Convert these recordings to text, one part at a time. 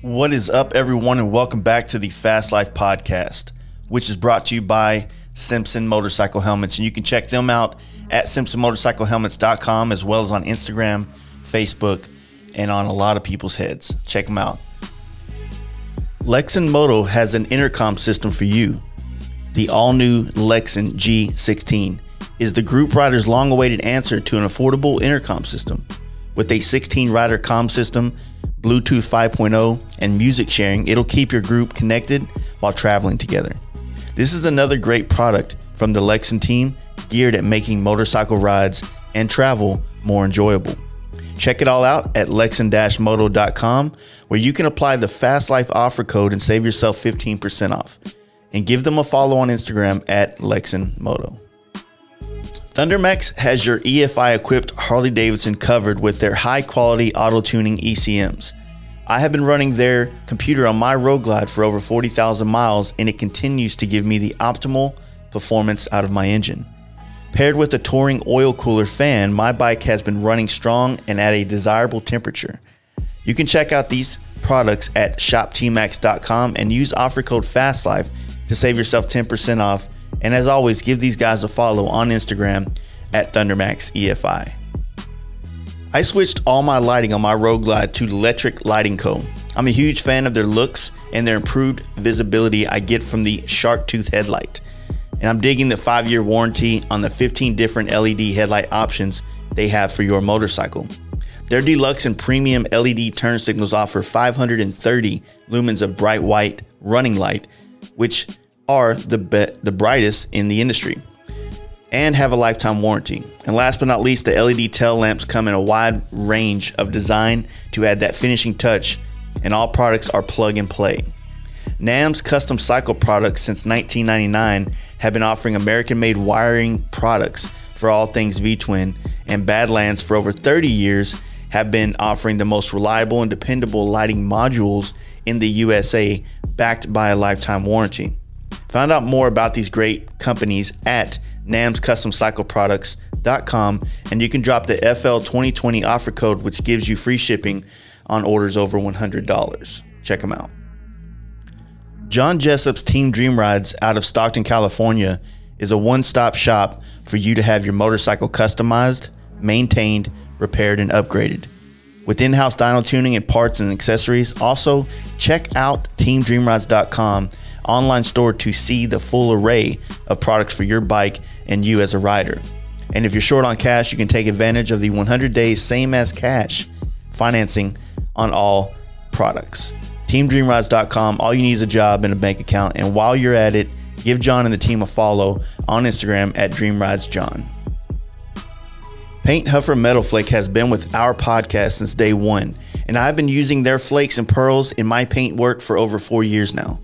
What is up, everyone, and welcome back to the Fast Life Podcast, which is brought to you by Simpson Motorcycle Helmets. And you can check them out at simpsonmotorcyclehelmets.com as well as on Instagram, Facebook, and on a lot of people's heads. Check them out. Lexin Moto has an intercom system for you. The all new Lexin G16 is the group rider's long awaited answer to an affordable intercom system. With a 16 rider comm system, Bluetooth 5.0, and music sharing, it'll keep your group connected while traveling together. This is another great product from the Lexin team geared at making motorcycle rides and travel more enjoyable. Check it all out at lexin-moto.com where you can apply the Fast Life offer code and save yourself 15% off. And give them a follow on Instagram at Lexin ThunderMax has your EFI equipped Harley Davidson covered with their high quality auto tuning ECMs. I have been running their computer on my Road Glide for over 40,000 miles and it continues to give me the optimal performance out of my engine. Paired with a touring oil cooler fan, my bike has been running strong and at a desirable temperature. You can check out these products at shoptmax.com and use offer code FASTLIFE to save yourself 10% off and as always, give these guys a follow on Instagram at ThunderMaxEFI. I switched all my lighting on my Road Glide to Letric Lighting Co. I'm a huge fan of their looks and their improved visibility I get from the shark tooth headlight. And I'm digging the five year warranty on the 15 different LED headlight options they have for your motorcycle. Their deluxe and premium LED turn signals offer 530 lumens of bright white running light, which are the be- the brightest in the industry and have a lifetime warranty. And last but not least, the LED tail lamps come in a wide range of design to add that finishing touch, and all products are plug and play. NAMZ custom cycle products since 1999 have been offering American made wiring products for all things V Twin, and Badlands for over 30 years have been offering the most reliable and dependable lighting modules in the USA, backed by a lifetime warranty. Find out more about these great companies at namzcustomcycleproducts.com and you can drop the FL 2020 offer code, which gives you free shipping on orders over $100. Check them out. John Jessup's Team Dream Rides out of Stockton, California is a one stop shop for you to have your motorcycle customized, maintained, repaired, and upgraded. With in house dyno tuning and parts and accessories, also check out teamdreamrides.com online store to see the full array of products for your bike and you as a rider. And if you're short on cash, you can take advantage of the 100 days same as cash financing on all products. TeamDreamRides.com. All you need is a job and a bank account. And while you're at it, give John and the team a follow on Instagram at DreamRidesJohn. Paint Huffer Metal Flake has been with our podcast since day one, and I've been using their flakes and pearls in my paint work for over four years now.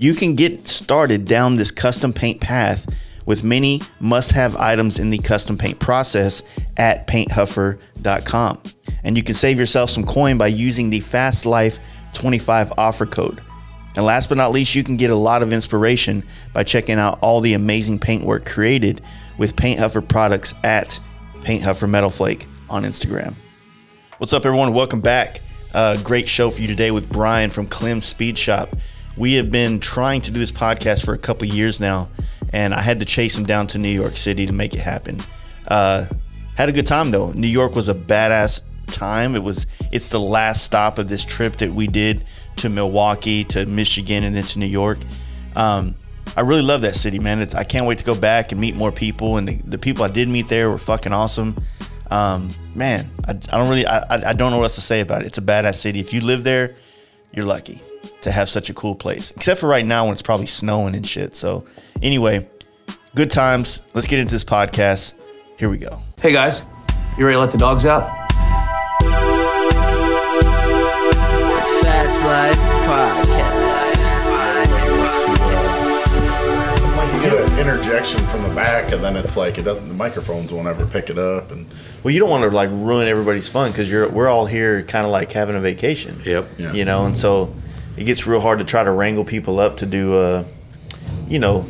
You can get started down this custom paint path with many must have items in the custom paint process at painthuffer.com. And you can save yourself some coin by using the Fast Life 25 offer code. And last but not least, you can get a lot of inspiration by checking out all the amazing paintwork created with Paint Huffer products at Paint Huffer Metal Flake on Instagram. What's up, everyone? Welcome back. Uh, great show for you today with Brian from Clems Speed Shop. We have been trying to do this podcast for a couple years now, and I had to chase him down to New York City to make it happen. Uh, had a good time though. New York was a badass time. It was it's the last stop of this trip that we did to Milwaukee, to Michigan, and then to New York. Um, I really love that city, man. It's, I can't wait to go back and meet more people. And the, the people I did meet there were fucking awesome. Um, man, I, I, don't really, I, I don't know what else to say about it. It's a badass city. If you live there, you're lucky to have such a cool place. Except for right now when it's probably snowing and shit. So, anyway, good times. Let's get into this podcast. Here we go. Hey guys, you ready to let the dogs out? Fast Life Podcast. Interjection from the back, and then it's like it doesn't. The microphones won't ever pick it up, and Well, you don't want to like ruin everybody's fun because you're we're all here kind of like having a vacation. Yep. Yeah. You know, and so it gets real hard to try to wrangle people up to do. Uh, you know,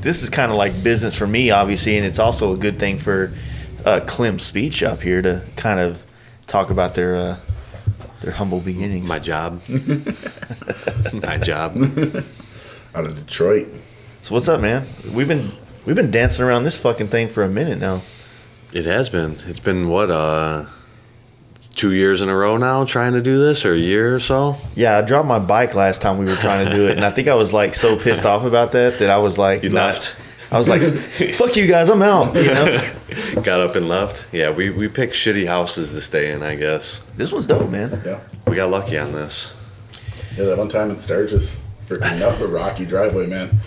this is kind of like business for me, obviously, and it's also a good thing for uh, Clems Speed Shop here to kind of talk about their uh, Their humble beginnings. My job. My job. Out of Detroit. So what's up, man? We've been we've been dancing around this fucking thing for a minute now. It has been. It's been what uh, two years in a row now trying to do this, or a year or so. Yeah, I dropped my bike last time we were trying to do it, and I think I was like so pissed off about that that I was like, You not- left. I was like, "Fuck you guys, I'm out." You know, Got up and left. Yeah, we we picked shitty houses to stay in. I guess this one's dope, man. Yeah. we got lucky on this. Yeah, that one time in Sturgis. That was a rocky driveway, man.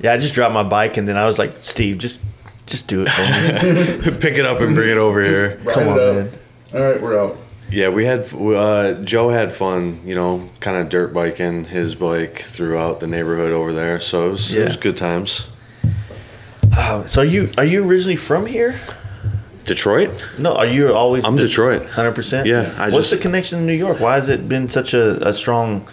Yeah, I just dropped my bike, and then I was like, "Steve, just just do it for me." Pick it up and bring it over here. Come on, man. All right, we're out. Yeah, we had uh, Joe had fun, you know, kind of dirt biking his bike throughout the neighborhood over there. So it was, it was good times. Oh, so are you are you originally from here? Detroit? No, are you always? I'm Detroit. Hundred percent. Yeah, I What's just- the connection to New York? Why has it been such a, a strong,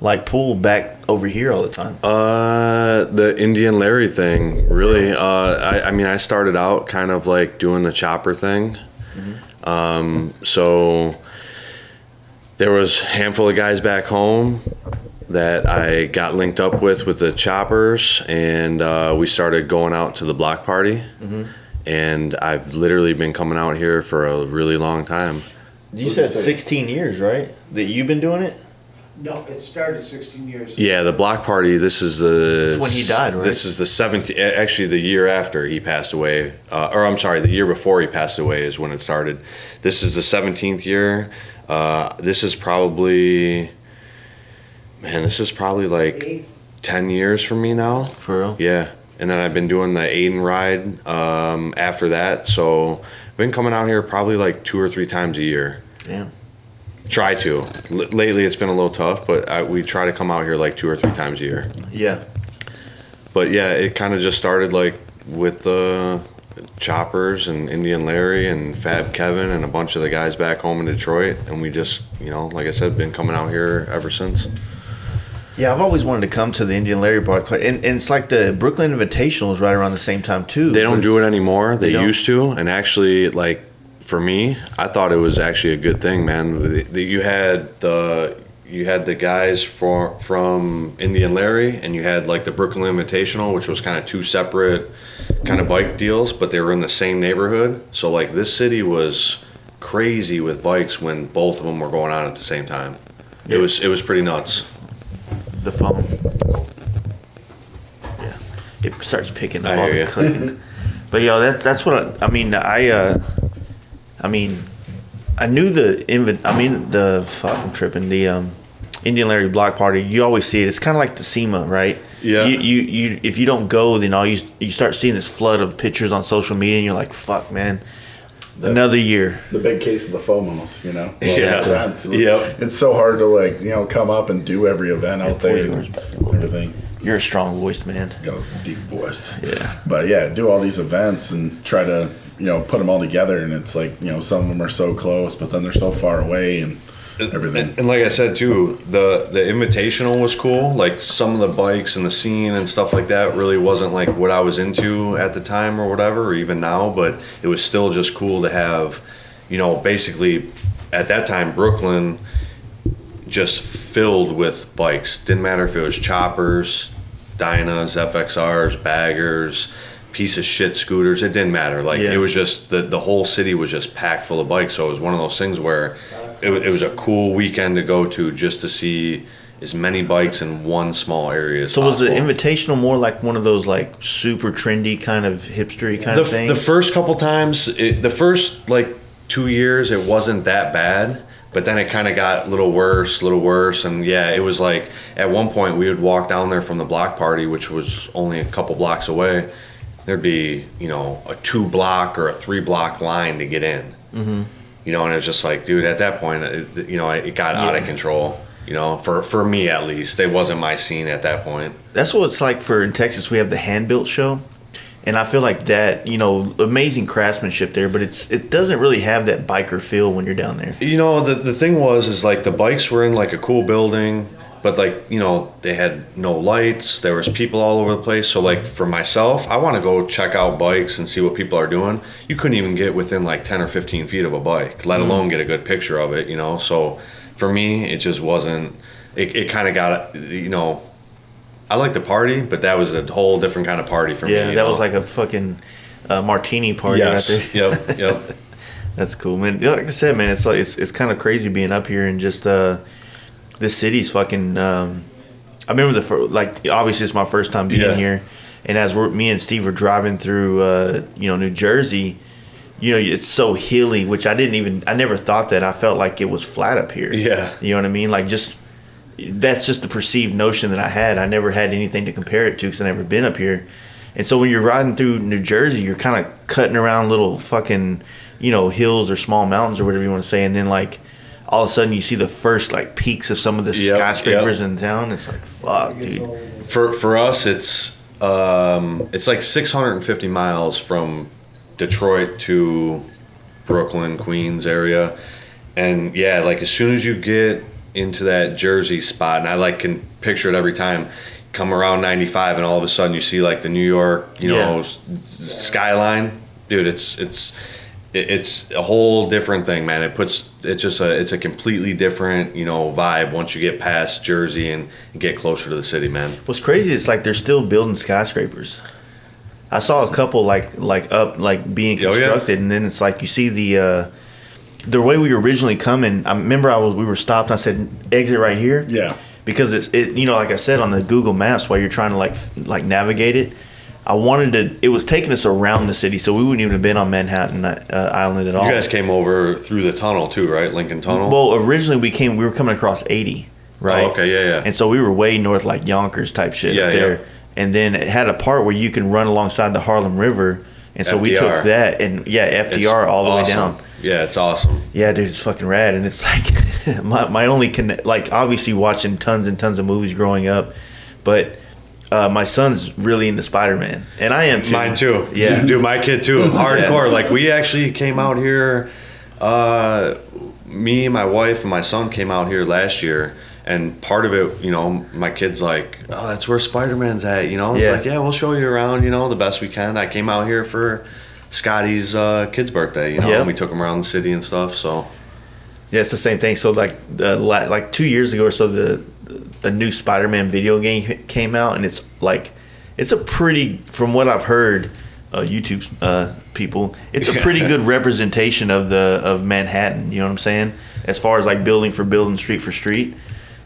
like, pool back over here all the time? Uh, the Indian Larry thing, really. Uh, I, I mean, I started out kind of like doing the chopper thing. Um, so there was a handful of guys back home that I got linked up with with the choppers, and uh, we started going out to the block party. And I've literally been coming out here for a really long time. you said sixteen years, right? That you've been doing it. No, it started 16 years. Yeah, the block party. This is the That's when he died, right? This is the 17th. Actually, the year after he passed away, uh, or I'm sorry, the year before he passed away is when it started. This is the 17th year. Uh, this is probably, man, this is probably like Eighth, 10 years for me now. For real? Yeah, and then I've been doing the Aiden ride um, after that. So I've been coming out here probably like two or three times a year. Damn. Try to. L- lately, it's been a little tough, but I, we try to come out here like two or three times a year. Yeah. But yeah, it kind of just started like with the choppers and Indian Larry and Fab Kevin and a bunch of the guys back home in Detroit, and we just, you know, like I said, been coming out here ever since. Yeah, I've always wanted to come to the Indian Larry Park, and, and it's like the Brooklyn Invitational is right around the same time too. They don't do it anymore. They, They used to, and actually, like for me, I thought it was actually a good thing, man. The- You had the you had the guys for, from Indian Larry, and you had like the Brooklyn Invitational, which was kind of two separate kind of bike deals, but they were in the same neighborhood. So like this city was crazy with bikes when both of them were going on at the same time. It was it was pretty nuts. the phone. Yeah, it starts picking up I all the clicking. but yo, that's that's what I, I mean. I uh, I mean, I knew the invi- I mean the fuck. I'm tripping. The um, Indian Larry Block Party. You always see it. It's kind of like the SEMA, right? Yeah. You, you you if you don't go, then all you you start seeing this flood of pictures on social media, and you're like, fuck, man. Another year. The big case of the FOMOs, you know? Yeah. Events. Yep. It's so hard to, like, you know, come up and do every event out there and everything. You're a strong voiced man. Got a deep voice. Yeah. But yeah, do all these events and try to, you know, put them all together. And it's like, you know, some of them are so close, but then they're so far away and everything. And, and like I said too, the the invitational was cool. Like some of the bikes and the scene and stuff like that really wasn't like what I was into at the time or whatever, or even now. But it was still just cool to have, you know, basically at that time Brooklyn just filled with bikes. Didn't matter if it was choppers, Dynas, FXRs, baggers, piece of shit scooters. It didn't matter. Like Yeah. it was just the the whole city was just packed full of bikes. So it was one of those things where it, it was a cool weekend to go to just to see as many bikes in one small area. As So was the invitational more like one of those like super trendy kind of hipstery kind the, of things? the first couple times, it, the first like two years, it wasn't that bad. But then it kind of got a little worse, a little worse, and yeah, it was like at one point we would walk down there from the block party, which was only a couple blocks away. There'd be you know a two block or a three block line to get in. Mm-hmm. You know, and it was just like, dude, at that point, it, you know, it got out of control. You know, for for me at least, it wasn't my scene at that point. That's what it's like for in Texas. We have the hand built show, and I feel like that. You know, amazing craftsmanship there, but it's it doesn't really have that biker feel when you're down there. You know, the the thing was is like the bikes were in like a cool building, but like you know they had no lights. There was people all over the place. So like for myself, I want to go check out bikes and see what people are doing. You couldn't even get within like ten or fifteen feet of a bike, let alone get a good picture of it. You know, so for me, it just wasn't. It, it kind of got you know. I like the party, but that was a whole different kind of party for me. Yeah, that know? was like a fucking uh, martini party yes, right there. yep, yep. That's cool, man. Like I said, man, it's like it's it's kind of crazy being up here and just uh, this city's fucking. Um, I remember the first, like obviously it's my first time being Yeah. here, and as we're me and Steve were driving through, uh, you know, New Jersey, you know, it's so hilly, which I didn't even I never thought that. I felt like it was flat up here. Yeah. you know what I mean. Like just that's just the perceived notion that I had. I never had anything to compare it to because I never been up here. And so when you're riding through New Jersey, you're kind of cutting around little fucking, you know, hills or small mountains or whatever you want to say, and then like all of a sudden you see the first like peaks of some of the Yep, skyscrapers yep. in town. It's like fuck, dude. For for us, it's um, it's like 650 miles from Detroit to Brooklyn, Queens area, and yeah, like as soon as you get into that Jersey spot, and I like can picture it every time. Come around 95, and all of a sudden you see like the New York, you know, Yeah. skyline, dude. It's it's it- it's a whole different thing, man. It puts it's just a it's a completely different you know vibe once you get past Jersey and get closer to the city, man. What's crazy is like they're still building skyscrapers. I saw a couple like like up like being Oh, yeah. constructed, and then it's like you see the uh, the way we were originally coming. I remember I was we were stopped. I said exit right here. Yeah. because it's it you know like I said on the Google Maps while you're trying to like like navigate it. I wanted to. It was taking us around the city, so we wouldn't even have been on Manhattan uh, Island at all. You guys came over through the tunnel too, right? Lincoln Tunnel. Well, originally we came. We were coming across eighty, right? Oh, okay, yeah, yeah. And so we were way north, like Yonkers type shit Yeah, there. yeah. And then it had a part where you can run alongside the Harlem River, and so we took that, and yeah, It's FDR all the way down. Yeah, it's awesome. Yeah, dude, it's fucking rad, and it's like my my only conne- like obviously watching tons and tons of movies growing up, but. Uh, my son's really into Spider Man, and I am too. Mine too. Yeah, dude, my kid too. Hardcore. Like we actually came out here. Uh, me, and my wife, and my son came out here last year, and part of it, you know, my kid's like, "Oh, that's where Spider Man's at." You know, it's Yeah. like, "Yeah, we'll show you around." You know, the best we can. I came out here for Scotty's uh, kid's birthday. You know, Yeah. and we took him around the city and stuff. So Yeah, it's the same thing. So like the like two years ago or so, the a new Spider-Man video game came out, and it's like it's a pretty, from what I've heard, uh, YouTube uh, people, it's a pretty good representation of the of Manhattan. You know what I'm saying? As far as like building for building, street for street.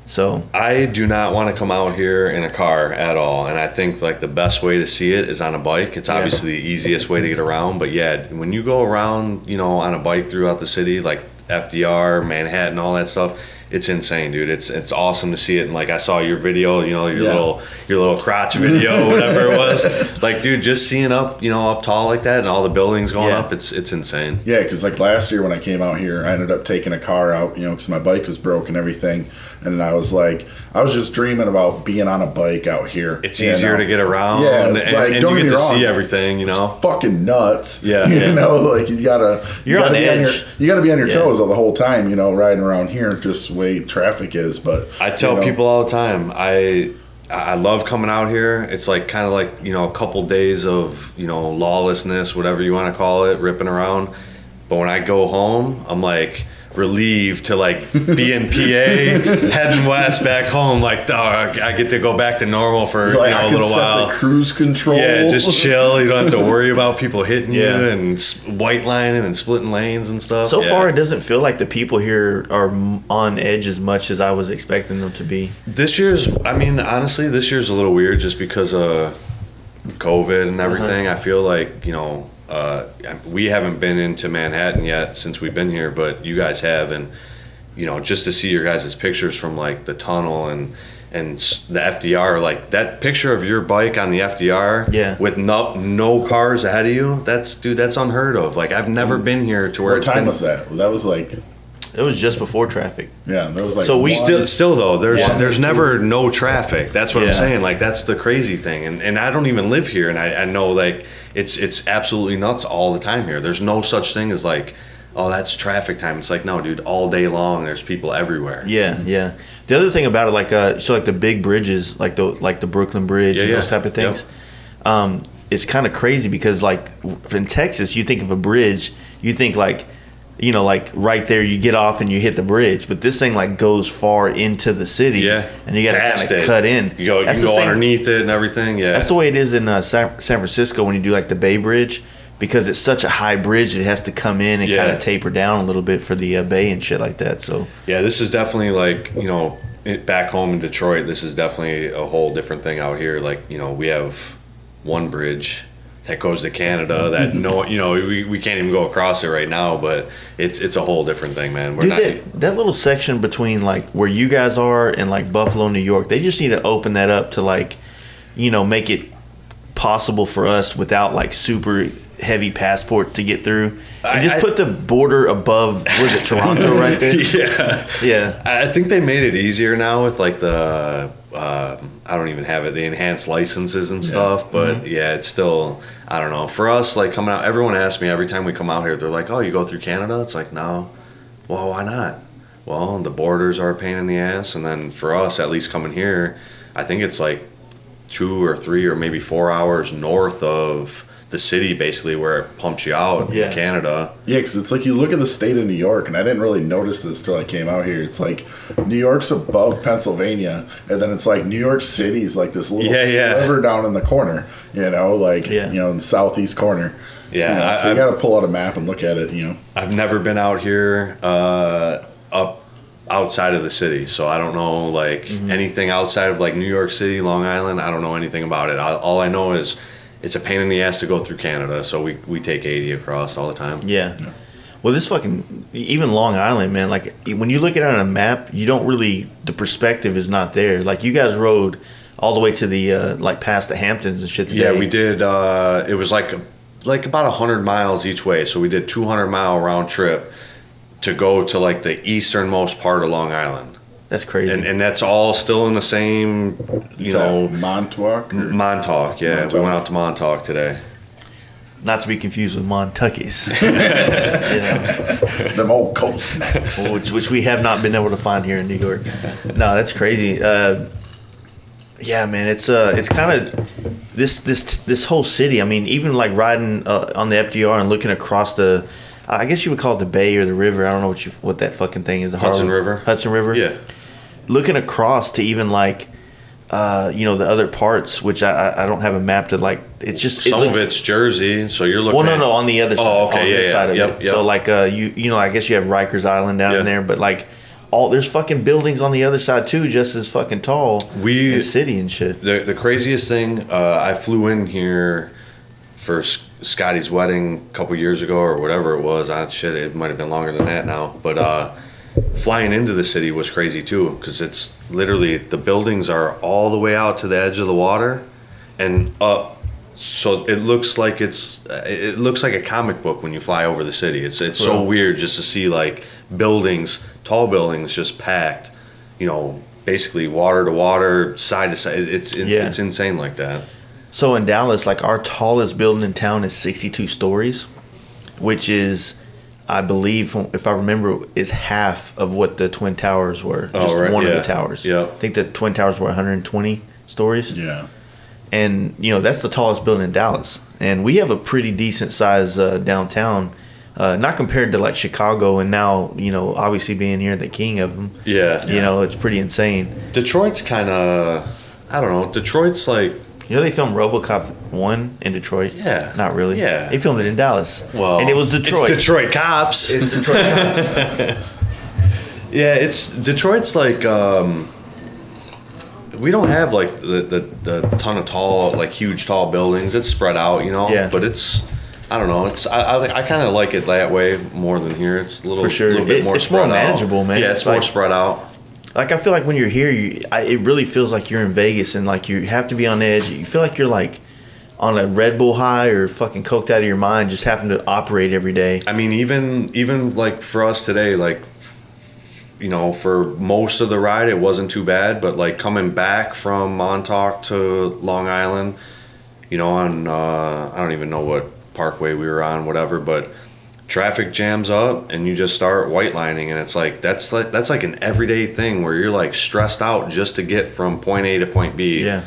So I do not want to come out here in a car at all, and I think like the best way to see it is on a bike. It's Yeah. obviously the easiest way to get around, but yeah, when you go around, you know, on a bike throughout the city, like FDR, Manhattan, all that stuff, it's insane, dude. It's it's awesome to see it, and like I saw your video, you know, your Yeah. little your little crotch video, whatever it was. Like, dude, just seeing up, you know, up tall like that, and all the buildings going Yeah. up, it's it's insane. Yeah, because like last year when I came out here, I ended up taking a car out, you know, because my bike was broke and everything. And I was like, I was just dreaming about being on a bike out here. It's easier know? to get around, Yeah, and, like, and don't you get get to see everything, you know. Fucking nuts. Yeah, you yeah. know, like you gotta. you You're on gotta be edge. your, you gotta be on your Yeah. toes all the whole time. You know, riding around here, just the way traffic is. But I tell you know, people all the time, I I love coming out here. It's like kind of like you know a couple days of you know lawlessness, whatever you want to call it, ripping around. But when I go home, I'm like relieved to like be in PA, heading west back home. Like, oh, dog, I get to go back to normal for like you know I a can little set while. the cruise control. Yeah, just chill. You don't have to worry about people hitting Yeah. you and white lining and splitting lanes and stuff. so Yeah. far, it doesn't feel like the people here are on edge as much as I was expecting them to be. This year's, I mean, honestly, this year's a little weird just because of COVID and uh-huh. everything. I feel like, you know, uh, we haven't been into Manhattan yet since we've been here, but you guys have. And, you know, just to see your guys' pictures from like the tunnel and, and the FDR, like that picture of your bike on the FDR Yeah. with no, no cars ahead of you, that's, dude, that's unheard of. Like, I've never been here to where What it's time been. was that? That was like, It was just before traffic. yeah, that was like. So we one- Still, still though, there's Yeah. there's never no traffic. That's what Yeah. I'm saying. Like that's the crazy thing, and and I don't even live here, and I, I know like it's it's absolutely nuts all the time here. There's no such thing as like, oh that's traffic time. It's like no, dude, all day long. There's people everywhere. Yeah, yeah. The other thing about it, like uh, so, like the big bridges, like the like the Brooklyn Bridge, Yeah, and yeah. those type of Yep. things. Um, it's kind of crazy because like in Texas, you think of a bridge, you think like you know, like right there, you get off and you hit the bridge. But this thing like goes far into the city, Yeah, and you got to kind of cut in. You go, you That's go same- underneath it and everything. Yeah, That's the way it is in uh, San, San Francisco when you do like the Bay Bridge, because it's such a high bridge, it has to come in and Yeah. kind of taper down a little bit for the uh, bay and shit like that. So Yeah, this is definitely like you know, it, back home in Detroit, this is definitely a whole different thing out here. Like you know, we have one bridge that goes to Canada that mm-hmm. no, you know, we, we can't even go across it right now. But it's it's a whole different thing, man. We're Dude, not. that, that little section between like where you guys are and like Buffalo, New York, they just need to open that up to like, you know, make it possible for us without like super heavy passports to get through, and I- just I- put the border above. Was it Toronto right there? yeah, Yeah. I think they made it easier now with like the uh, I don't even have it the enhanced licenses and stuff. But Mm-hmm. yeah, it's still I don't know. For us, like coming out, everyone asks me every time we come out here. They're like, "Oh, you go through Canada?" It's like, no. Well, why not? Well, the borders are a pain in the ass, and then for us, at least coming here, I think it's like two or three or maybe four hours north of the city, basically where it pumps you out Yeah. in Canada. Yeah, because it's like you look at the state of New York, and I didn't really notice this till I came out here. It's like New York's above Pennsylvania, and then it's like New York City's like this little Yeah, yeah. sliver down in the corner, you know, like Yeah. you know, in the southeast corner. Yeah, You know, I- so you got to pull out a map and look at it. You know, I've never been out here uh, up outside of the city, so I don't know like Mm-hmm. anything outside of like New York City, Long Island. I don't know anything about it. I, all I know is it's a pain in the ass to go through Canada, so we, we take 80 across all the time. Yeah. Well, this fucking even Long Island, man. Like when you look at it on a map, you don't really the perspective is not there. Like you guys rode all the way to the uh, like past the Hamptons and shit. Today. Yeah, we did. Uh, it was like like about hundred miles each way, so we did 200 mile round trip to go to like the easternmost part of Long Island, That's crazy. and and that's all still in the same, you It's know. Montauk. or- Montauk, yeah, we went out to Montauk today. not to be confused with Montuckies, you know, them old cold snacks. which, which we have not been able to find here in New York. No, that's crazy. Uh, yeah, man, it's uh, it's kind of this this this whole city. I mean, even like riding uh, on the FDR and looking across the, I guess you would call it the bay or the river. I don't know what you what that fucking thing is. The Hudson Harlem- River. Hudson River. Yeah, looking across to even like uh, you know the other parts which I, I- don't have a map to like it's just it some looks, of it's Jersey, so you're looking. well no no on the other side Oh, okay, on yeah, this yeah, side of yep, it yep. so like uh you you know I guess you have Rikers Island down Yeah. in there but like all there's fucking buildings on the other side too just as fucking tall We- and city and shit The the craziest thing, uh, I flew in here for Scotty's wedding a couple years ago or whatever it was. I shit, it might have been longer than that now. But uh, flying into the city was crazy too, because it's literally the buildings are all the way out to the edge of the water and up. So it looks like it's it looks like a comic book when you fly over the city. It's it's so weird just to see like buildings, tall buildings, just packed. You know, basically water to water, side to side. It's Yeah. it's insane like that. so in Dallas like our tallest building in town is 62 stories which is I believe, if I remember, is half of what the Twin Towers were. Oh, Just right, one of the towers. yeah. I think the Twin Towers were 120 stories. Yeah. and you know that's the tallest building in Dallas, and we have a pretty decent size uh, downtown, uh, not compared to like Chicago, and now you know obviously being here the king of them. Yeah. You know it's pretty insane. Detroit's kind of, I don't know. Detroit's like, You know they filmed RoboCop one in Detroit. Yeah. Not really. Yeah. They filmed it in Dallas. well, and it was Detroit. It's Detroit cops. It's Detroit. Cops. yeah, it's Detroit's like, um, we don't have like the, the the ton of tall, like huge tall buildings. It's spread out, you know. Yeah. But it's, I don't know. It's I I, I kind of like it that way more than here. It's a little, For sure. little bit It- more. it's more spread out. manageable, man. Yeah, it's, It's more like- spread out. Like I feel like when you're here, you, I, it really feels like you're in Vegas, and like you have to be on edge. You feel like you're like on a Red Bull high or fucking coked out of your mind, just having to operate every day. I mean, even even like for us today, like you know, for most of the ride, it wasn't too bad. But like coming back from Montauk to Long Island, you know, on uh, I don't even know what parkway we were on, whatever, but traffic jams up and you just start white lining and it's like that's like that's like an everyday thing where you're like stressed out just to get from point A to point B Yeah.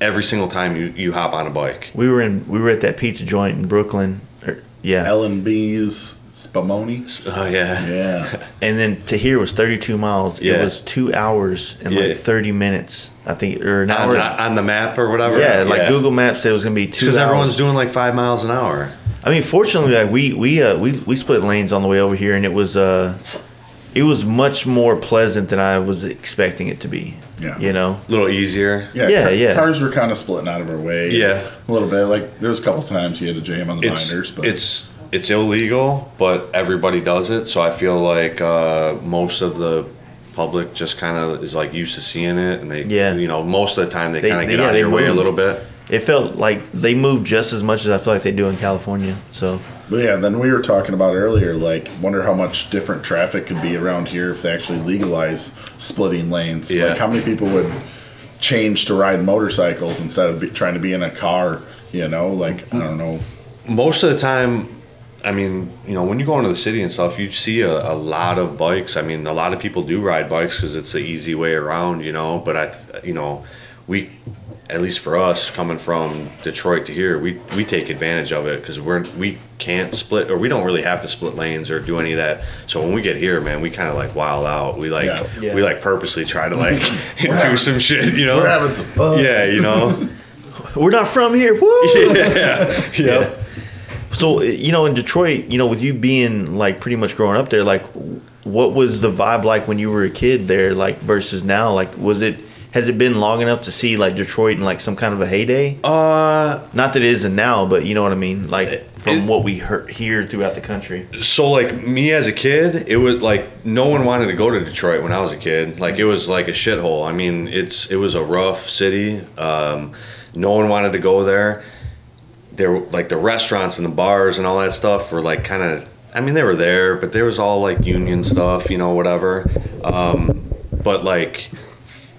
every single time you, you hop on a bike. We were in we were at that pizza joint in Brooklyn. Or, yeah. L and B's Spumoni. Oh yeah. Yeah. and then to here was 32 miles. It was two hours and Yeah. like 30 minutes, I think, or an On, hour. on the map or whatever. yeah, like Google Maps said it was gonna be two. Because everyone's doing like five miles an hour. I mean, fortunately, like we we uh, we we split lanes on the way over here, and it was uh, it was much more pleasant than I was expecting it to be. Yeah. you know. A little easier. Yeah, Yeah, ca- yeah. Cars were kind of splitting out of our way. Yeah. a little bit. Like there was a couple times you had to jam on the It's binders, but it's it's illegal, but everybody does it. So I feel like uh, most of the public just kind of is like used to seeing it, and they Yeah. you know most of the time they, They- kind of they- get yeah, out of they your way a little bit. It felt like they moved just as much as I feel like they do in California. So But yeah, then we were talking about earlier, like, wonder how much different traffic could be around here if they actually legalize splitting lanes. Yeah. Like, how many people would change to ride motorcycles instead of be, trying to be in a car? You know, like, I don't know. most of the time i mean you know when you go into the city and stuff you see a, a lot of bikes i mean a lot of people do ride bikes because it's the easy way around you know but i you know we at least for us coming from detroit to here we we take advantage of it because we're we can't split or we don't really have to split lanes or do any of that so when we get here man we kind of like wild out we like Yeah. Yeah. we like purposely try to like do some shit you know We're having some fun. yeah you know we're not from here. Woo! yeah yeah So you know, in Detroit, you know, with you being like pretty much growing up there, like, what was the vibe like when you were a kid there, like versus now? Like, was it has it been long enough to see like Detroit in like some kind of a heyday? uh Not that it isn't now, but you know what I mean. Like from it- what we hear, hear throughout the country. so like me as a kid it was like no one wanted to go to detroit when i was a kid like it was like a shithole i mean it's it was a rough city um, no one wanted to go there there like the restaurants and the bars and all that stuff were like kind of i mean they were there but there was all like union stuff you know whatever. Um, but like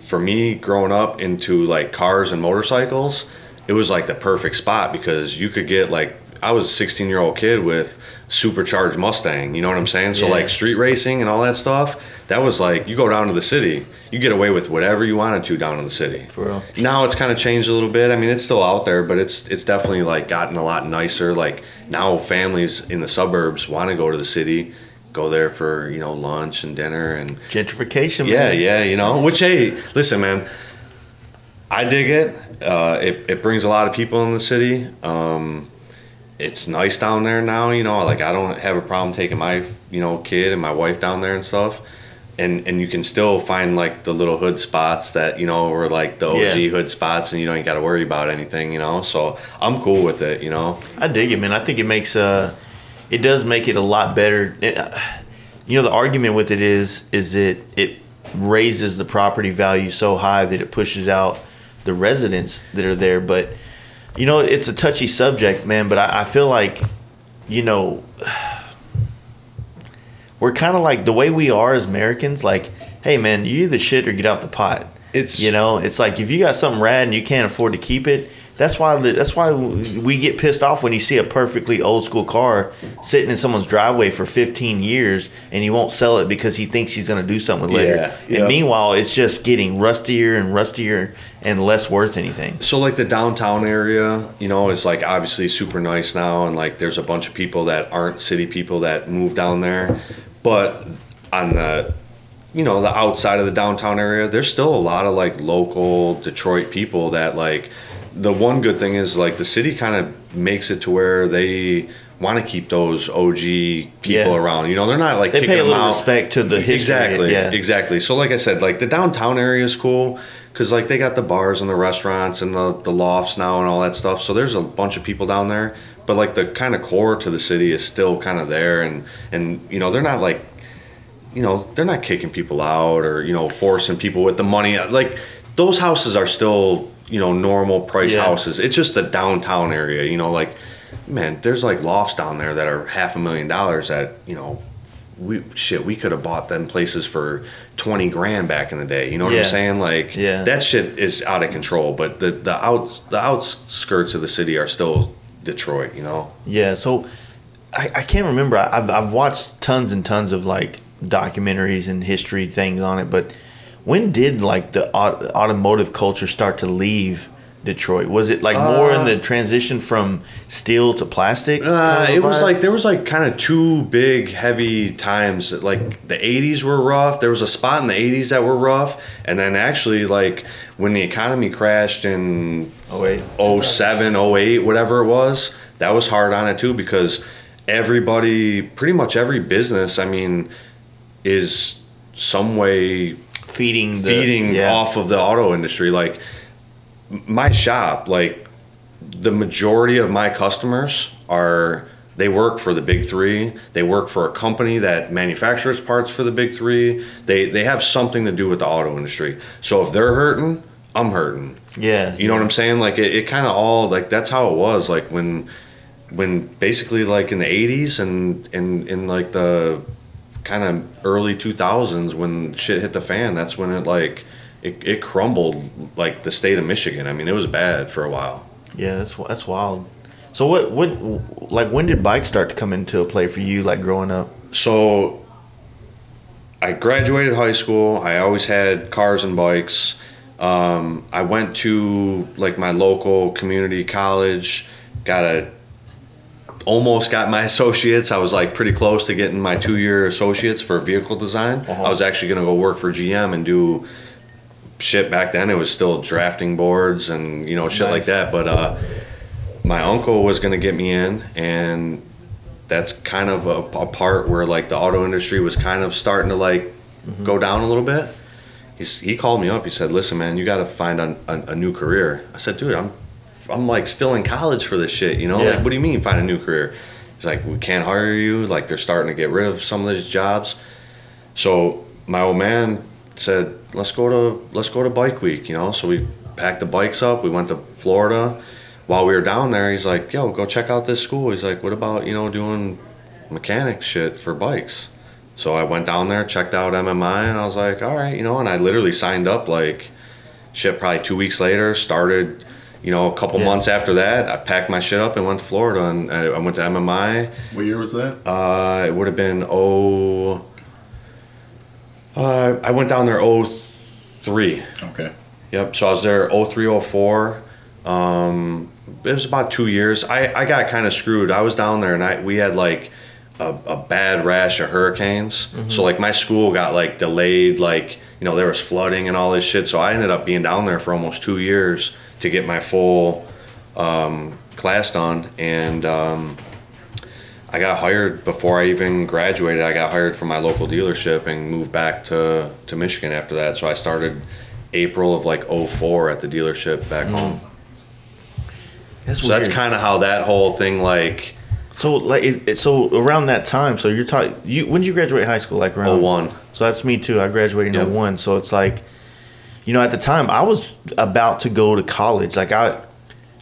for me growing up into like cars and motorcycles it was like the perfect spot because you could get like i was a 16 year old kid with supercharged mustang you know what i'm saying so Yeah. like street racing and all that stuff that was like you go down to the city you get away with whatever you wanted to down in the city For real. now it's kind of changed a little bit i mean it's still out there but it's it's definitely like gotten a lot nicer like now families in the suburbs want to go to the city go there for you know lunch and dinner and Gentrification. yeah, man. yeah, you know. Which hey, listen, man, I dig it. Uh, it it brings a lot of people in the city. Um, it's nice down there now, you know. Like I don't have a problem taking my you know kid and my wife down there and stuff. And and you can still find like the little hood spots that you know were like the OG Yeah. hood spots, and you don't got to worry about anything, you know. So I'm cool with it, you know. I dig it, man. I think it makes uh, it does make it a lot better. It, uh, you know, the argument with it is is it it raises the property value so high that it pushes out the residents that are there. But you know, it's a touchy subject, man. But I, I feel like, you know, we're kind of like the way we are as Americans. Like, hey, man, you either shit or get off the pot. It's- you know, it's like if you got something rad and you can't afford to keep it. That's why that's why we get pissed off when you see a perfectly old school car sitting in someone's driveway for 15 years and he won't sell it because he thinks he's going to do something later. Yeah, And meanwhile, it's just getting rustier and rustier and less worth anything. So like the downtown area, you know, is like obviously super nice now, and like there's a bunch of people that aren't city people that move down there, but on the you know the outside of the downtown area, there's still a lot of like local Detroit people that like. The one good thing is like the city kind of makes it to where they want to keep those OG people Yeah. around. You know, they're not like They pay a little out. respect to the history. Exactly. Yeah. Exactly. So, like I said, like the downtown area is cool because like they got the bars and the restaurants and the the lofts now and all that stuff. So there's a bunch of people down there. But like the kind of core to the city is still kind of there, and and you know they're not like, you know they're not kicking people out or you know forcing people with the money. Like those houses are still you know normal price Yeah. houses. It's just the downtown area. You know like. Man, there's like lofts down there that are half a million dollars that you know we shit we could have bought them places for 20 grand back in the day you know what Yeah. i'm saying like Yeah. that shit is out of control but the the outs the outskirts of the city are still detroit you know Yeah, so I, I can't remember. I've I've watched tons and tons of like documentaries and history things on it, but when did like the au- automotive culture start to leave Detroit? Was it like more in the transition from steel to plastic? Uh, it was like there was like kind of two big heavy times. Like the '80s were rough. There was a spot in the '80s that were rough, and then actually like when the economy crashed in Oh wait. 07, 08, whatever it was, that was hard on it too because everybody, pretty much every business, I mean, is some way feeding the, feeding yeah. off of the auto industry. Like my shop, like the majority of my customers are they work for the big three. They work for a company that manufactures parts for the big three. They they have something to do with the auto industry. So if they're hurting, I'm hurting. Yeah. You know what I'm saying? Like it, it kind of all like that's how it was. Like when when basically like in the 80s and and in like the kind of early 2000s when shit hit the fan that's when it like it, it crumbled like the state of michigan i mean it was bad for a while Yeah, that's that's wild. So what what like when did bikes start to come into play for you like growing up? so i graduated high school i always had cars and bikes um, i went to like my local community college got a almost got my associates. I was like pretty close to getting my two-year associates for vehicle design. Uh-huh. i was actually going to go work for gm and do shit back then. It was still drafting boards and you know shit like that. But uh my uncle was going to get me in and that's kind of a, a part where like the auto industry was kind of starting to like go down a little bit. He's, he called me up. He said listen man you got to find a, a, a new career. I said dude i'm i'm like still in college for this shit you know Yeah. like what do you mean find a new career he's like we can't hire you like they're starting to get rid of some of these jobs so my old man said, "Let's go to let's go to Bike Week," you know. So we packed the bikes up. We went to Florida. While we were down there, he's like, "Yo, go check out this school." He's like, "What about you know doing mechanic shit for bikes?" So I went down there, checked out MMI, and I was like, "All right," you know. And I literally signed up like shit. Probably two weeks later, started. You know, a couple Yeah. months after that, I packed my shit up and went to Florida, and I, I went to MMI. What year was that? Uh, it would have been oh. Uh, I went down there oh three. Okay. Yep. So I was there oh three oh four. Um, it was about two years. I, I got kind of screwed. I was down there and I we had like a, a bad rash of hurricanes. So like my school got like delayed. Like you know there was flooding and all this shit. So I ended up being down there for almost two years to get my full um, class done and. Um, I got hired before I even graduated. I got hired from my local dealership and moved back to, to Michigan after that. So I started April of like 04 at the dealership back home. That's So that's kind of how that whole thing like So like so around that time, so you're talking you when did you graduate high school? Like around 01. So that's me too. I graduated in Yep. 01. So it's like you know, at the time I was about to go to college. Like I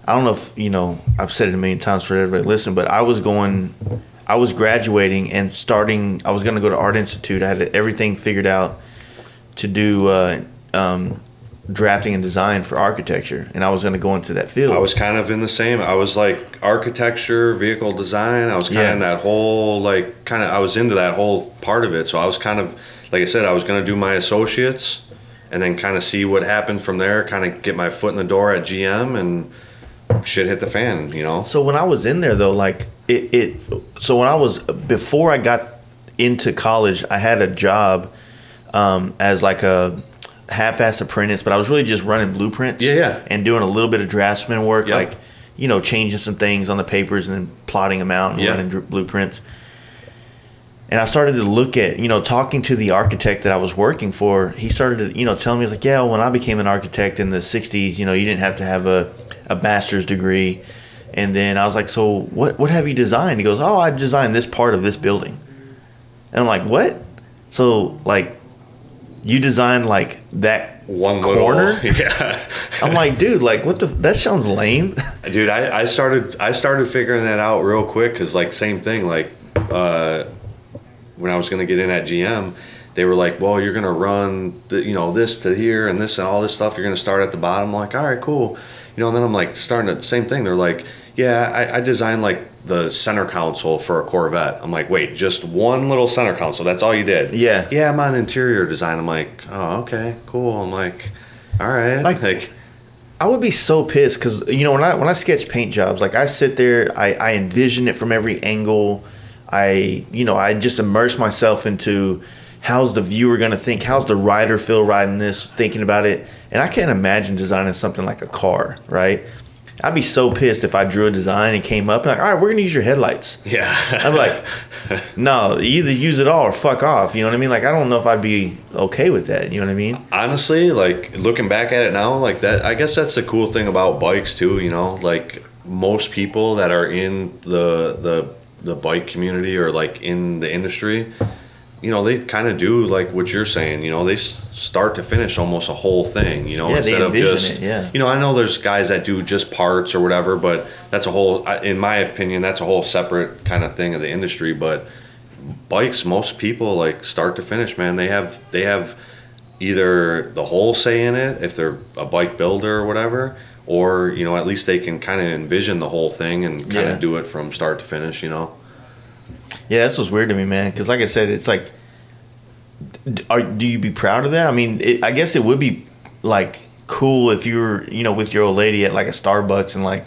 I don't know if, you know, I've said it a million times for everybody to listen, but I was going I was graduating and starting I was going to go to Art Institute. I had everything figured out to do uh, um, drafting and design for architecture and I was going to go into that field. I was kind of in the same. I was like architecture, vehicle design. I was kind Yeah. of in that whole like kind of. I was into that whole part of it. So I was kind of like I said. I was going to do my associates, and then kind of see what happened from there. Kind of get my foot in the door at GM, and shit hit the fan. You know. So when I was in there though, like it, it so when I was before I got into college, I had a job um, as like a half-ass apprentice, but I was really just running blueprints. Yeah, yeah. And doing a little bit of draftsman work, Yep. like you know, changing some things on the papers and then plotting them out and Yeah. running blueprints. And I started to look at, you know, talking to the architect that I was working for. He started to, you know, telling me, he's like, yeah, when I became an architect in the 60s, you know, you didn't have to have a, a master's degree. And then I was like, so what, what have you designed? He goes, oh, I designed this part of this building. And I'm like, what? So, like, you designed, like, that One corner? Little, yeah. I'm like, dude, like, what the, that sounds lame. Dude, I, I started I started figuring that out real quick because like same thing like uh, when I was gonna get in at GM, they were like, well, you're gonna run the, you know this to here and this and all this stuff. You're gonna start at the bottom. I'm like, all right, cool. You know, and then I'm like starting at the same thing. They're like, yeah, I, I designed like the center console for a Corvette. I'm like, wait, just one little center console. That's all you did? Yeah. Yeah, I'm on interior design. I'm like, oh, okay, cool. I'm like, all right, Like- like I would be so pissed because you know when I when I sketch paint jobs, like I sit there, I, I envision it from every angle. I you know I just immerse myself into how's the viewer gonna think, how's the rider feel riding this, thinking about it, and I can't imagine designing something like a car, right? I'd be so pissed if I drew a design and came up and like, all right, we're gonna use your headlights. Yeah. I'm like, no, either use it all or fuck off. You know what I mean? Like, I don't know if I'd be okay with that. You know what I mean? honestly like looking back at it now like that i guess that's the cool thing about bikes too you know like most people that are in the the the bike community or like in the industry you know they kind of do like what you're saying you know they s- start to finish almost a whole thing you know Yeah, instead of just it, yeah. you know i know there's guys that do just parts or whatever but that's a whole in my opinion that's a whole separate kind of thing of the industry but bikes most people like start to finish man they have they have either the whole say in it if they're a bike builder or whatever or you know at least they can kind of envision the whole thing and kind of Yeah. do it from start to finish you know Yeah, that's what's weird to me, man. Because like I said, it's like, are do you be proud of that? I mean, it, I guess it would be like cool if you were, you know, with your old lady at like a Starbucks and like,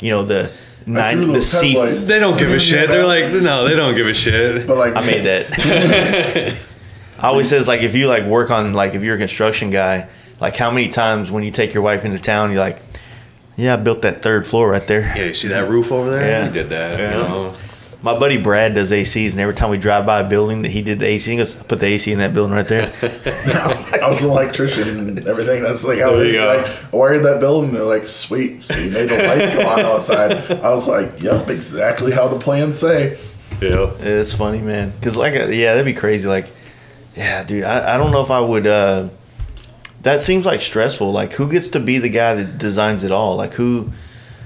you know, the nine the those C. they don't give a shit they're like no they don't give a shit But like I made that. I always says like if you like work on like if you're a construction guy, like how many times when you take your wife into town, you're like, yeah, I built that third floor right there. yeah you see that roof over there Yeah. he did that Yeah. you know My buddy Brad does ACs, and every time we drive by a building that he did the AC, he goes, "Put the AC in that building right there." I was an electrician and everything. That's like how There it you is. go. Like, I wired that building. They're like, sweet. So you made the lights go on outside. I was like, yep, exactly how the plans say. yeah It's funny, man. Cause like, uh, yeah, that'd be crazy. Like, yeah, dude, I, I don't know if I would. uh That seems like stressful. Like, who gets to be the guy that designs it all? Like, who,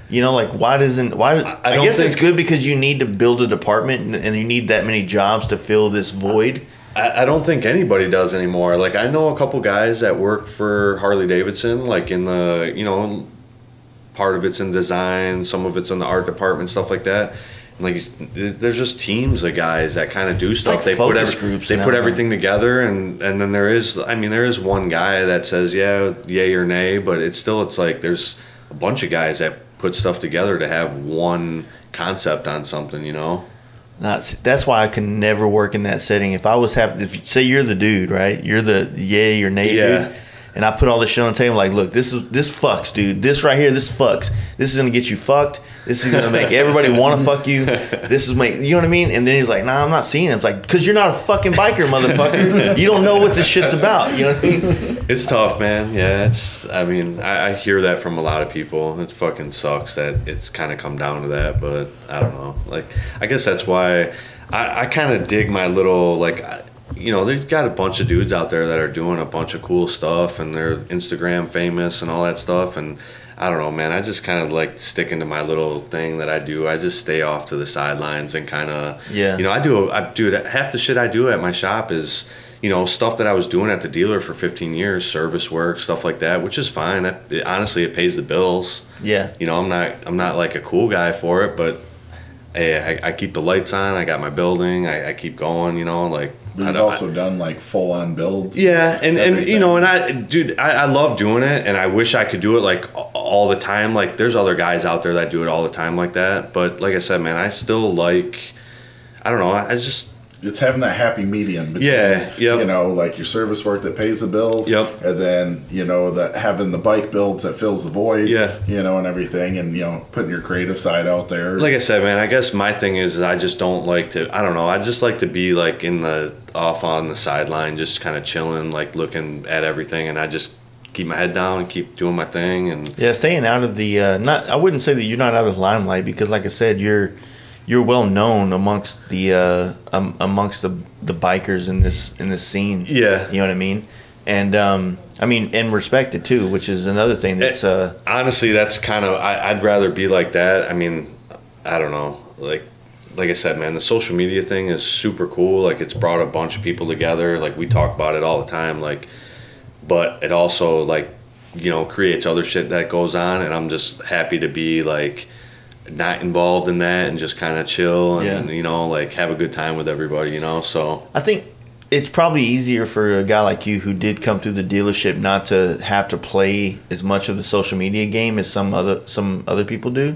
you know, like why doesn't why? I, don't guess it's good because you need to build a department and, and you need that many jobs to fill this void. I, I don't think anybody does anymore. Like I know a couple guys that work for Harley Davidson, like in the you know, part of it's in design, some of it's in the art department, stuff like that. Like there's just teams of guys that kind of do stuff. like they put every, groups they put everything together, and and then there is I mean there is one guy that says yeah yay or nay, but it's still it's like there's a bunch of guys that put stuff together to have one concept on something, you know. That's that's why I can never work in that setting. If I was having, if say you're the dude, right? You're the yay or nay Yeah. dude, and I put all this shit on the table. Like, look, this is this fucks, dude. This right here, this fucks. This is gonna get you fucked. This is gonna make everybody want to fuck you. This is make you know what I mean. And then he's like, Nah, I'm not seeing it. It's like, cause you're not a fucking biker, motherfucker. You don't know what this shit's about. You know what I mean? It's tough, man. Yeah, it's. I mean, I, I hear that from a lot of people. It fucking sucks that it's kind of come down to that, but I don't know. Like, I guess that's why I, I kind of dig my little like. I- You know, they've got a bunch of dudes out there that are doing a bunch of cool stuff, and they're Instagram famous and all that stuff. And I don't know, man. I just kind of like sticking to my little thing that I do. I just stay off to the sidelines and kind of, Yeah. You know, I do. I do half the shit I do at my shop is you know stuff that I was doing at the dealer for 15 years, service work, stuff like that, which is fine. That it, honestly, it pays the bills. Yeah. You know, I'm not I'm not like a cool guy for it, but hey, I, I keep the lights on. I got my building. I, I keep going. You know, like I We've don't- also done like full on builds. yeah, and, and you know, and I, dude, I, I love doing it, and I wish I could do it like all the time. Like, there's other guys out there that do it all the time like that. But like I said, man, I still like, I don't know, I I just it's having that happy medium between Yeah, yep. you know like your service work that pays the bills Yep. and then you know that having the bike builds that fills the void Yeah. you know and everything and you know putting your creative side out there like I said, man, I guess my thing is I just don't like to. I don't know. I just like to be like in the off on the sideline, just kind of chilling, like looking at everything, and I just keep my head down and keep doing my thing. And Yeah, staying out of the uh, not. I wouldn't say that you're not out of the limelight because, like I said, you're you're well known amongst the uh, um, amongst the the bikers in this in this scene. Yeah. you know what I mean. And um, I mean, and respected too, which is another thing that's uh, honestly, that's kind of I, I'd rather be like that. I mean, I don't know, like. Like I said, man, the social media thing is super cool. Like it's brought a bunch of people together. Like we talk about it all the time. Like, but it also like, you know, creates other shit that goes on. And I'm just happy to be like, not involved in that and just kind of chill and Yeah. you know like have a good time with everybody you know so I think it's probably easier for a guy like you who did come through the dealership not to have to play as much of the social media game as some other some other people do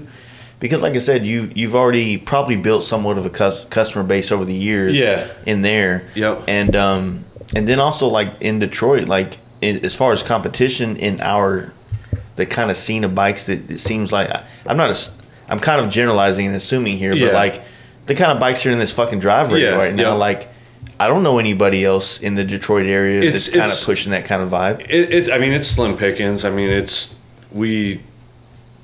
because like i said you you've already probably built somewhat of a cus- customer base over the years Yeah. in there Yep. and um and then also like in detroit like in, as far as competition in our the kind of scene of bikes that it seems like I, i'm not a, i'm kind of generalizing and assuming here but Yeah. like the kind of bikes are in this fucking driveway Yeah, right now yeah. like I don't know anybody else in the Detroit area It's- that's kind of pushing that kind of vibe. It, it, I mean, it's slim pickings. I mean, it's we,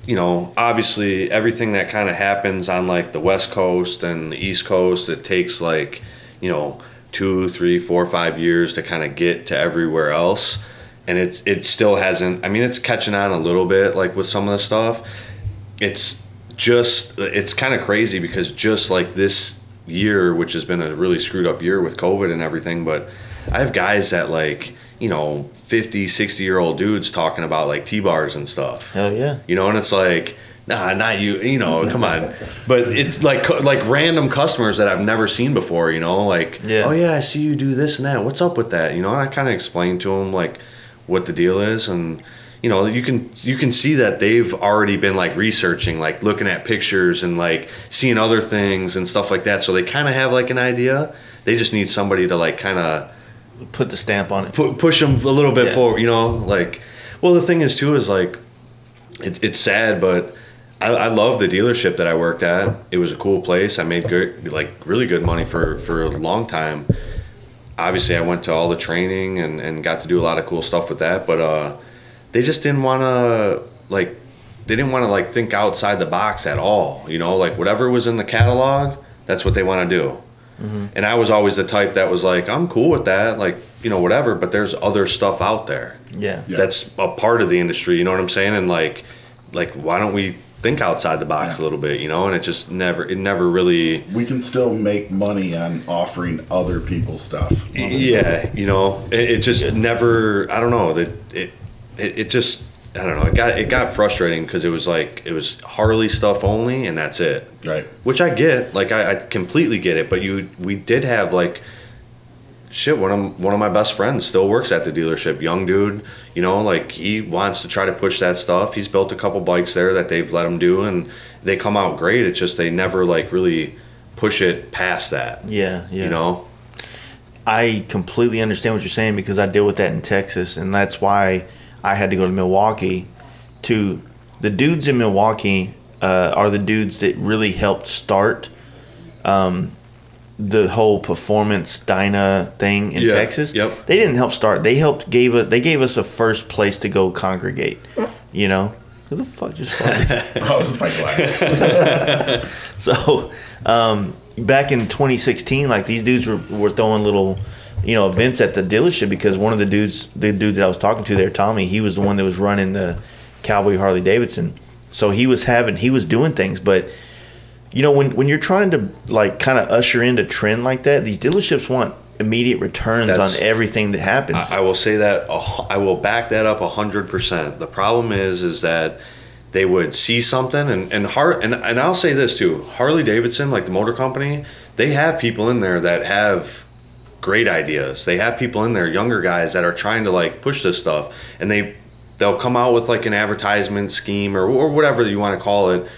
you know, obviously everything that kind of happens on like the West Coast and the East Coast, it takes like, you know, two, three, four, five years to kind of get to everywhere else, and it it still hasn't. I mean, it's catching on a little bit, like with some of the stuff. It's just it's kind of crazy because just like this year, which has been a really screwed up year with COVID and everything, but I have guys that like, you know, 50, 60 year old dudes talking about like T bars and stuff. Hell yeah. You know, and it's like, nah, not you, you know, come on. But it's like like random customers that I've never seen before, you know, like, Yeah. oh yeah, I see you do this and that. What's up with that? You know, and I kind of explain to them like what the deal is and you know, you can you can see that they've already been like researching, like looking at pictures and like seeing other things and stuff like that. So they kind of have like an idea. They just need somebody to like kind of Put the stamp on it. pu- push them a little bit Yeah. forward. You know, like, well, the thing is too is like, it, it's sad, but I, I love the dealership that I worked at. It was a cool place. I made good, like, really good money for for a long time. Obviously, I went to all the training and and got to do a lot of cool stuff with that. But uh, they just didn't want to like. They didn't want to like think outside the box at all, you know. Like whatever was in the catalog, that's what they want to do. Mm-hmm. And I was always the type that was like, I'm cool with that, like, you know, whatever, but there's other stuff out there Yeah. Yeah. that's a part of the industry, you know what I'm saying? And like like why don't we think outside the box Yeah. a little bit, you know? And it just never it never really We can still make money on offering other people stuff. yeah, you know, it, it just never I don't know, that it, it just I don't know. It got it got frustrating because it was like it was Harley stuff only, and that's it. Right. Which I get, like I, I completely get it. But you, we did have like, shit. One of one of my best friends still works at the dealership. Young dude, you know, like he wants to try to push that stuff. He's built a couple bikes there that they've let him do, and they come out great. It's just they never like really push it past that. Yeah. Yeah. You know. I completely understand what you're saying because I deal with that in Texas, and that's why I had to go to Milwaukee. To the dudes in Milwaukee uh, are the dudes that really helped start um, the whole performance Dyna thing in Yeah, Texas. yep. They didn't help start. They helped gave a, they gave us a first place to go congregate. You know, who the fuck just? Oh, this is my glass. So, um, back in 2016, like these dudes were, were throwing little, you know, events at the dealership because one of the dudes, the dude that I was talking to there, Tommy, he was the one that was running the Cowboy Harley Davidson. So he was having, he was doing things, but you know, when when you're trying to like kind of usher in a trend like that, these dealerships want immediate returns That's- on everything that happens. I, I will say that I will back that up hundred percent. The problem is, is that they would see something and and Har- and and I'll say this too: Harley Davidson, like the motor company, they have people in there that have great ideas. They have people in there, younger guys that are trying to like push this stuff, and they they'll come out with like an advertisement scheme or or whatever you want to call it.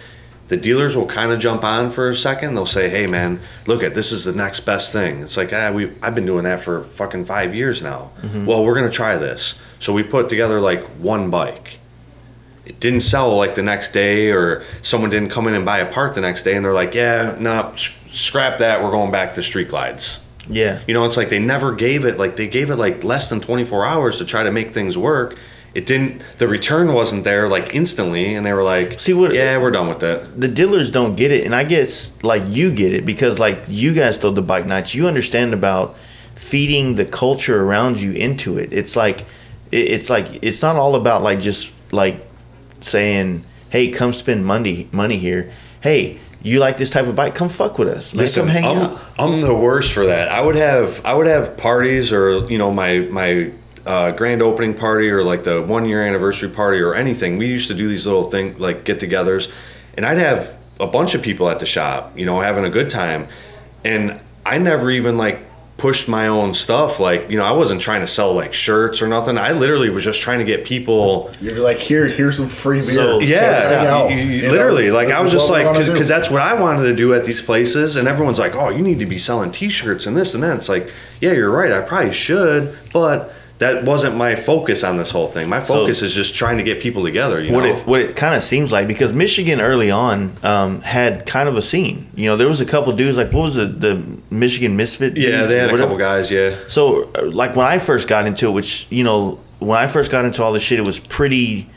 The dealers will kind of jump on for a second. They'll say, "Hey, man, look at this is the next best thing." It's like, ah, we I've been doing that for fucking five years now. Well, we're gonna try this. So we put together like one bike. It didn't sell like the next day, or someone didn't come in and buy a part the next day, and they're like, "Yeah, no, s- scrap that. We're going back to street glides." Yeah. You know, it's like they never gave it like they gave it like less than 24 hours to try to make things work. It didn't. The return wasn't there like instantly, and they were like, See, what- Yeah, we're done with that." the dealers don't get it, and I guess like you get it because like you guys throw the bike nights, you understand about feeding the culture around you into it. It's like it- it's like it's not all about like just like saying, "Hey, come spend money money here." Hey, you like this type of bike? Come fuck with us. Man, Listen, come hang I'm, out. I'm the worst for that. I would have I would have parties or you know my my uh, grand opening party or like the one year anniversary party or anything. We used to do these little thing like get-togethers, and I'd have a bunch of people at the shop, you know, having a good time, and I never even like pushed my own stuff. Like, you know, I wasn't trying to sell like shirts or nothing. I literally was just trying to get people. You're like, here, here's some free beer. So- Yeah, out. you- you- You know, literally. Like, I was just like, because that's what I wanted to do at these places. And everyone's like, oh, you need to be selling t shirts and this and that. It's like, yeah, you're right. I probably should. But that wasn't my focus on this whole thing. My focus is just trying to get people together. You what know? it what it kind of seems like because Michigan early on um, had kind of a scene. You know, there was a couple dudes like what was it the Michigan Misfit? yeah, they had a couple guys. Yeah. So uh, like when I first got into it, which you know when I first got into all this shit, it was pretty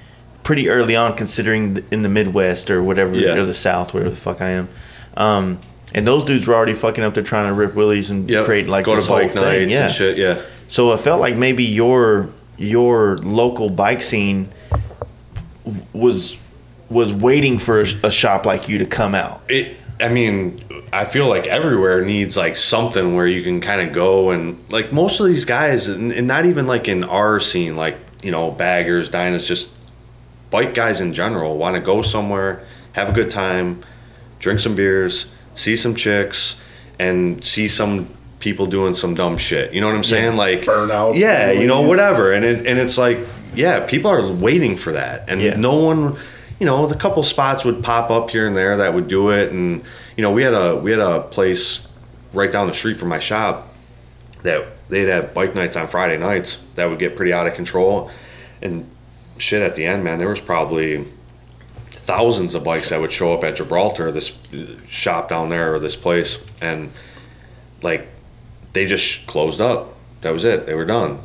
pretty early on considering in the Midwest or whatever Yeah. or the South, wherever the fuck I am. Um, and those dudes were already fucking up there trying to rip willies and Yep. create like go this whole thing. nights Yeah. and shit. Yeah. So it felt like maybe your your local bike scene was was waiting for a, shop like you to come out. it i mean i feel like everywhere needs like something where you can kind of go and like most of these guys and, and not even like in our scene like you know baggers Dynas just bike guys in general want to go somewhere have a good time drink some beers see some chicks and see some people doing some dumb shit. You know what i'm saying? Like Burnouts, yeah you know whatever. And it, and it's like yeah people are waiting for that. And Yeah. no one you know the couple spots would pop up here and there that would do it. And you know we had a we had a place right down the street from my shop that they'd have bike nights on friday nights that would get pretty out of control. And shit at the end man there was probably thousands of bikes that would show up at gibraltar this uh, shop down there or this place. And like they just closed up that was it they were done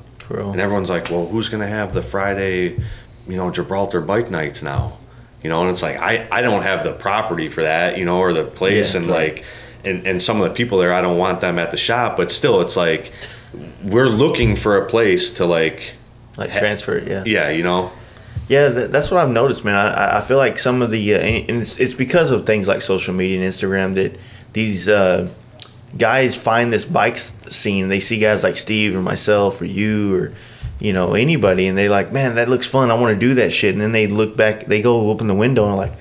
and everyone's like, well, who's going to have the Friday, you know, Gibraltar bike nights now? You know, and it's like, I, I don't have the property for that, you know, or the place. Yeah, and like, and, and some of the people there, I don't want them at the shop, but still, it's like, we're looking for a place to like, Like transfer it, yeah. yeah, you know, Yeah, that's what I've noticed, man. I, I feel like some of the, uh, and it's, it's because of things like social media and Instagram that these uh, guys find this bike scene. They see guys like Steve or myself or you or, you know, anybody, and they like, man, that looks fun. I want to do that shit. And then they look back, they go open the window and are like,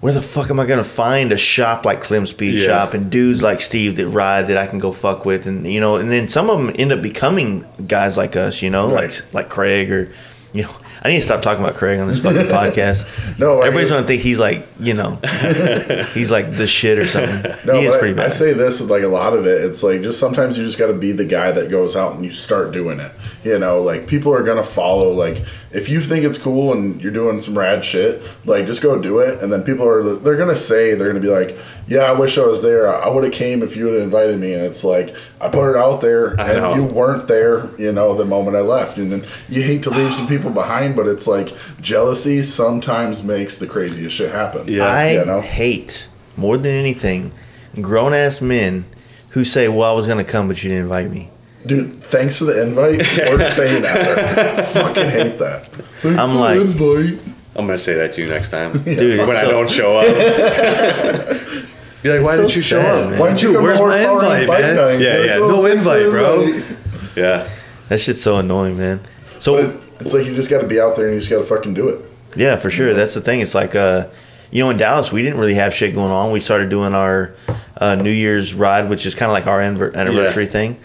where the fuck am I gonna find a shop like Clem Speed Yeah. Shop and dudes like Steve that ride that I can go fuck with and you know and then some of them end up becoming guys like us you know Right. like like Craig or you know I need to stop talking about Craig on this fucking podcast. No, everybody's gonna think he's like you know he's like the shit or something. No, he is pretty I, I say this with like a lot of it. It's like just sometimes you just got to be the guy that goes out and you start doing it. You know, like people are gonna follow. Like if you think it's cool and you're doing some rad shit, like just go do it. And then people are they're gonna say they're gonna be like, yeah, I wish I was there. I would have came if you would have invited me. And it's like I put it out there I know. and you weren't there. You know, the moment I left. And then you hate to leave some people behind, but it's like jealousy sometimes makes the craziest shit happen. Yeah. I you know? hate more than anything grown ass men who say, "Well, I was gonna come, but you didn't invite me." Dude, thanks for the invite or saying that. I fucking hate that. Thanks I'm like- the invite. I'm going to say that to you next time. Dude, it's when I don't show up. Be like, why so didn't you show sad, up? man. Why don't you Dude, where's my Horsepower invite, man? Night? Yeah, Like, yeah. oh, No invite, bro. invite. Yeah. That shit's so annoying, man. So But it- it's like you just got to be out there and you just got to fucking do it. Yeah, for sure. That's the thing. It's like, uh, you know, in Dallas, we didn't really have shit going on. We started doing our uh, New Year's ride, which is kind of like our anniversary Yeah. thing.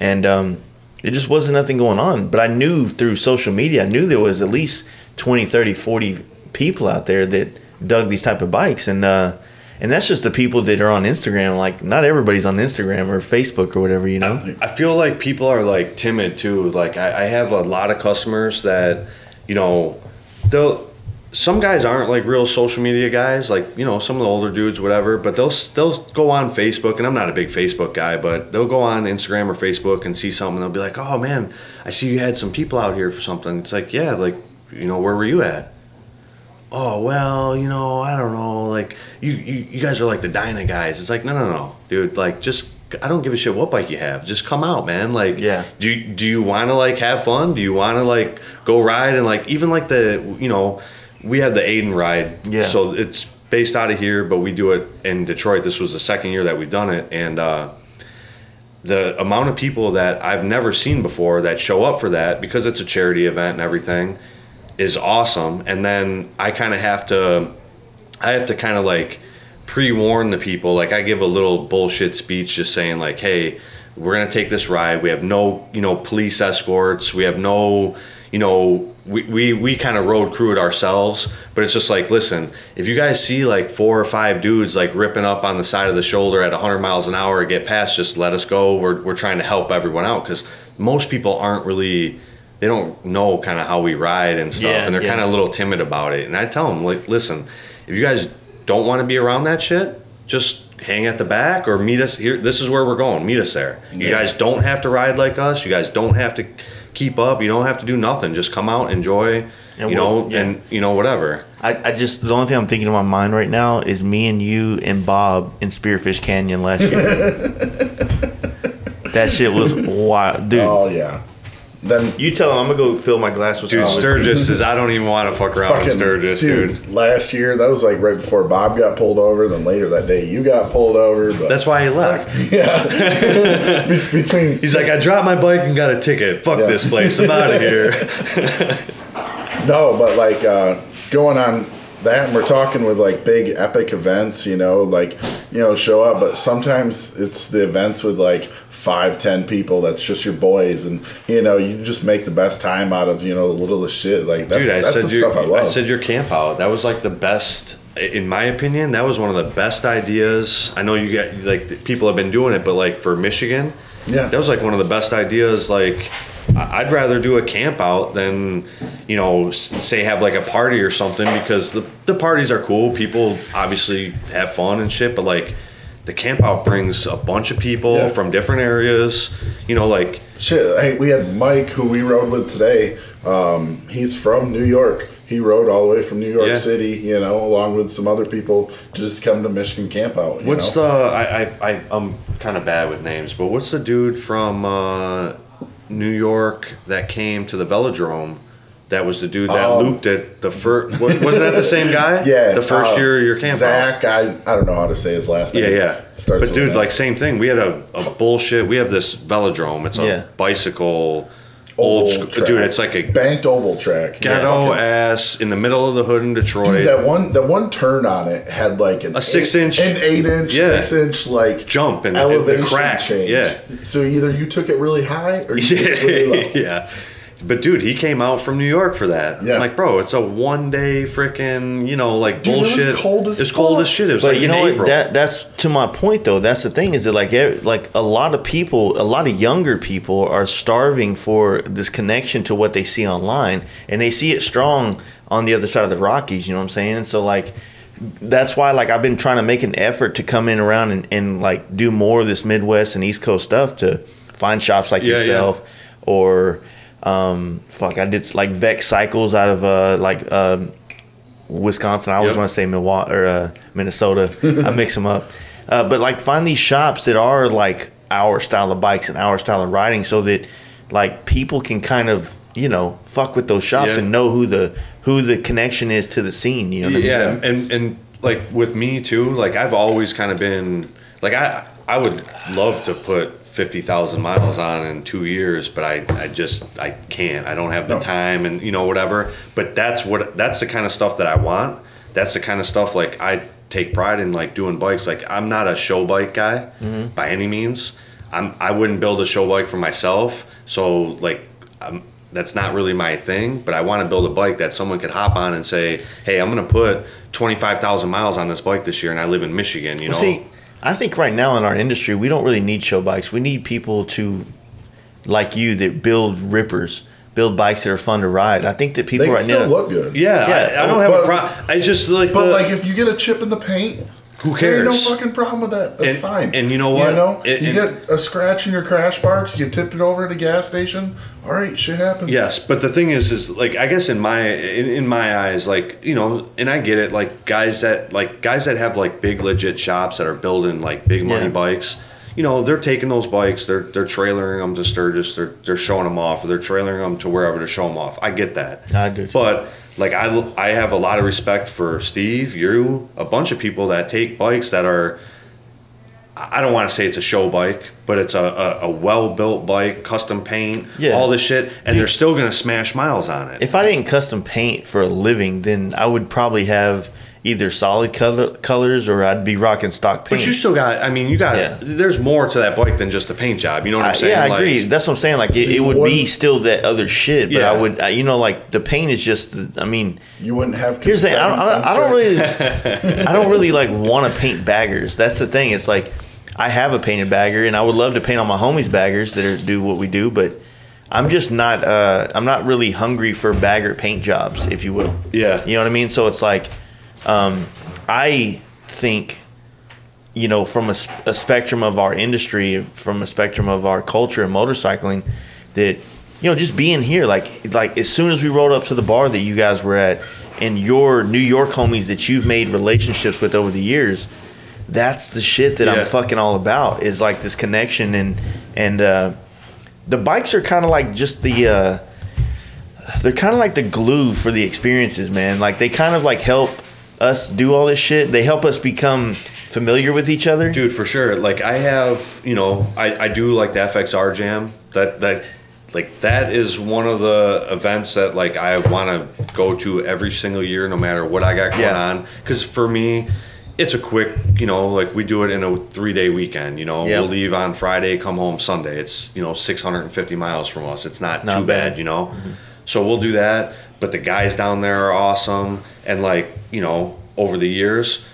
And um, it just wasn't nothing going on. But I knew through social media, I knew there was at least 20, 30, 40 people out there that dug these type of bikes. And, uh, and that's just the people that are on Instagram. Like, not everybody's on Instagram or Facebook or whatever, you know? I feel like people are like timid too. Like I, I have a lot of customers that, you know, they'll. Some guys aren't like real social media guys, like you know some of the older dudes, whatever. But they'll they'll go on Facebook, and I'm not a big Facebook guy, but they'll go on Instagram or Facebook and see something. And they'll be like, "Oh man, I see you had some people out here for something." It's like, yeah, like you know, where were you at? Oh well you know i don't know like you, you you guys are like the dyna guys. It's like no no no dude like just i don't give a shit what bike you have. Just come out man. Like Yeah. do you, do you want to like have fun? Do you want to like go ride? And like even like the you know we had the aiden ride. Yeah. so it's based out of here but we do it in detroit. This was the second year that we've done it. And uh the amount of people that I've never seen before that show up for that because it's a charity event and everything is awesome. And then I kind of have to, I have to kind of like pre-warn the people. Like I give a little bullshit speech just saying like, hey, we're gonna take this ride. We have no, you know, police escorts. We have no, you know, we we, we kind of road crew it ourselves. But it's just like, listen, if you guys see like four or five dudes like ripping up on the side of the shoulder at 100 miles an hour, get past, just let us go. We're we're trying to help everyone out because most people aren't really. They don't know kind of how we ride and stuff, Yeah, and they're yeah. kind of a little timid about it. And I tell them, like, listen, if you guys don't want to be around that shit, just hang at the back or meet us here. This is where we're going. Meet us there. You guys don't have to ride like us. You guys don't have to keep up. You don't have to do nothing. Just come out, enjoy, And you know, yeah. and you know whatever. I, I just the only thing I'm thinking in my mind right now is me and you and Bob in Spearfish Canyon last year. that shit was wild, dude. Oh yeah. Then You tell him I'm gonna go fill my glass with Dude, some- Sturgis is. I don't even want to fuck around with Sturgis, dude. Last year, that was like right before Bob got pulled over. Then later that day, you got pulled over. But That's why he left. Be- between He's like, I dropped my bike and got a ticket. Fuck Yeah. this place. I'm out of here. No, but like uh, going on that, and we're talking with like big epic events, you know, like you know, show up. But sometimes it's the events with like five, ten people. That's just your boys, and you know, you just make the best time out of you know the littlest shit. Like that's Dude, I that's said the your, stuff I love. I said your camp out. That was like the best, in my opinion. That was one of the best ideas. I know you got like people have been doing it, but like for Michigan, Yeah. that was like one of the best ideas. Like, I'd rather do a camp out than, you know, say have like a party or something because the the parties are cool. People obviously have fun and shit, but like. The camp out brings a bunch of people Yeah. from different areas. You know, like Shit, hey, we had Mike, who we rode with today. Um, he's from New York. He rode all the way from New York Yeah. City, you know, along with some other people to just come to Michigan camp out. you What's know? the I, I, I I'm kind of bad with names, but what's the dude from uh, New York that came to the velodrome? That was the dude that Um, looped it. The first wasn't that the same guy? Yeah, the first uh, year of your camp. out? Zach, I I don't know how to say his last Yeah, name. yeah. Starts but dude, an like same thing. We had a, a bullshit. We have this velodrome. It's a Yeah. bicycle, Oval old school. track. Dude, it's like a banked oval track. ghetto Fucking- ass in the middle of the hood in Detroit. Dude, that one that one turn on it had like an A six eight- inch- an eight inch, Yeah. six inch like Jump and- and the elevation crack, change. yeah. So either you took it really high or you took it really low. yeah. But dude, he came out from New York for that. Yeah. I'm like, bro, it's a one day freaking, you know, like Dude, it was bullshit. cold as it's cold as shit. It was But like you know what? That that's to my point though. That's the thing is that like like a lot of people, a lot of younger people are starving for this connection to what they see online, and they see it strong on the other side of the Rockies. You know what I'm saying? And so like that's why like I've been trying to make an effort to come in around and, and like do more of this Midwest and East Coast stuff to find shops like Yeah, yeah. yourself or um fuck I did like Vex cycles out of uh like um Wisconsin. I always Yep. want to say Milwaukee or uh, Minnesota. I mix them up. Uh, but like find these shops that are like our style of bikes and our style of riding, so that like people can kind of you know fuck with those shops Yeah. and know who the who the connection is to the scene. You know what yeah, I mean? and and like with me too, like I've always kind of been like I I would love to put fifty thousand miles on in two years, but I I just I can't. I don't have the No. time and you know whatever. But that's what that's the kind of stuff that I want. That's the kind of stuff like I take pride in like doing bikes. Like I'm not a show bike guy mm-hmm. by any means. I'm I wouldn't build a show bike for myself. So like I'm that's not really my thing, but I want to build a bike that someone could hop on and say, "Hey, I'm going to put 25,000 miles on this bike this year and I live in Michigan, you know." See, I think right now in our industry, we don't really need show bikes. We need people to, like you, that build rippers, build bikes that are fun to ride. I think that people They right still now. look good. yeah, Yeah, I, I don't have a problem. I just like But the- like if you get a chip in the paint, Who there ain't cares? no fucking problem with that. That's And- fine. and you know what? You know, It- you get a scratch in your crash box, you tipped it over at a gas station. All right, shit happens. Yes, but the thing is, is like I guess in my in, in my eyes, like you know, and I get it, like guys that like guys that have like big legit shops that are building like big money Yeah. bikes. You know, they're taking those bikes, they're they're trailering them to Sturgis, they're they're showing them off, or they're trailering them to wherever to show them off. I get that. I do too. Like I I have a lot of respect for Steve, you, a bunch of people that take bikes that are. I don't want to say it's a show bike, but it's a, a, a well built bike, custom paint, Yeah. all this shit, and they're still gonna smash miles on it. If I didn't custom paint for a living, then I would probably have either solid color, colors or I'd be rocking stock paint. But you still got. I mean, you got. Yeah. There's more to that bike than just a paint job. You know what I- I'm saying? yeah, I Like, agree. That's what I'm saying. Like it, it would be still that other shit, but Yeah. I would, I, you know, like the paint is just. I mean, You wouldn't have. here's the thing. I don't, I, I don't really, I don't really like want to paint baggers. That's the thing. It's like I have a painted bagger, and I would love to paint all my homies baggers that are, do what we do, but I'm just not. Uh, I'm not really hungry for bagger paint jobs, if you will. Yeah. You know what I mean? So it's like, um, I think, you know, from a spectrum of our industry, from a spectrum of our culture and motorcycling, that you know, just being here, like, like as soon as we rolled up to the bar that you guys were at, and your New York homies that you've made relationships with over the years, that's the shit that Yeah. I'm fucking all about. Is like this connection and and uh, the bikes are kind of like just the. Uh, they're kind of like the glue for the experiences, man. Like they kind of like help us do all this shit. They help us become familiar with each other. dude for sure like i have you know i, I do like the fxr jam that that like that is one of the events that like i want to go to every single year no matter what i got going Yeah. on because for me it's a quick you know like we do it in a three day weekend you know Yep. we'll leave on friday come home sunday it's you know 650 miles from us it's not, Not too bad. bad, you know mm-hmm. so we'll do that but the guys down there are awesome and like you know over the years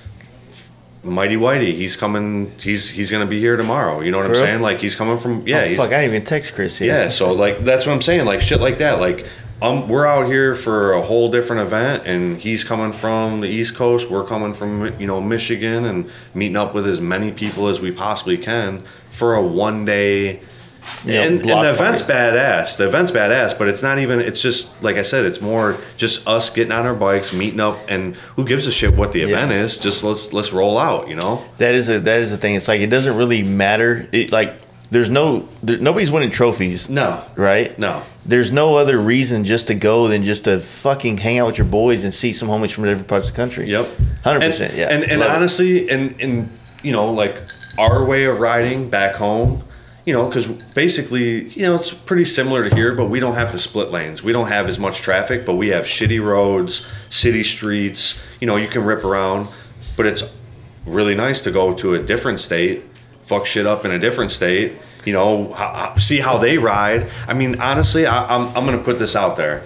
Mighty Whitey, he's coming. He's he's gonna be here tomorrow. You know what For I'm real? saying? Like he's coming from yeah. oh, he's, fuck, I didn't even text Chris yet. yeah. So like that's what I'm saying. Like shit like that. Like um, we're out here for a whole different event, and he's coming from the East Coast. We're coming from you know Michigan, and meeting up with as many people as we possibly can for a one day. Yeah, and, and the event's party. badass. The event's badass, but it's not even. It's just like I said. It's more just us getting on our bikes, meeting up, and who gives a shit what the Yeah. event is? Just let's let's roll out. You know. That is a that is the thing. It's like it doesn't really matter. It like there's no there, nobody's winning trophies. No. Right? No. There's no other reason just to go than just to fucking hang out with your boys and see some homies from different parts of the country. Yep. Hundred percent. Yeah. And and Love it. honestly, and and you know, like our way of riding back home, you know, because basically, you know, it's pretty similar to here, but we don't have to split lanes. We don't have as much traffic, but we have shitty roads, city streets. You know, you can rip around, but it's really nice to go to a different state, fuck shit up in a different state. You know, see how they ride. I mean, honestly, I, I'm I'm gonna put this out there.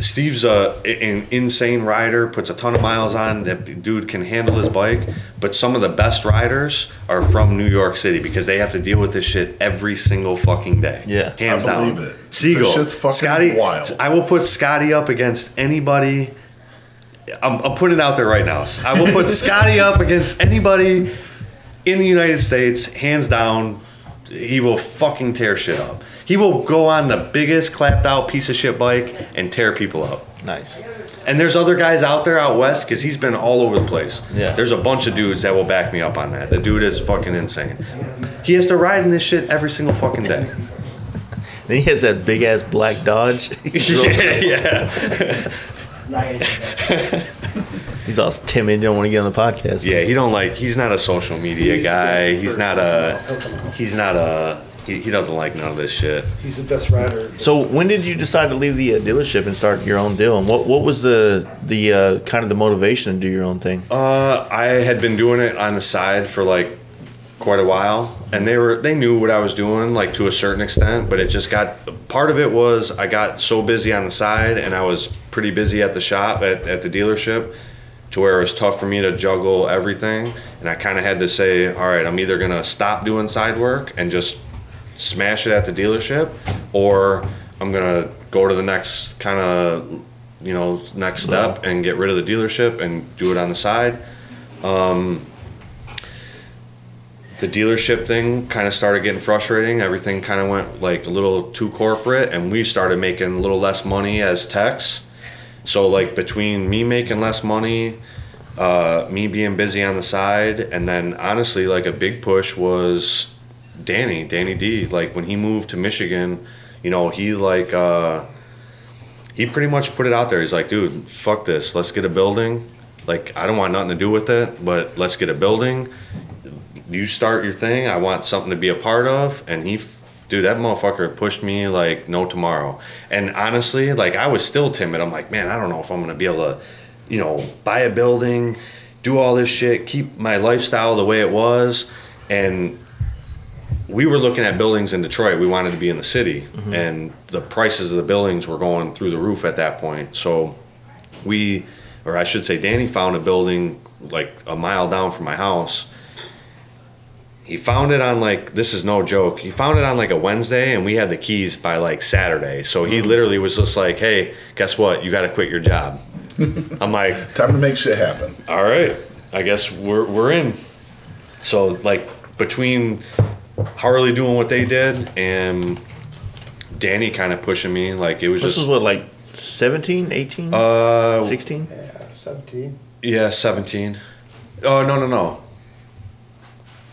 Steve's a, an insane rider, puts a ton of miles on. That dude can handle his bike. But some of the best riders are from New York City because they have to deal with this shit every single fucking day. Yeah. hands I believe down. it. Seagull, This shit's fucking Scotty, wild. I will put Scotty up against anybody. I'm, I'm putting it out there right now. I will put Scotty up against anybody in the United States, hands down. He will fucking tear shit up. He will go on the biggest clapped out piece of shit bike and tear people up. nice. And there's other guys out there out west because he's been all over the place. Yeah. There's a bunch of dudes that will back me up on that. The dude is fucking insane. He has to ride in this shit every single fucking day. Then he has that big ass black Dodge. yeah, yeah. He's all timid. Don't want to get on the podcast. Yeah, he don't like. He's not a social media guy. He's not a. He's not a. He, he doesn't like none of this shit. He's the best rider. So when did you decide to leave the uh, dealership and start your own deal? And what what was the the uh, kind of the motivation to do your own thing? Uh, I had been doing it on the side for like quite a while, and they were they knew what I was doing like to a certain extent, but it just got part of it was I got so busy on the side, and I was pretty busy at the shop at, at the dealership, to where it was tough for me to juggle everything, and I kind of had to say, all right, I'm either gonna stop doing side work and just smash it at the dealership, or I'm gonna go to the next kind of you know next step and get rid of the dealership and do it on the side. Um, the dealership thing kind of started getting frustrating. Everything kind of went like a little too corporate, and we started making a little less money as techs. So like between me making less money, uh, me being busy on the side, and then honestly, like a big push was Danny, Danny D. Like when he moved to Michigan, you know, he like uh, he pretty much put it out there. He's like, dude, fuck this. Let's get a building. Like I don't want nothing to do with it, but let's get a building. You start your thing. I want something to be a part of, and he. Dude, that motherfucker pushed me like no tomorrow. And honestly, like I was still timid. I'm like, man, I don't know if I'm gonna be able to you know, buy a building, do all this shit, keep my lifestyle the way it was, and we were looking at buildings in Detroit. We wanted to be in the city, mm-hmm. and the prices of the buildings were going through the roof at that point. So we, or I should say, Danny found a building like a mile down from my house. He found it on like this is no joke. He found it on like a Wednesday, and we had the keys by like Saturday. So he mm-hmm. literally was just like, "Hey, guess what? You got to quit your job." I'm like, Time to make shit happen. all right, I guess we're we're in. So like between Harley doing what they did and Danny kind of pushing me, like it was This just was what, like 17, 18, uh 16? Yeah, Seventeen. yeah seventeen. Oh no no no.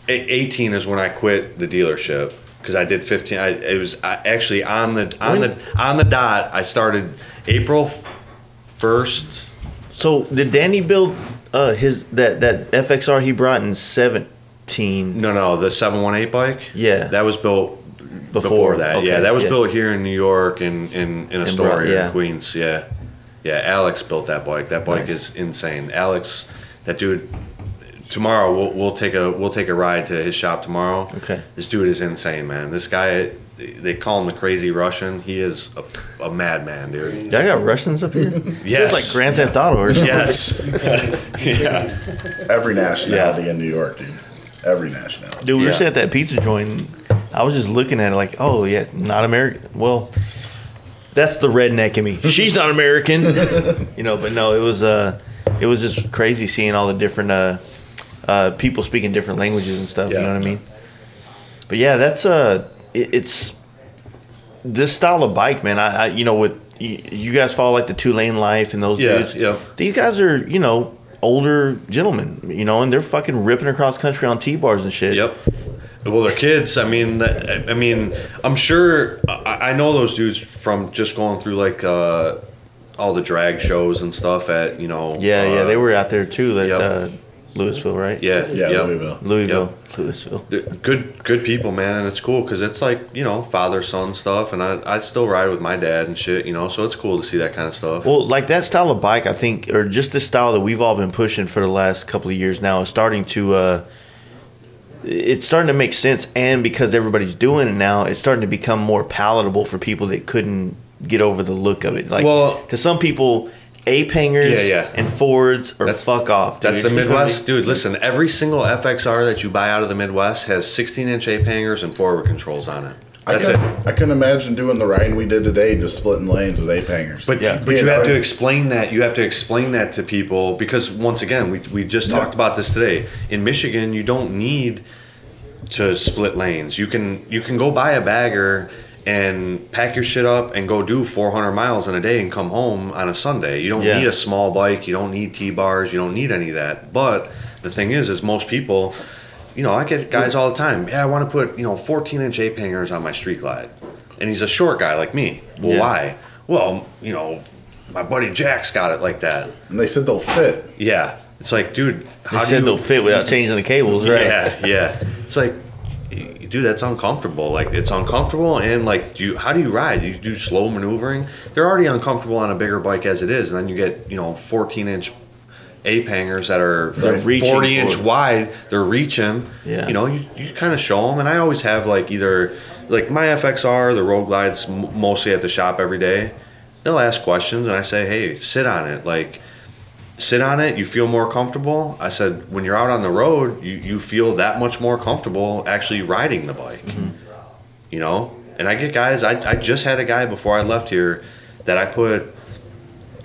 A- Eighteen is when I quit the dealership because I did fifteen. I it was I, actually on the on the on the dot. I started April first. So did Danny build uh, his that that FXR he brought in 17 No no the seven one eight bike. Yeah. that was built before, before, that. Okay, yeah, that was yeah. built here in New York in in, in In Astoria, Bro- yeah. in Queens. Yeah, yeah. Alex built that bike. That bike Nice. is insane. Alex, that dude. Tomorrow we'll, we'll take a we'll take a ride to his shop tomorrow. Okay. This dude is insane, man. This guy, they call him the crazy Russian. He is a, a madman, dude. Y'all got Russians up here? Yes. It's like Grand Theft Auto or something. Yes. yeah. Every nationality in New York, dude. Every nationality. Dude, we were Yeah. sitting at that pizza joint. I was just looking at it like, oh yeah, not American. Well, that's the redneck in me. She's not American, you know. But no, it was uh, it was just crazy seeing all the different uh, uh, people speaking different languages and stuff. You know what I mean? But yeah, that's uh, it, it's this style of bike, man. I, I you know with you, you guys follow like the two lane life and those Yeah, dudes. yeah. These guys are you know older gentlemen, you know, and they're fucking ripping across country on T bars and shit. Yep. Well, they're kids. I mean, I mean, I'm sure. I I know those dudes from just going through like uh, all the drag shows and stuff at you know. Yeah, yeah, uh, they were out there too at yep. uh, Louisville, right? Yeah, Yeah, yep. Louisville. Louisville, Louisville. Good, good people, man, and it's cool because it's like you know father son stuff, and I I still ride with my dad and shit, you know, so it's cool to see that kind of stuff. Well, like that style of bike, I think, or just the style that we've all been pushing for the last couple of years now is starting to. Uh, it's starting to make sense, and because everybody's doing it now, it's starting to become more palatable for people that couldn't get over the look of it. Like, Well- to some people, ape hangers Yeah, yeah. and Fords or That's- fuck off. That's the You know what I Midwest, dude. Listen, every single FXR that you buy out of the Midwest has 16 inch ape hangers and forward controls on it. That's I it. couldn't, I couldn't imagine doing the riding we did today, just splitting lanes with ape hangers. But Yeah. but you know, have to explain that. You have to explain that to people because once again, we we just Yeah. talked about this today. In Michigan, you don't need to split lanes. You can you can go buy a bagger and pack your shit up and go do 400 miles in a day and come home on a Sunday. You don't Yeah. need a small bike. You don't need T-bars. You don't need any of that. But the thing is, is most people, you know, I get guys all the time. Yeah, I want to put you know 14 inch ape hangers on my street glide, and he's a short guy like me. Well, Yeah. why? Well, you know, my buddy Jack's got it like that. and they said they'll fit. Yeah, it's like, dude, They how do said you? they'll fit without changing the cables, right? Yeah, yeah. It's like, dude, that's uncomfortable. Like, it's uncomfortable, and like, do you? How do you ride? You do slow maneuvering. They're already uncomfortable on a bigger bike as it is, and then you get you know 14 inch ape hangers that are They're 40 inch wide. They're reaching. Yeah. You know, you, you kind of show them, and I always have like either like my FXR, the Road Glides, mostly at the shop every day. They'll ask questions, and I say, hey, sit on it, like sit on it, you feel more comfortable. I said, when you're out on the road, you, you feel that much more comfortable actually riding the bike. Mm-hmm. You know? And I get guys, I, I just had a guy before I left here that I put,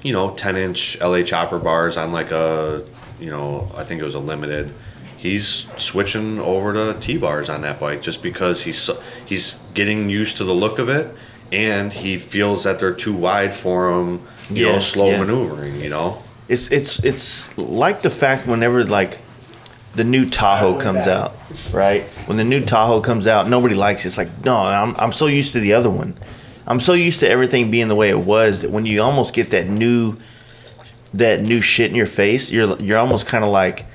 you know, 10 inch LA chopper bars on like a, you know, I think it was a limited. He's switching over to T bars on that bike just because he's he's getting used to the look of it, and he feels that they're too wide for him. You Yeah, know, slow yeah. maneuvering. You know, It's it's it's like the fact whenever like the new Tahoe comes out, right? When the new Tahoe comes out, nobody likes it. It's like, no, I'm I'm so used to the other one. I'm so used to everything being the way it was that when you almost get that new that new shit in your face, you're you're almost kind of like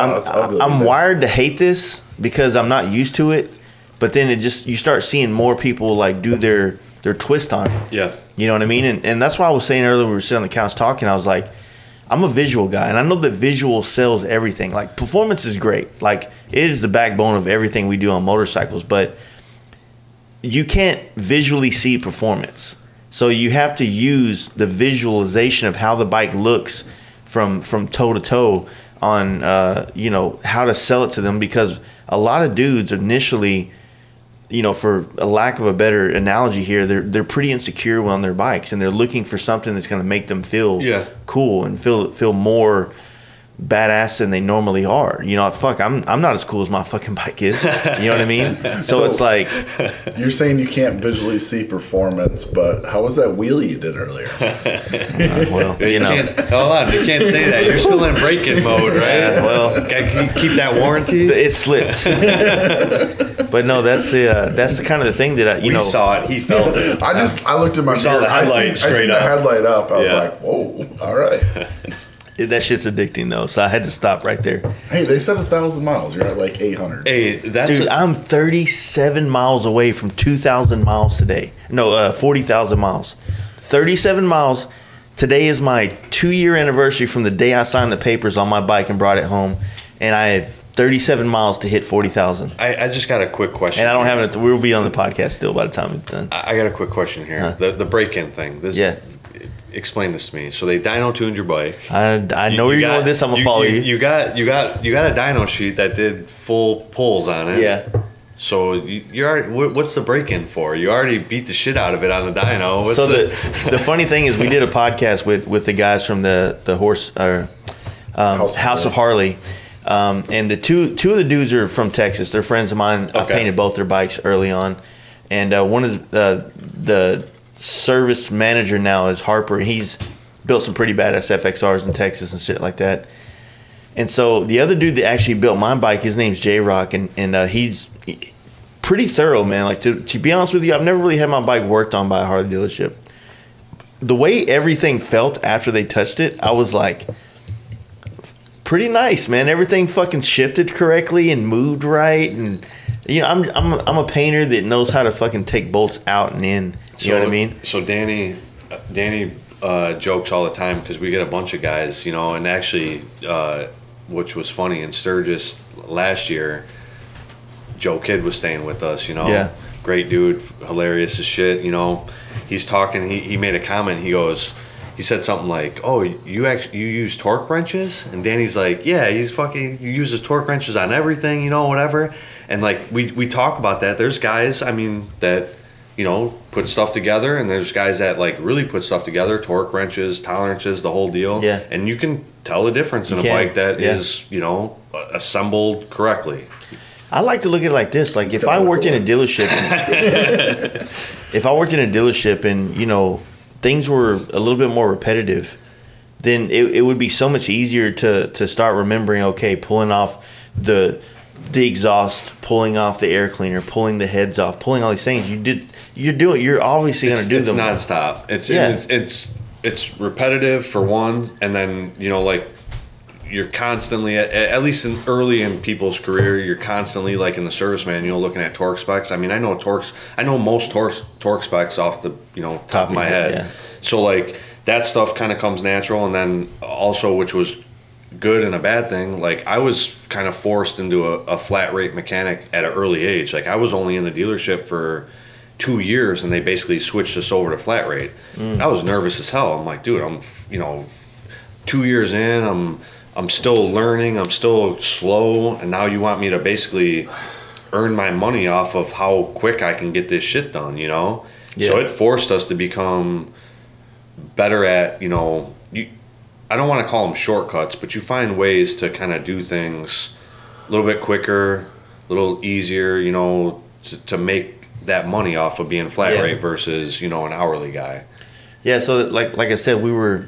I'm, ugly. I'm wired to hate this because I'm not used to it. But then it just you start seeing more people like do their their twist on it. Yeah. You know what I mean? And, and that's why I was saying earlier, we were sitting on the couch talking, I was like, I'm a visual guy, and I know that visual sells everything. Like, performance is great. Like, it is the backbone of everything we do on motorcycles, but you can't visually see performance. So you have to use the visualization of how the bike looks from from toe to toe on uh, you know how to sell it to them because a lot of dudes initially you know, for a lack of a better analogy here, they're they're pretty insecure on their bikes, and they're looking for something that's going to make them feel Yeah. cool and feel feel more badass than they normally are. You know, fuck, I'm I'm not as cool as my fucking bike is. You know what I mean? So, So- it's like, You're saying you can't visually see performance, but how was that wheelie you did earlier? uh, well, you You know, hold on, you can't say that. You're still in break-in mode, right? Yeah, well- Gotta keep- keep that warranty. it slipped. but no, that's the uh, that's the kind of the thing that I, you we know. saw it. He felt it. I just I looked at my saw mirror, the I headlight seen, I straight seen up. the headlight up. I was like, whoa, all right. That shit's addicting though, so I had to stop right there. Hey, they said a thousand miles. You're at like eight hundred. Hey, that's Dude, a- I'm 37 miles away from 2,000 miles today. No, uh, 40,000 miles. 37 miles. Today is my two year anniversary from the day I signed the papers on my bike and brought it home. And I have 37 miles to hit 40,000. I, I just got a quick question. And I don't have it. We'll be on the podcast still by the time it's done. I I got a quick question here. The the break-in thing. This, Yeah. Explain this to me. So they dyno tuned your bike. I, I know where you're got- going this. I'm going to follow you. You got you got you got a dyno sheet that did full pulls on it. yeah. So you, you're already, what's the break-in for? You already beat the shit out of it on the dyno. What's so the, the the funny thing is we did a podcast with with the guys from the the horse or um, House House, of of Harley, um, and the two two of the dudes are from Texas. They're friends of mine. I painted both their bikes early on, and uh, one is uh, the service manager now is Harper. He's built some pretty badass FXRs in Texas and shit like that. And so the other dude that actually built my bike, his name's J Rock, and and uh, he's pretty thorough, man. Like to to be honest with you, I've never really had my bike worked on by a Harley dealership. The way everything felt after they touched it, I was like, pretty nice, man. Everything fucking shifted correctly and moved right, and you know, I'm I'm I'm a painter that knows how to fucking take bolts out and in. You know what I mean? So Danny, uh, Danny uh, jokes all the time because we get a bunch of guys, you know, and actually, uh, which was funny in Sturgis last year, Joe Kidd was staying with us, you know. Yeah. Great dude, hilarious as shit, you know. He's talking. He, he made a comment. He goes, he said something like, "Oh, you actually you use torque wrenches?" And Danny's like, "Yeah, he's fucking he uses torque wrenches on everything, you know, whatever." And like we we talk about that. There's guys, I mean, that you know put stuff together, and there's guys that like really put stuff together, torque wrenches, tolerances, the whole deal. Yeah. And you can tell the difference in You a bike that is yeah. you know assembled correctly. I like to look at it like this. Like if I worked in a dealership, if I worked in a dealership and you know things were a little bit more repetitive, then it, it would be so much easier to to start remembering. Okay, pulling off the the exhaust, pulling off the air cleaner, pulling the heads off, pulling all these things. You did. You're doing. You're obviously going to do it's them. nonstop. It's, Yeah. it's it's it's repetitive for one, and then you know like you're constantly at, at least in early in people's career, you're constantly like in the service manual looking at torque specs. I mean, I know torques. I know most torque torque specs off the you know top, of my head. head, yeah. So like that stuff kind of comes natural, and then also which was good and a bad thing. Like I was kind of forced into a, a flat rate mechanic at an early age. Like I was only in the dealership for two years, and they basically switched us over to flat rate. Mm. I was nervous as hell. I'm like, dude, I'm you know two years in. I'm I'm still learning. I'm still slow, and now you want me to basically earn my money off of how quick I can get this shit done. You know. Yeah. So it forced us to become better at you know you i don't want to call them shortcuts but you find ways to kind of do things a little bit quicker a little easier you know to, to make that money off of being flat Yeah. rate versus you know an hourly guy Yeah, so like like I said, we were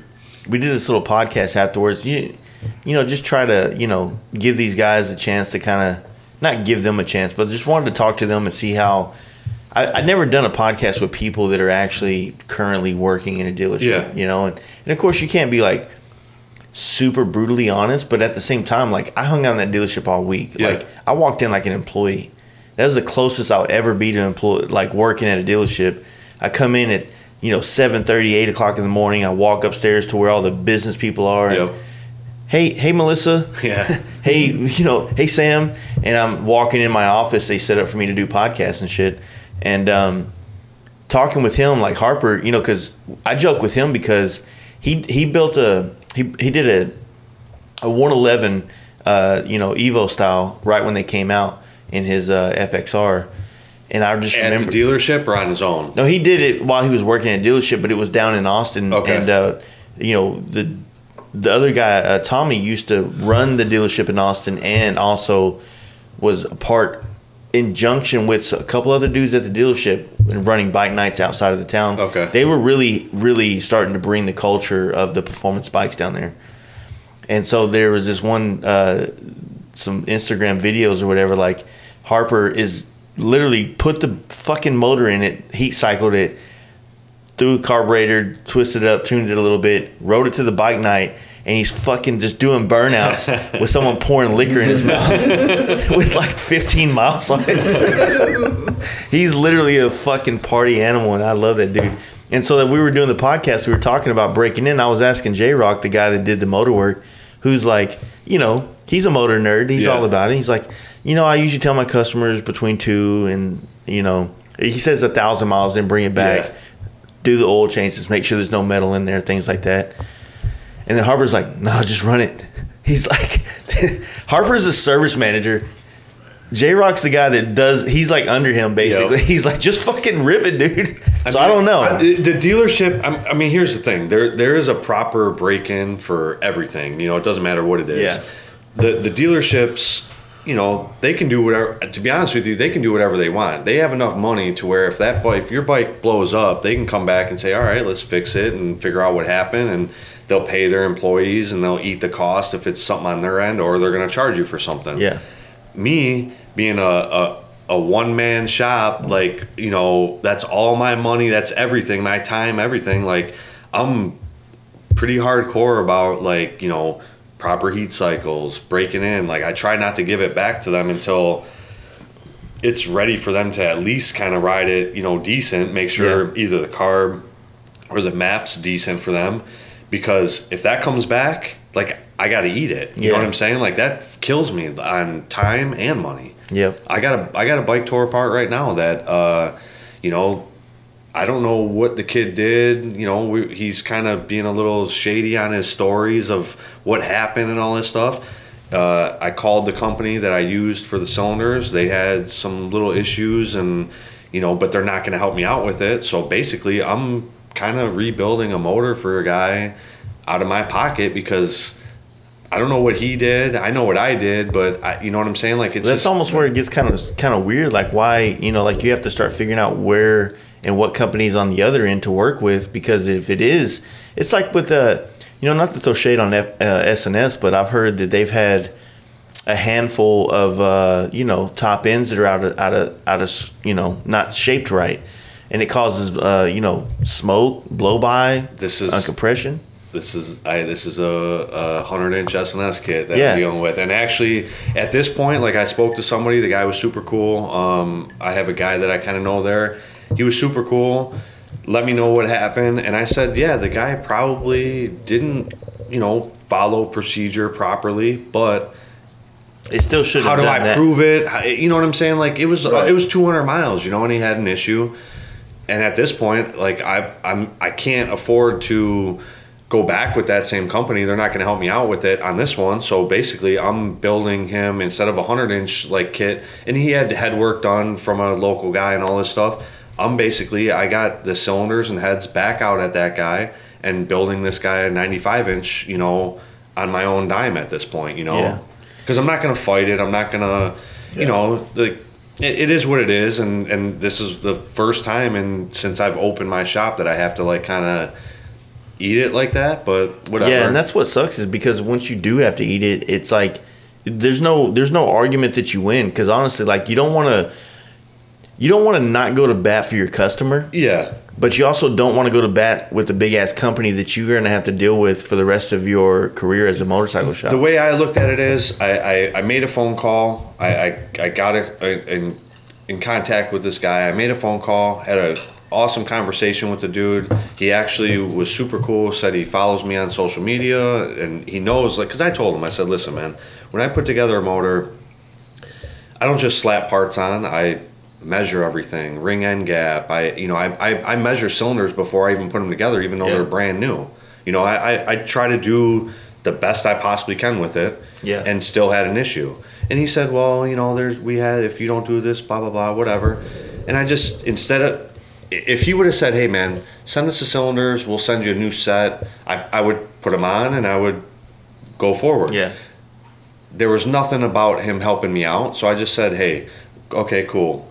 we did this little podcast afterwards. You you know, just try to, you know, give these guys a chance to kind of not give them a chance, but just wanted to talk to them and see how I, I'd never done a podcast with people that are actually currently working in a dealership, Yeah. you know, and, and of course you can't be like super brutally honest, but at the same time, like I hung out in that dealership all week. Yeah. Like I walked in like an employee. That was the closest I'll ever be to employ like working at a dealership. I come in at you know 7:30, 8 o'clock in the morning. I walk upstairs to where all the business people are. and, Yep. hey, hey, Melissa. Yeah. hey, you know, hey, Sam. And I'm walking in my office. They set up for me to do podcasts and shit. And um, talking with him, like Harper, you know, because I joke with him because he he built a he he did a a 111, uh, you know, Evo style right when they came out in his uh, FXR. And I just At remember the dealership or on his own? no, he did it while he was working at a dealership, but it was down in Austin. Okay. And uh, you know the the other guy, uh, Tommy, used to run the dealership in Austin, and also was a part in junction with a couple other dudes at the dealership and running bike nights outside of the town. Okay. They were really, really starting to bring the culture of the performance bikes down there. And so there was this one, uh, some Instagram videos or whatever. Like Harper is literally put the fucking motor in it, heat cycled it, threw a carburetor, twisted it up, tuned it a little bit, rode it to the bike night, and he's fucking just doing burnouts with someone pouring liquor in his mouth with like 15 miles on it. he's literally a fucking party animal, and I love that dude. And so that we were doing the podcast, we were talking about breaking in. I was asking J Rock, the guy that did the motor work, who's like, you know, he's a motor nerd. He's Yeah. all about it. He's like, you know, I usually tell my customers between two and you know, he says a thousand miles, then bring it back Yeah. do the oil changes, make sure there's no metal in there, things like that. And then Harper's like, no, just run it. He's like, Harper's a service manager. J Rock's the guy that does, he's like under him basically. Yep. He's like, just fucking rip it, dude. so I don't know. I- the the dealership. I'm- I mean, here's the thing. There there is a proper break in for everything. You know, it doesn't matter what it is. Yeah. The the dealerships, you know, they can do whatever. To be honest with you, they can do whatever they want. They have enough money to where if that bike, if your bike blows up, they can come back and say, all right, let's fix it and figure out what happened and. They'll pay their employees and they'll eat the cost if it's something on their end, or they're going to charge you for something yeah. me being a, a, a one man shop, like, you know, that's all my money, that's everything, my time, everything. Like, I'm pretty hardcore about, like, you know, proper heat cycles, breaking in. Like, I try not to give it back to them until it's ready for them to at least kind of ride it, you know, decent, make sure Yeah. either the carb or the map's decent for them. Because if that comes back, like, I got to eat it. You know what I'm saying? Like, that kills me on time and money. Yeah. I got a I got a bike tore apart right now that uh, you know I don't know what the kid did. You know we, he's kind of being a little shady on his stories of what happened and all this stuff. Uh, I called the company that I used for the cylinders. They had some little issues and you know, but they're not going to help me out with it. So basically, I'm kind of rebuilding a motor for a guy out of my pocket because. I don't know what he did. I know what I did, but I, you know what I'm saying. Like it's That's just- almost where it gets kind of kind of weird. Like why you know like you have to start figuring out where and what companies on the other end to work with because if it is, it's like with uh you know not to throw shade on F, uh, S&S, but I've heard that they've had a handful of uh, you know top ends that are out of out of out of you know not shaped right, and it causes uh, you know smoke, blow by, This is- uh, compression. this is I this is a, a hundred inch S&S kit that Yeah. I'm dealing with, and actually at this point, like I spoke to somebody, the guy was super cool. Um, I have a guy that I kind of know there. He was super cool. Let me know what happened, and I said, yeah, the guy probably didn't, you know, follow procedure properly, but It still should. how do I that. prove it? How- You know what I'm saying? Like it was Right. it was 200 miles, you know, and he had an issue. And at this point, like I I'm I can't afford to go back with that same company. They're not going to help me out with it on this one. So basically, I'm building him instead of a 100 inch like kit, and he had head work done from a local guy and all this stuff. I'm basically I got the cylinders and heads back out at that guy and building this guy a 95 inch, you know, on my own dime at this point, you know Yeah. because I'm not gonna fight it. I'm not gonna, you know, like it, it is what it is, and and this is the first time and since I've opened my shop that I have to like kind of eat it like that. But whatever. Yeah, and that's what sucks is because once you do have to eat it, it's like there's no there's no argument that you win because honestly, like you don't want to you don't want to not go to bat for your customer, yeah, but you also don't want to go to bat with the big ass company that you're going to have to deal with for the rest of your career as a motorcycle shop. The way I looked at it is, I, I, I made a phone call. I, I, I got a, a- in in contact with this guy. I made a phone call, had a awesome conversation with the dude. He actually was super cool. Said he follows me on social media and he knows like because I told him I said, listen, man, when I put together a motor, I don't just slap parts on. I measure everything, ring end gap. I you know I I, I measure cylinders before I even put them together, even though Yeah. they're brand new. You know I, I I try to do the best I possibly can with it. Yeah. And still had an issue. And he said, well, you know, there's we had if you don't do this, blah blah blah, whatever. And I just instead of if he would have said, hey man, send us the cylinders, we'll send you a new set. I I would put them on and I would go forward Yeah. there was nothing about him helping me out. So I just said, hey, okay, cool.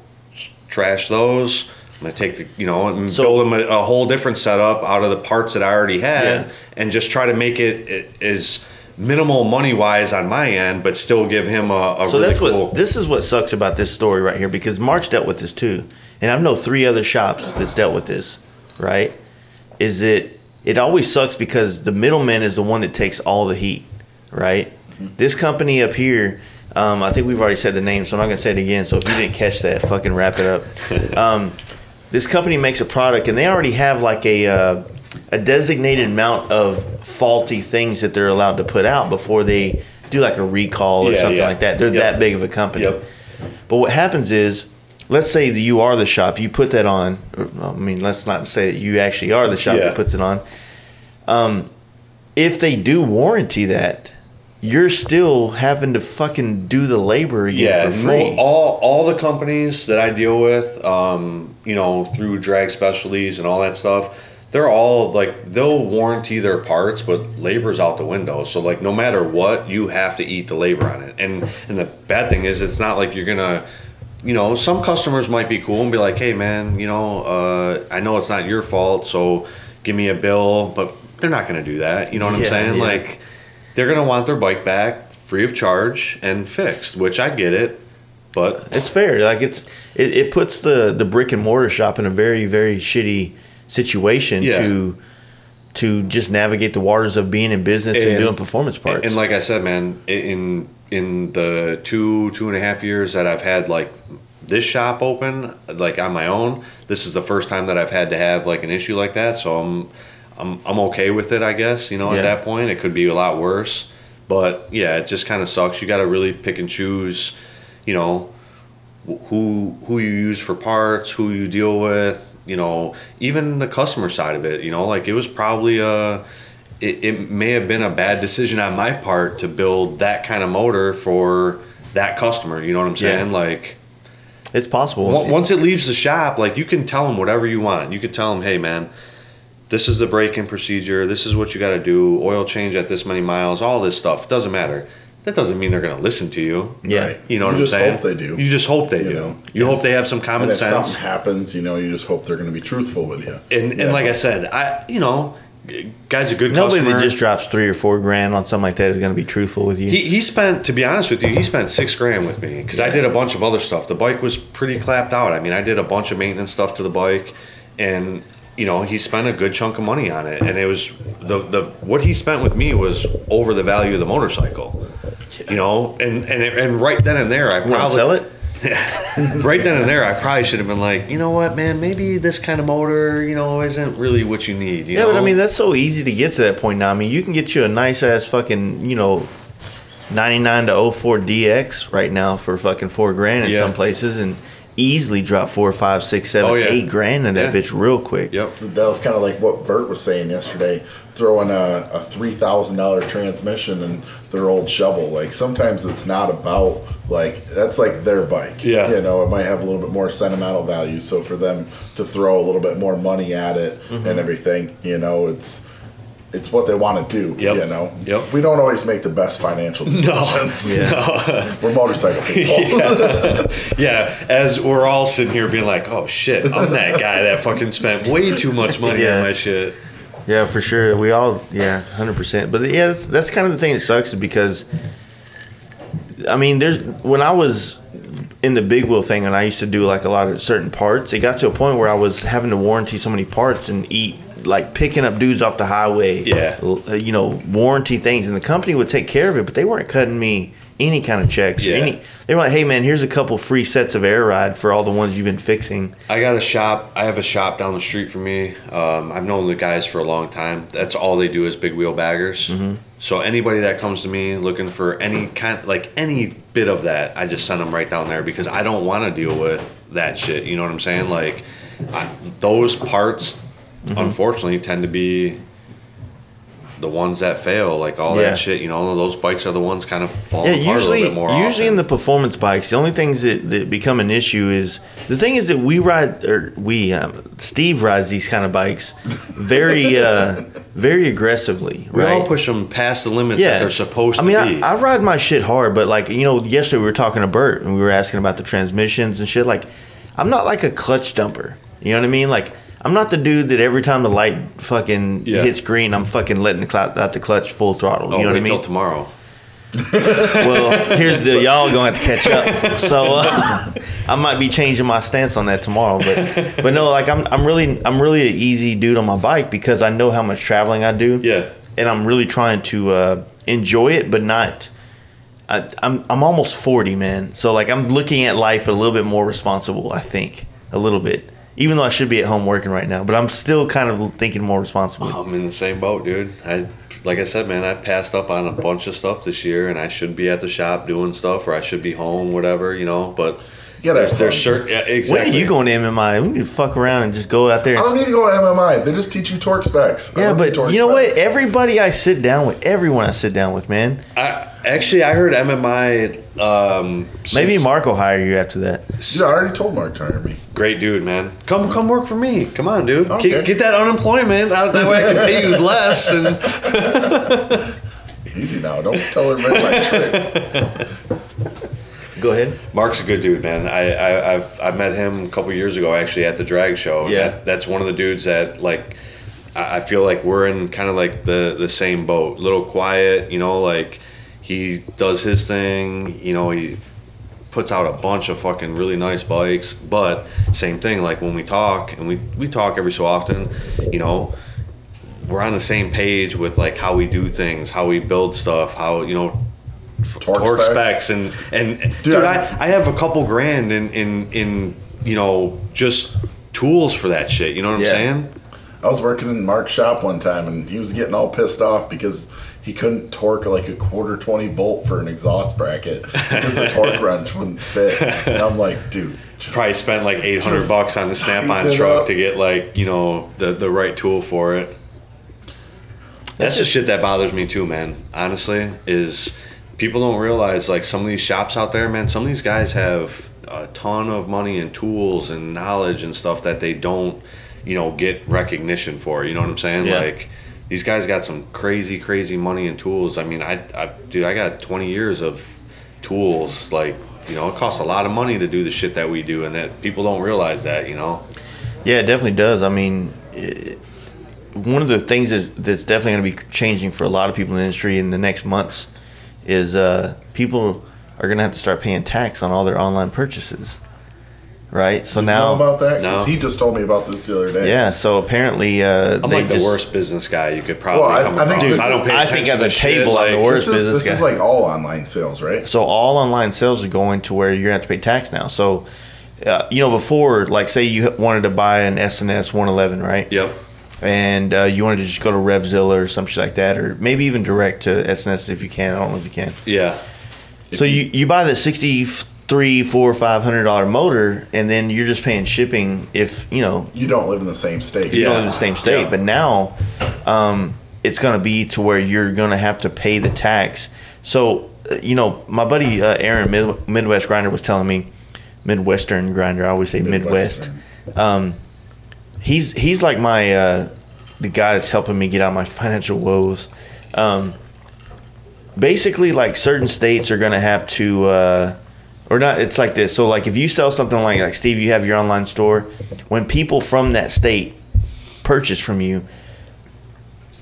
Trash those. I'm gonna take the, you know, and So- build him a, a whole different setup out of the parts that I already had, Yeah. and just try to make it, it as minimal money wise on my end, but still give him a, a So really that's cool. what this is what sucks about this story right here because Mark's dealt with this too, and I know three other shops that's dealt with this. Right? Is it? It always sucks because the middleman is the one that takes all the heat. Right? Mm-hmm. This company up here, um, I think we've already said the name, so I'm not gonna say it again. So if you didn't catch that, fucking wrap it up. Um, this company makes a product, and they already have like a uh, a designated amount of faulty things that they're allowed to put out before they do like a recall or Yeah, something yeah. like that. They're Yep. that big of a company. Yep. But what happens is, let's say that you are the shop, you put that on. or, I mean, let's not say that you actually are the shop Yeah. that puts it on. Um, if they do warranty that, you're still having to fucking do the labor again yeah, for free. mo- all all the companies that I deal with, um, you know, through drag specialties and all that stuff, they're all like they'll warranty their parts, but labor's out the window. So like no matter what, you have to eat the labor on it. And and the bad thing is, it's not like you're gonna. You know, some customers might be cool and be like, "Hey, man, you know, uh, I know it's not your fault, so give me a bill." But they're not going to do that. You know what I'm saying? yeah. Like, they're going to want their bike back free of charge and fixed, which I get it. But It's fair. Like it's it, it puts the the brick and mortar shop in a very very shitty situation Yeah. to to just navigate the waters of being in business and, And- doing performance parts. And like I said, man, in in the two two and a half years that I've had like this shop open, like on my own, this is the first time that I've had to have like an issue like that. So I'm I'm I'm okay with it, I guess. You know, Yeah. at that point, it could be a lot worse. But yeah, it just kind of sucks. You got to really pick and choose. You know, who who you use for parts, who you deal with, you know, even the customer side of it, you know, like it was probably a it, it may have been a bad decision on my part to build that kind of motor for that customer, you know what I'm Yeah. saying? Like it's possible. on- once it leaves the shop, like you can tell them whatever you want. You could tell them, "Hey man, this is the braking procedure. This is what you got to do. Oil change at this many miles. All this stuff doesn't matter. That doesn't mean they're going to listen to you. Yeah. Right. You know You what just I'm saying? You just hope they do. You just hope they You do. know? You hope they have some common And if sense. something happens, you know, you just hope they're going to be truthful with you. And and Yeah. like I said, I you know, guy's a good Nobody customer. that just drops three or four grand on something like that is going to be truthful with you. He, he spent, to be honest with you, he spent six grand with me because I did a bunch of other stuff. The bike was pretty clapped out. I mean, I did a bunch of maintenance stuff to the bike, and you know, he spent a good chunk of money on it. And it was the the what he spent with me was over the value of the motorcycle. You know, and and and right then and there, I you want to probably sell it? right then and there, I probably should have been like, you know what, man, maybe this kind of motor, you know, isn't really what you need. You Yeah, know? but I mean that's so easy to get to that point now. I mean, you can get you a nice ass fucking you know. 99 to 04 DX right now for fucking four grand in Yeah. some places and easily drop four, five, six, seven, Oh, yeah. eight grand in that Yeah. bitch real quick. Yep. that was kind of like what Bert was saying yesterday. Throwing a, a three thousand dollar transmission in their old shovel. Like sometimes it's not about like that's like their bike. Yeah. you know, it might have a little bit more sentimental value. So for them to throw a little bit more money at it Mm-hmm. and everything, you know, it's it's what they want to do. Yep. You know, Yep. we don't always make the best financial decisions. No, Yeah. We're motorcycle people. Yeah, as we're all sitting here being like, oh shit, I'm that guy that fucking spent way too much money Yeah. on my shit. Yeah, for sure. We all, yeah, hundred percent. But yeah, that's, that's kind of the thing that sucks is because, I mean, there's when I was in the big wheel thing and I used to do like a lot of certain parts. It got to a point where I was having to warranty so many parts and eat like picking up dudes off the highway. Yeah. uh, you know, warranty things, and the company would take care of it, but they weren't cutting me any kind of checks. Yeah. Any, they were like, hey man, here's a couple free sets of air ride for all the ones you've been fixing. I got a shop. I have a shop down the street from me. Um, I've known the guys for a long time. That's all they do is big wheel baggers. Mm-hmm. So anybody that comes to me looking for any kind, like any bit of that, I just send them right down there because I don't want to deal with that shit. You know what I'm saying? Like I, those parts, Mm-hmm. unfortunately, tend to be the ones that fail. Like all Yeah. that shit. You know, those bikes are the ones kind of falling Yeah, apart a usually, little bit more. usually in the performance bikes, the only things that, that become an issue is the thing is that we ride or we um, Steve rides these kind of bikes very uh, very aggressively, we all push them past the limits that they're supposed I mean, to be. I, I ride my shit hard, but like you know, yesterday we were talking to Bert and we were asking about the transmissions and shit. Like, I'm not like a clutch dumper. You know what I mean? Like, I'm not the dude that every time the light fucking Yeah. hits green, I'm fucking letting the clout out the clutch full throttle. oh, you know what I mean? till tomorrow. well, here's the y'all gonna have to catch up. So uh, I might be changing my stance on that tomorrow. But but no, like I'm I'm really I'm really an easy dude on my bike because I know how much traveling I do. Yeah. and I'm really trying to uh, enjoy it, but not. I, I'm I'm almost forty, man. So like I'm looking at life a little bit more responsible. I think a little bit, even though I should be at home working right now, but I'm still kind of thinking more responsibly. Oh, I'm in the same boat, dude. I like I said, man, I passed up on a bunch of stuff this year, and I should be at the shop doing stuff, or I should be home, whatever, you know. But You gotta have there's fun. certain yeah, When are you going to MMI? We need to fuck around and just go out there. I don't need to go to MMI. They just teach you torque specs. I yeah, but torque you know what? Everybody I sit down with, everyone I sit down with, man. I, actually, I heard MMI. Um, Maybe since- Mark will hire you after that. Yeah, I already told Mark to hire me. Great dude, man. Come, come work for me. Come on, dude. Okay. Get, get that unemployment. That that way I can pay you less. And Easy now. Don't tell everybody my tricks. Go ahead. Mark's a good dude, man. I, I I've I met him a couple years ago actually at the drag show. Yeah. that, that's one of the dudes that like I feel like we're in kind of like the the same boat. A little quiet, you know, like he does his thing. You know, he puts out a bunch of fucking really nice bikes. But same thing, like when we talk and we we talk every so often, you know. We're on the same page with like how we do things, how we build stuff, how you know Torque, torque specs. specs and and dude, I- I, I have a couple grand in in in you know just tools for that shit. You know what Yeah. I'm saying? I was working in Mark's shop one time, and he was getting all pissed off because he couldn't torque like a quarter twenty bolt for an exhaust bracket because the torque wrench wouldn't fit. And I'm like, dude, just- Probably spent like 800 bucks on the Snap-on truck up. to get like you know the the right tool for it. That's the shit that bothers me too, man. Honestly, is people don't realize like some of these shops out there, man. Some of these guys have a ton of money and tools and knowledge and stuff that they don't, you know, get recognition for. You know what I'm saying? Yeah. Like these guys got some crazy, crazy money and tools. I mean, I, I, dude, I got 20 years of tools. Like, you know, it costs a lot of money to do the shit that we do, and that people don't realize that. You know. Yeah, it definitely does. I mean, it, one of the things that, that's definitely going to be changing for a lot of people in the industry in the next months is uh, people are going to have to start paying tax on all their online purchases. Right? So you know now, about that? 'Cause No. he just told me about this the other day. yeah. So apparently, uh, I'm they like the worst business guy you could probably Well, I- come I think across. this I don't pay I think at the to shit, table, I'm the worst. This, is, business this is like all online sales, right? So all online sales are going to where you're gonna have to pay tax now. So, uh, you know, before, like, say you wanted to buy an S&S 111, right? Yep. And uh, you wanted to just go to RevZilla or some shit like that, or maybe even direct to S&S if you can. I don't know if you can. Yeah. so you, you buy the sixty three, four, five hundred dollar motor, and then you're just paying shipping if you know You don't live in the same state. you don't live in the same state. Yeah. But now, um, it's going to be to where you're going to have to pay the tax. So, uh, you know, my buddy uh, Aaron Mid- Midwest Grinder was telling me, Midwestern Grinder. I always say Midwest. Um, he's he's like my uh, the guy that's helping me get out of my financial woes. Um, basically, like certain states are going to have to. Uh, or not it's like this so like if you sell something like like steve you have your online store when people from that state purchase from you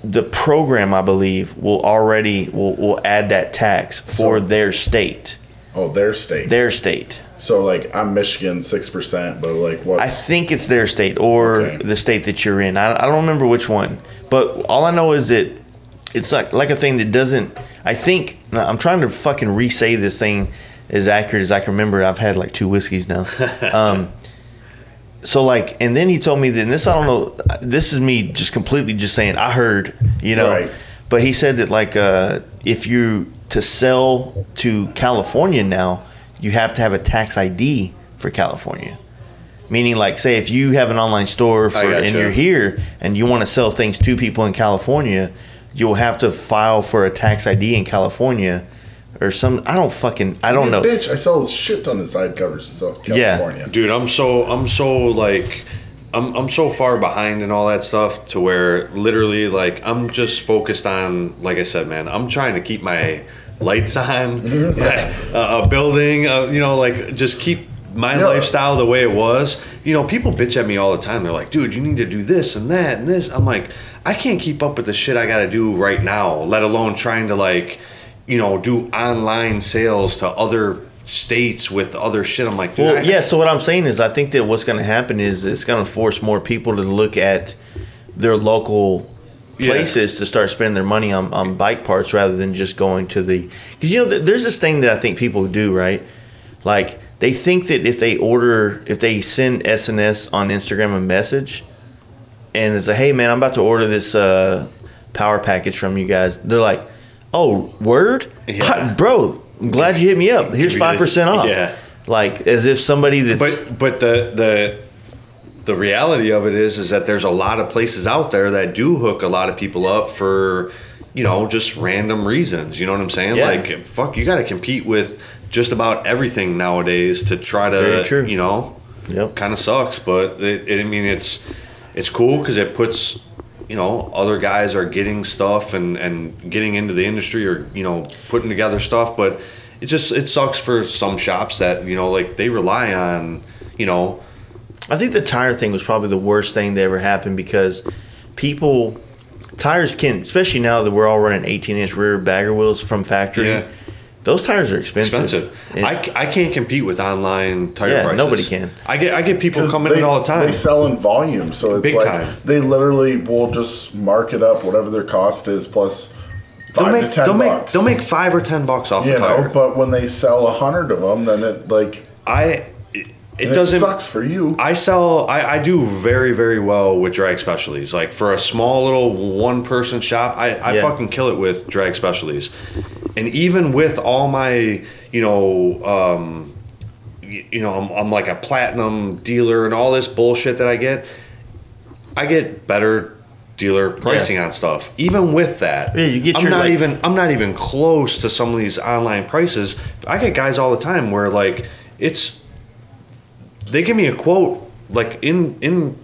the program i believe will already will, will add that tax for So- their state Oh, their state. their state so like I'm Michigan six percent, but like what? i think it's their state or Okay. the state that you're in I, I don't remember which one but all i know is that it's like like a thing that doesn't I think I'm trying to fucking re-say this thing as accurate as I can remember. I've had like two whiskeys now. Um, so like, and then he told me that this I don't know. This is me just completely just saying I heard, you know. Right. But he said that like uh, if you to sell to California now, you have to have a tax ID for California. Meaning, like, say if you have an online store for, and you're here and you want to sell things to people in California, you'll have to file for a tax ID in California or some. I don't fucking. I don't Yeah, know. Bitch, I sell shit ton of side covers in South Yeah. California. Dude, I'm so I'm so like I'm I'm so far behind in all that stuff to where literally like I'm just focused on like I said, man. I'm trying to keep my lights on, a, a building, uh, you know, like just keep my Yeah. lifestyle the way it was. You know, people bitch at me all the time. They're like, "Dude, you need to do this and that and this." I'm like, I can't keep up with the shit I got to do right now, let alone trying to like, you know, do online sales to other states with other shit. I'm like, Well, I- yeah. So what I'm saying is, I think that what's going to happen is it's going to force more people to look at their local Yeah. places to start spending their money on, on bike parts rather than just going to the. Because you know, th- there's this thing that I think people do right, like they think that if they order, if they send S&S on Instagram a message, and it's like, hey man, I'm about to order this uh, power package from you guys. They're like, oh, word, Yeah. bro. I'm glad you hit me up. Here's five percent off. yeah. Like as if somebody that's but but the the the reality of it is is that there's a lot of places out there that do hook a lot of people up for you know just random reasons you know what i'm saying Yeah. like fuck you got to compete with just about everything nowadays to try to Very true. you know Yep. kind of sucks but it, it, i mean it's it's cool because it puts you know other guys are getting stuff and and getting into the industry or you know putting together stuff but it just it sucks for some shops that you know like they rely on you know I think the tire thing was probably the worst thing that ever happened because people tires can especially now that we're all running 18 inch rear bagger wheels from factory. Yeah. Those tires are expensive. expensive. And- I, I can't compete with online tire Yeah, prices. nobody can. I get I get people coming they, in all the time. They sell in volume, so it's Big like time. they literally will just mark it up whatever their cost is plus They'll 5 make to ten they'll make bucks. they'll make five or ten bucks off you a tire. know, but when they sell a hundred of them, then it like I it, it and doesn't sucks for you. I sell I, I do very very well with drag specialties. Like for a small little one person shop, I, I Yeah. fucking kill it with drag specialties. And even with all my you know um, y- you know I'm, I'm like a platinum dealer and all this bullshit that I get, I get better dealer pricing on stuff. Even with that, Yeah, you get I'm your, not like- even I'm not even close to some of these online prices. I get guys all the time where like it's they give me a quote like in in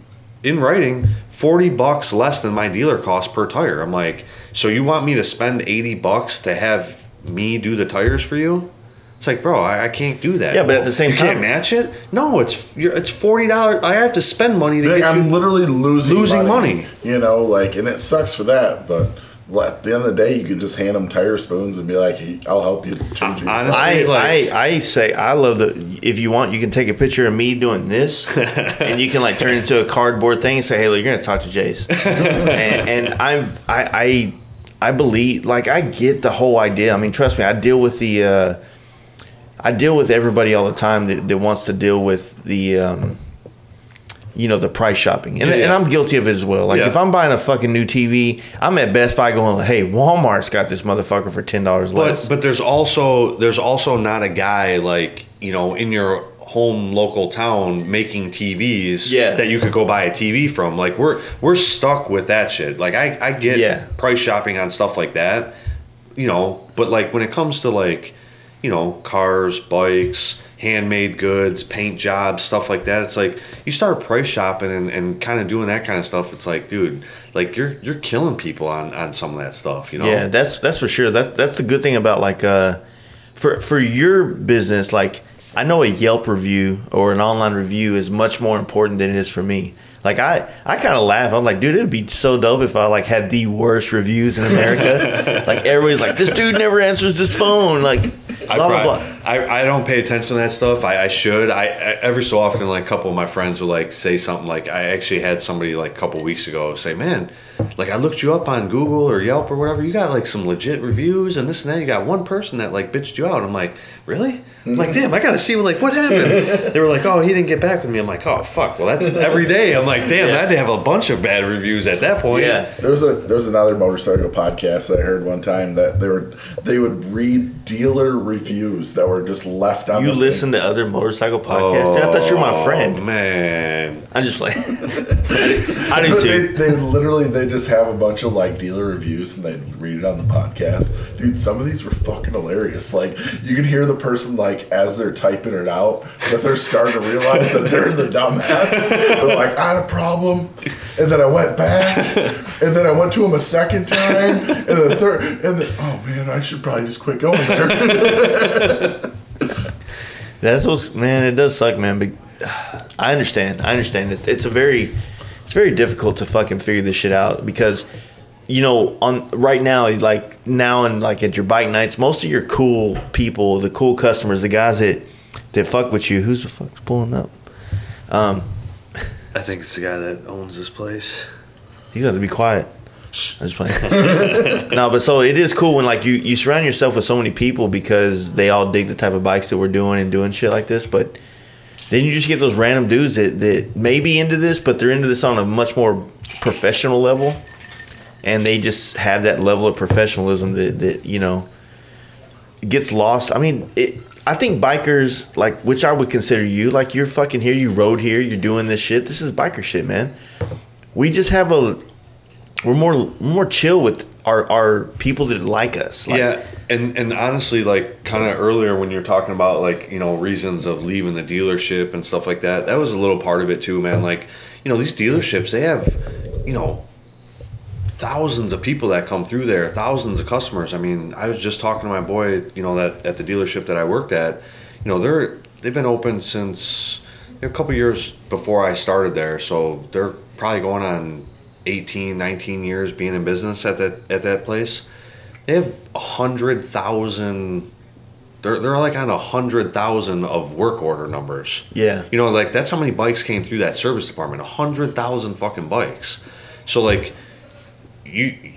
in writing 40 bucks less than my dealer cost per tire i'm like so you want me to spend 80 bucks to have me do the tires for you it's like bro i, I can't do that Yeah, but at the same you time- can't match it no it's you're, it's $40 i have to spend money to Like, get I'm you literally losing Losing money, money. You know, like, and it sucks for that. But at the end of the day, you could just hand them tire spoons and be like, hey, "I'll help you change your." Honestly, I, like- I, I say I love the if you want you can take a picture of me doing this and you can like turn it into a cardboard thing and say hey look, you're gonna talk to Jace and, and I'm I, I I believe like I get the whole idea I mean trust me I deal with the uh, I deal with everybody all the time that, that wants to deal with the um, you know the price shopping and, Yeah, and. I'm guilty of it as well like Yeah. if I'm buying a fucking new TV I'm at Best Buy going like, hey Walmart's got this motherfucker for ten dollars less But but there's also there's also not a guy like you know in your home local town making TVs Yeah. that you could go buy a TV from. Like we're we're stuck with that shit. Like I I get Yeah. price shopping on stuff like that, you know. But like when it comes to like you know cars, bikes, handmade goods, paint jobs, stuff like that. It's like you start price shopping and, and kind of doing that kind of stuff. It's like, dude, like you're you're killing people on on some of that stuff. You know? Yeah, that's that's for sure. That's that's the good thing about like uh for for your business, like I know a Yelp review or an online review is much more important than it is for me. Like I, I kind of laugh. I'm like, dude, it'd be so dope if I like had the worst reviews in America. like everybody's like, this dude never answers his phone. Like, blah I, blah blah. I, I don't pay attention to that stuff. I, I should. I, I every so often, like a couple of my friends will like say something. Like I actually had somebody like a couple weeks ago say, "Man, Like I looked you up on Google or Yelp or whatever. You got like some legit reviews and this and that. You got one person that like bitched you out. I'm like, really? I'm like, damn, I gotta see like what happened. they were like, oh, he didn't get back with me. I'm like, oh fuck. Well, that's every day. I'm like, damn, Yeah. I'd have a bunch of bad reviews at that point. Yeah. There was a there was another motorcycle podcast that I heard one time that they were they would read dealer reviews that were just left on. You the thing. listen to other motorcycle podcasts? Dude, I thought you were my Oh, friend. man. I'm just like, I do But they, they literally they just have a bunch of like dealer reviews and they read it on the podcast. Dude, some of these were fucking hilarious. Like you can hear the person like as they're typing it out that they're starting to realize that they're the dumbass. They're like, I had a problem, and then I went back, and then I went to him a second time, and the third, and then oh man, I should probably just quit going there. That's what's man. It does suck, man. But I understand. I understand. It's it's a very it's very difficult to fucking figure this shit out because you know on right now like now and like at your bike nights, most of your cool people, the cool customers, the guys that that fuck with you. Who's the fuck's pulling up? Um, I think it's the guy that owns this place. He's gonna have to be quiet. I'm just playing. no, but so it is cool when like you you surround yourself with so many people because they all dig the type of bikes that we're doing and doing shit like this. But then you just get those random dudes that that may be into this, but they're into this on a much more professional level, and they just have that level of professionalism that that you know gets lost. I mean, it. I think bikers like which I would consider you like you're fucking here, you rode here, you're doing this shit. This is biker shit, man. We just have a we're more more chill with our our people that like us. Like, yeah, and and honestly, like kind of earlier when you're talking about like you know reasons of leaving the dealership and stuff like that, that was a little part of it too, man. Like you know these dealerships, they have you know thousands of people that come through there, thousands of customers. I mean, I was just talking to my boy, you know, that at the dealership that I worked at. You know, they're they've been open since a couple years before I started there, so they're probably going on 18, 19 years being in business at that at that place. They have a hundred thousand. They're they're like on a hundred thousand of work order numbers. Yeah. You know, like that's how many bikes came through that service department. A hundred thousand fucking bikes. So like, you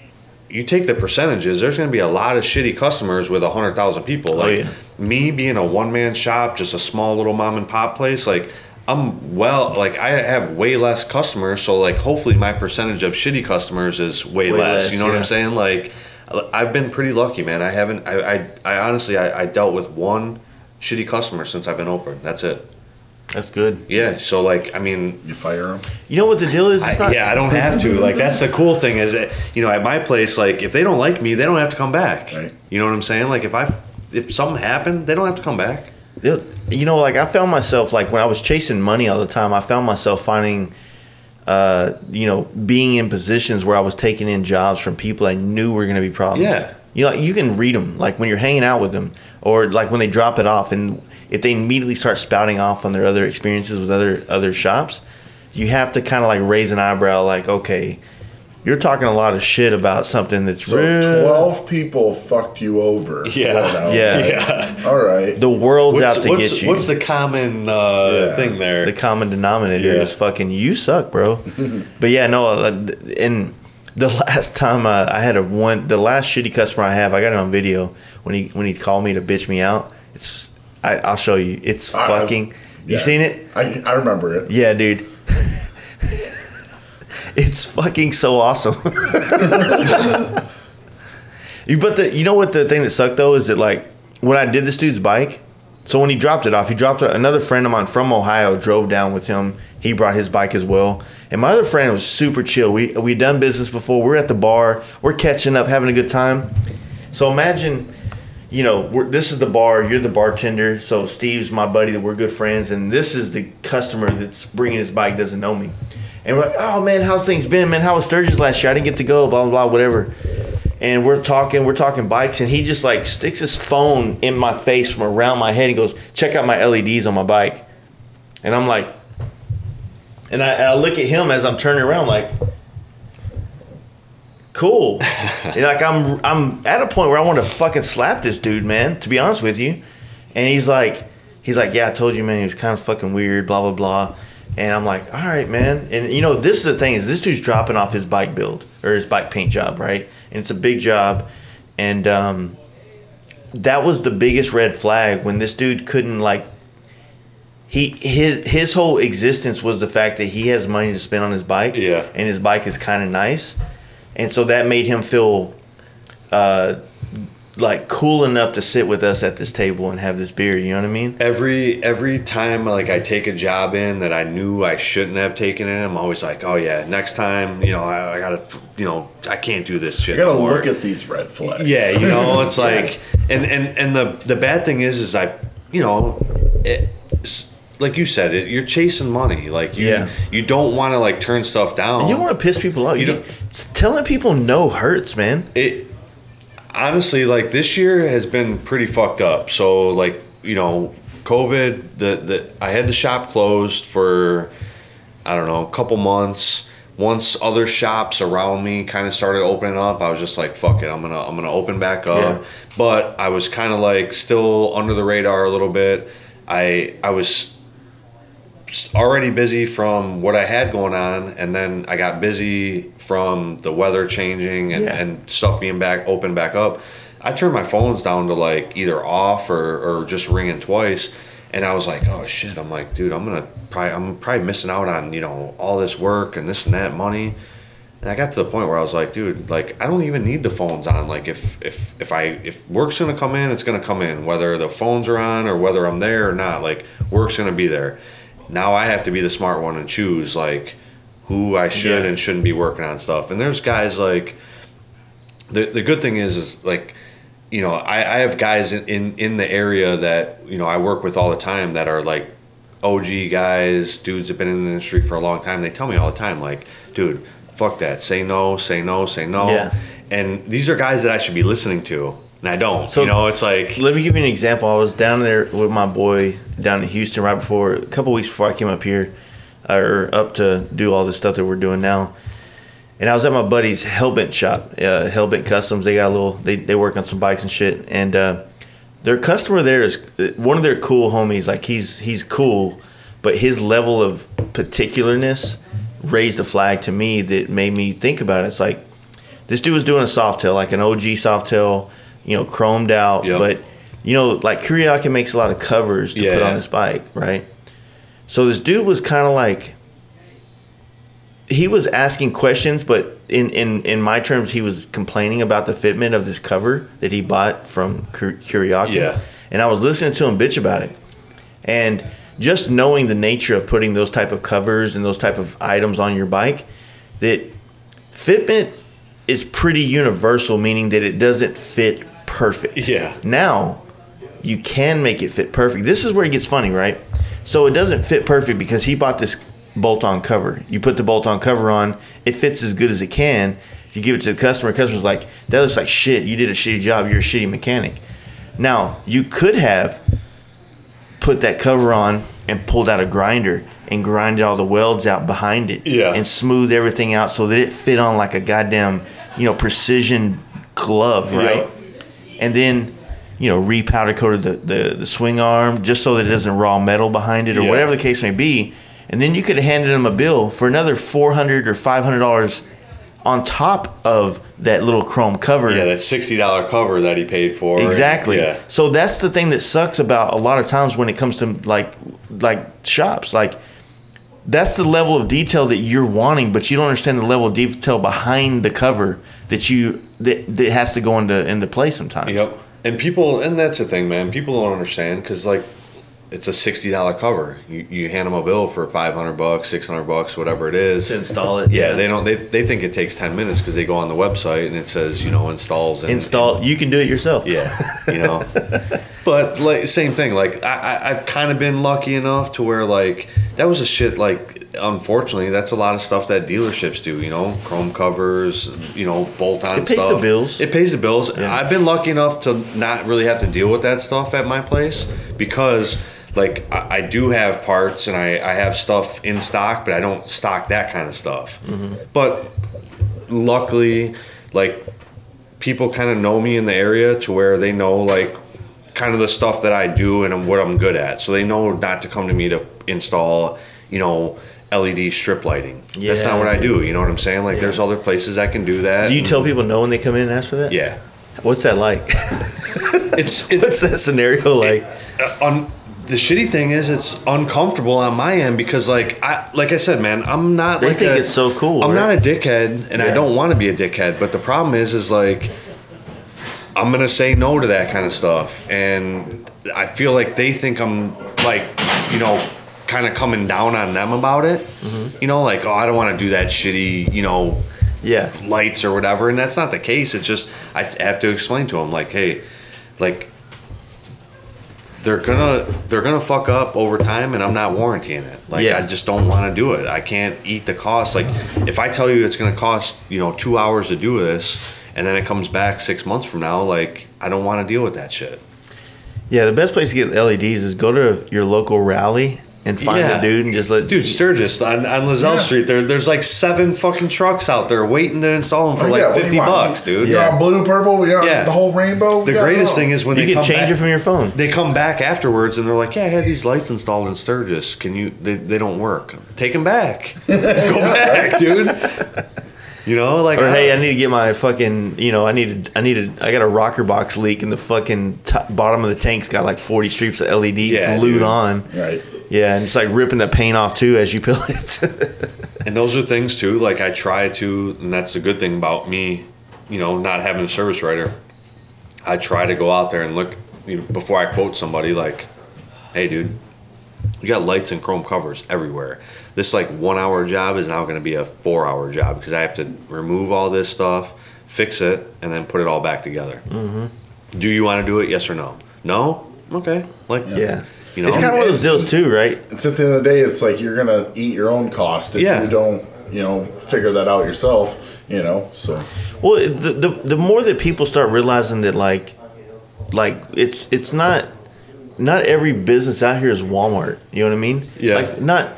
you take the percentages. There's going to be a lot of shitty customers with a hundred thousand people. Oh, like yeah. me being a one man shop, just a small little mom and pop place. Like I'm well, like I have way less customers. So like, hopefully my percentage of shitty customers is way, Way less, less, You know what. I'm saying? Like, I've been pretty lucky, man. I haven't. I I, I honestly, I, I dealt with one shitty customer since I've been open. That's it. that's good. Yeah. So like, I mean, you fire them. You know what the deal is? It's I, not. yeah, I don't have to. Like that's the cool thing is that you know at my place, like if they don't like me, they don't have to come back. Right. You know what I'm saying? Like if I if something happened, they don't have to come back. You know, like I found myself like when I was chasing money all the time. I found myself finding, uh, you know, being in positions where I was taking in jobs from people I knew were going to be problems. Yeah. You know, like, you can read them like when you're hanging out with them, or like when they drop it off, and if they immediately start spouting off on their other experiences with other other shops, you have to kind of like raise an eyebrow, like, okay, you're talking a lot of shit about something that's So real. twelve people fucked you over. Yeah. You? Yeah. Yeah. All right. The world's What's, out to get you. what's the common uh, Yeah. thing there? the common denominator Yeah. is fucking you suck, bro. but yeah, no, uh, and the last time uh, I had a one, the last shitty customer I have, I got it on video when he when he called me to bitch me out. It's I, I'll show you. It's I- I- fucking. you seen it? I, I remember it. Yeah, dude. It's fucking so awesome. you but the you know what the thing that sucked though is that like when I did this dude's bike, so when he dropped it off, he dropped it. Another friend of mine from Ohio drove down with him. He brought his bike as well. And my other friend was super chill. We we done business before. We're at the bar. We're catching up, having a good time. So imagine, you know, this is the bar. You're the bartender. So Steve's my buddy. That we're good friends, and this is the customer that's bringing his bike. Doesn't know me, and we're like, "Oh man, how's things been, man? How was Sturgis last year? I didn't get to go. Blah blah blah, whatever." And we're talking, we're talking bikes, and he just like sticks his phone in my face from around my head. He goes, "Check out my LEDs on my bike," and I'm like, and I, I look at him as I'm turning around, like, cool. And, like I'm I'm at a point where I want to fucking slap this dude, man. To be honest with you, and he's like, he's like, yeah, I told you, man. He was kind of fucking weird, blah blah blah. And I'm like, all right, man. And you know, this is the thing is, this dude's dropping off his bike build. or his bike paint job, right? And it's a big job, and um, that was the biggest red flag when this dude couldn't like. He his his whole existence was the fact that he has money to spend on his bike, Yeah. and his bike is kind of nice, and so that made him feel. Uh, like cool enough to sit with us at this table and have this beer. You know what I mean? Every every time like I take a job in that I knew I shouldn't have taken it, I'm always like, oh yeah, next time, you know, I, I gotta, you know, I can't do this shit. You gotta no more. look at these red flags. Yeah, you know, it's like, and and and the the bad thing is, is I, you know, it, like you said, it, you're chasing money. Like you, Yeah. you don't want to like turn stuff down. You don't want to piss people off. You, You don't, telling people no hurts, man. it honestly like this year has been pretty fucked up. So like you know covid the, the i had the shop closed for i don't know a couple months. Once other shops around me kind of started opening up i was just like fuck it i'm gonna i'm gonna open back up. Yeah. but i was kind of like still under the radar a little bit. I i was already busy from what I had going on, and then I got busy from the weather changing and, Yeah. and stuff being back open back up. I turned my phones down to like either off or, or just ringing twice, and I was like, oh shit! I'm like, dude, I'm gonna probably I'm probably missing out on you know all this work and this and that money. And I got to the point where I was like, dude, like I don't even need the phones on. Like if if if I if work's gonna come in, it's gonna come in, whether the phones are on or whether I'm there or not. Like work's gonna be there. Now I have to be the smart one and choose like who I should Yeah. and shouldn't be working on stuff. And there's guys like the the good thing is is like you know I, I have guys in, in in the area that you know I work with all the time that are like OG guys, dudes that have been in the industry for a long time. They tell me all the time like, dude, fuck that. Say no, say no, say no. Yeah. And these are guys that I should be listening to. And I don't. So- you know, it's like Let me give you an example. I was down there with my boy down in Houston right before a couple weeks before I came up here, or up to do all this stuff that we're doing now. And I was at my buddy's Hellbent shop, uh, Hellbent Customs. They got a little, they, they work on some bikes and shit. And uh, their customer there is one of their cool homies. Like he's he's cool, but his level of particularness raised a flag to me that made me think about it. It's like this dude was doing a Softail, like an OG Softail, you know, chromed out. Yep. But you know, like Kuryakyn makes a lot of covers to Yeah, put on yeah. this bike, right? So this dude was kind of like he was asking questions, but in, in, in my terms, he was complaining about the fitment of this cover that he bought from Kur- Kuryakyn. Yeah. And I was listening to him bitch about it. And just knowing the nature of putting those type of covers and those type of items on your bike, that fitment is pretty universal, meaning that it doesn't fit perfect. Yeah. Now, you can make it fit perfect. This is where it gets funny, right? So it doesn't fit perfect because he bought this bolt-on cover. You put the bolt-on cover on, it fits as good as it can. You give it to the customer. Customer's like, "That looks like shit. You did a shitty job. You're a shitty mechanic." Now, you could have put that cover on and pulled out a grinder and grinded all the welds out behind it Yeah. and smooth everything out so that it fit on like a goddamn, you know, precision glove, right? Yep. And then you know repowder coated the, the, the swing arm just so that it doesn't raw metal behind it or Yeah. whatever the case may be and then you could have handed him a bill for another 400 or 500 dollars on top of that little chrome cover yeah, that sixty dollar cover that he paid for. exactly Yeah. so that's the thing that sucks about a lot of times when it comes to like like shops like that's the level of detail that you're wanting but you don't understand the level of detail behind the cover that you that, that has to go into into play sometimes Yep. And people, and that's the thing, man. People don't understand because like it's a sixty dollar cover. You, you hand them a bill for five hundred bucks, six hundred bucks, whatever it is. to install it yeah, they don't. They, they think it takes ten minutes because they go on the website and it says you know installs and install you can do it yourself Yeah, you know. but like same thing. Like I, I I've kind of been lucky enough to where like that was a shit. Like unfortunately, that's a lot of stuff that dealerships do. You know, chrome covers. You know, bolt on. It pays the bills. It pays the bills. Yeah. I've been lucky enough to not really have to deal with that stuff at my place because. Like I, I do have parts and I, I have stuff in stock, but I don't stock that kind of stuff. Mm-hmm. But luckily, like people kind of know me in the area to where they know like kind of the stuff that I do and what I'm good at. So they know not to come to me to install, you know, LED strip lighting. That's not what I do. You know what I'm saying? Like, Yeah. there's other places I can do that. Do you tell people no when they come in and ask for that? Yeah. What's that like? It's What's it's that scenario like? uh, un, the shitty thing is it's uncomfortable on my end because like I like I said, man, I'm not. They like think a- it's so cool, I'm right? not a dickhead, and I don't want to be a dickhead. But the problem is, is like I'm gonna say no to that kind of stuff, and I feel like they think I'm like, you know, kind of coming down on them about it. Mm-hmm. You know, like oh, I don't want to do that shitty, you know, Yeah. lights or whatever and that's not the case it's just i have to explain to them like hey like they're gonna they're gonna fuck up over time and i'm not warrantying it like Yeah. i just don't want to do it i can't eat the cost like if i tell you it's gonna cost you know two hours to do this and then it comes back six months from now like i don't want to deal with that shit Yeah, the best place to get LEDs is go to your local rally and find Yeah. the dude and just let Dude, Sturgis on, on Lazelle Yeah. Street, there, there's like seven fucking trucks out there waiting to install them for Oh, like yeah, what do you 50 bucks, dude. You Yeah. blue, purple, you Yeah. the whole rainbow. The Yeah, greatest thing is when you they can come change back, it from your phone. They come back afterwards and they're like, "Yeah, I had these lights installed in Sturgis. Can you? They, they don't work. Take them back. Go back, dude. You know, like Or hey, I uh, need to get my fucking, you know, I needed, I needed, I got a rocker box leak and the fucking top, bottom of the tank's got like 40 strips of LEDs Yeah, glued dude. on. Right. Yeah, and it's like ripping the paint off too as you peel it. and those are things too. Like I try to, and that's the good thing about me. You know, not having a service writer. I try to go out there and look. You know, before I quote somebody, like, "Hey, dude, you got lights and chrome covers everywhere. This like one hour job is now going to be a four hour job because I have to remove all this stuff, fix it, and then put it all back together. Mm-hmm. Do you want to do it? Yes or no? No. Okay. Like yeah. You know, it's kind of one of those deals too, right? It's at the end of the day, it's like you're gonna eat your own cost if Yeah. you don't, you know, figure that out yourself. You know, so Well, the, the the more that people start realizing that like like it's it's not not every business out here is Walmart. You know what I mean? Yeah. Like not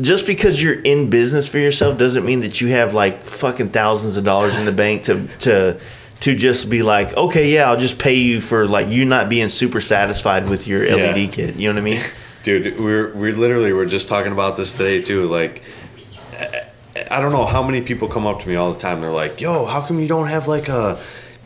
just because you're in business for yourself doesn't mean that you have like fucking thousands of dollars in the bank to to to just be like, okay, yeah, I'll just pay you for like you not being super satisfied with your LED Yeah. kit. You know what I mean? dude we're we literally were just talking about this today too like I- i don't know how many people come up to me all the time they're like yo how come you don't have like a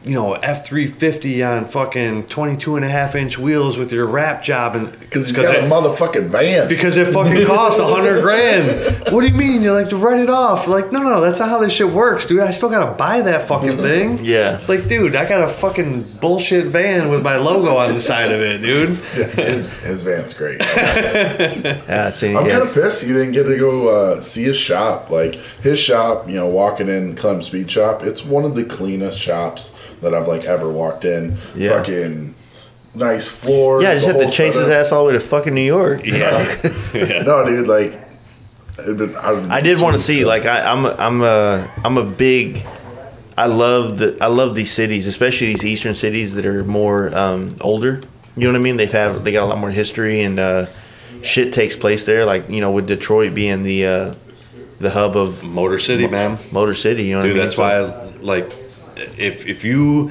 you know f350 on fucking 22 and a half inch wheels with your wrap job and because you got a it, motherfucking van. because it fucking costs a hundred grand what do you mean you like to write it off like no no that's not how this shit works dude i still gotta buy that fucking thing Yeah. like dude i got a fucking bullshit van with my logo on the side of it dude his, his van's great. Yeah, it's, I'm yeah, kind of pissed you didn't get to go uh, see his shop. Like his shop, you know, walking in Clem Speed Shop, it's one of the cleanest shops that I've like ever walked in. Yeah. Fucking nice floors. yeah, I just the had to whole chase his ass all the way to fucking New York. yeah No, dude, like it'd been, I'd I did want to see like I, I'm a, I'm a I'm a big I love the I love these cities, especially these eastern cities that are more um, older. You know what I mean? They've have they got a lot more history and uh, shit takes place there. Like you know, with Detroit being the uh, the hub of motor city man Motor City. You know Dude, what I mean? that's So- why, I, like, if if you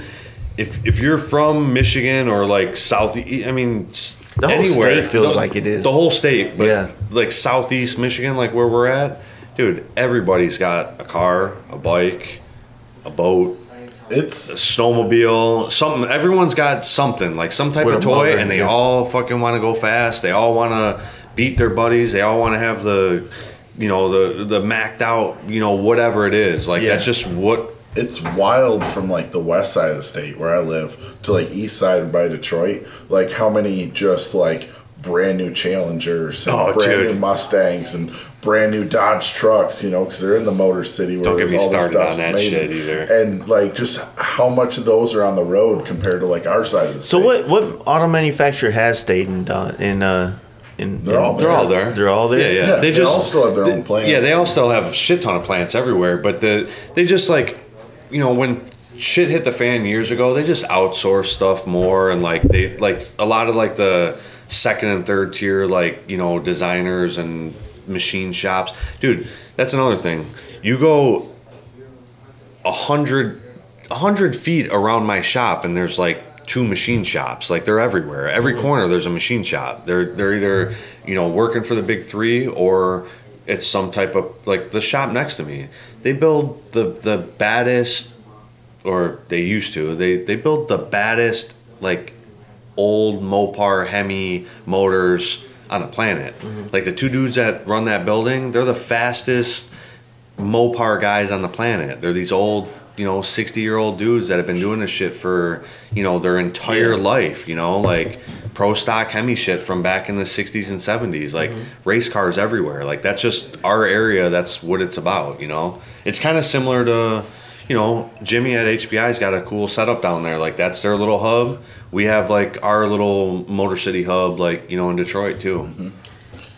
if if you're from Michigan or like South, I mean, The whole anywhere, state feels the- like it is. the whole state. But Yeah. like Southeast Michigan, like where we're at, dude, everybody's got a car, a bike, a boat, It's a snowmobile, something. Everyone's got something, like some type of toy, motor, and they yeah. all fucking want to go fast. They all want to beat their buddies. They all want to have the, you know, the the macked out, you know, whatever it is. Like Yeah. that's just what it's wild from like the west side of the state where I live to like east side by Detroit. Like how many just like brand new Challengers and Oh, brand dude. new Mustangs and brand new Dodge trucks, you know, because they're in the Motor City. Where Don't get me all this started on that made. shit either. And like just how much of those are on the road compared to like our side of the So state. what what auto manufacturer has stayed in Don- in uh in They're all They're all there. They're all there? Yeah, yeah. Yeah, they they just all still have their they- own plants. Yeah, they all still have a shit ton of plants everywhere. But the they just like, you know, when shit hit the fan years ago, they just outsource stuff more and like they like a lot of like the second and third tier like you know designers and machine shops. Dude, that's another thing. You go a hundred a hundred feet around my shop and there's like two machine shops like they're everywhere every corner there's a machine shop they're they're either you know working for the big three or it's some type of like the shop next to me. They build the the baddest, or they used to. They they build the baddest like old Mopar Hemi motors on the planet. Mm-hmm. Like the two dudes that run that building, they're the fastest Mopar guys on the planet. They're these old, you know, 60 year old dudes that have been doing this shit for, you know, their entire life, you know, like pro stock Hemi shit from back in the 60s and 70s, like mm-hmm. race cars everywhere. Like that's just our area. That's what it's about, you know? It's kind of similar to, you know, Jimmy at HBI's got a cool setup down there. Like that's their little hub. We have like our little Motor City hub, like, you know, in Detroit too. Mm-hmm.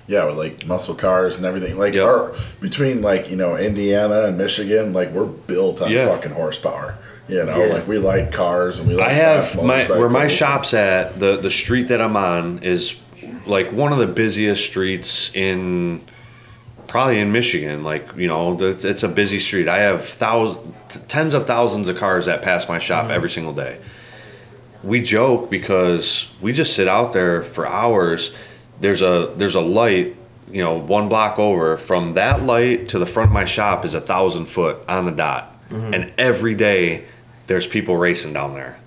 Yeah, with like muscle cars and everything. Like Yep. our between like you know Indiana and Michigan, like we're built on Yeah. fucking horsepower. You know, Yeah. like we like cars and we like. I have my where my shop's at the the street that I'm on is like one of the busiest streets in probably in Michigan. Like you know, it's a busy street. I have thousands, tens of thousands of cars that pass my shop mm-hmm. every single day. We joke because we just sit out there for hours. There's a there's a light, you know, one block over. From that light to the front of my shop is a thousand foot on the dot, mm-hmm. and every day there's people racing down there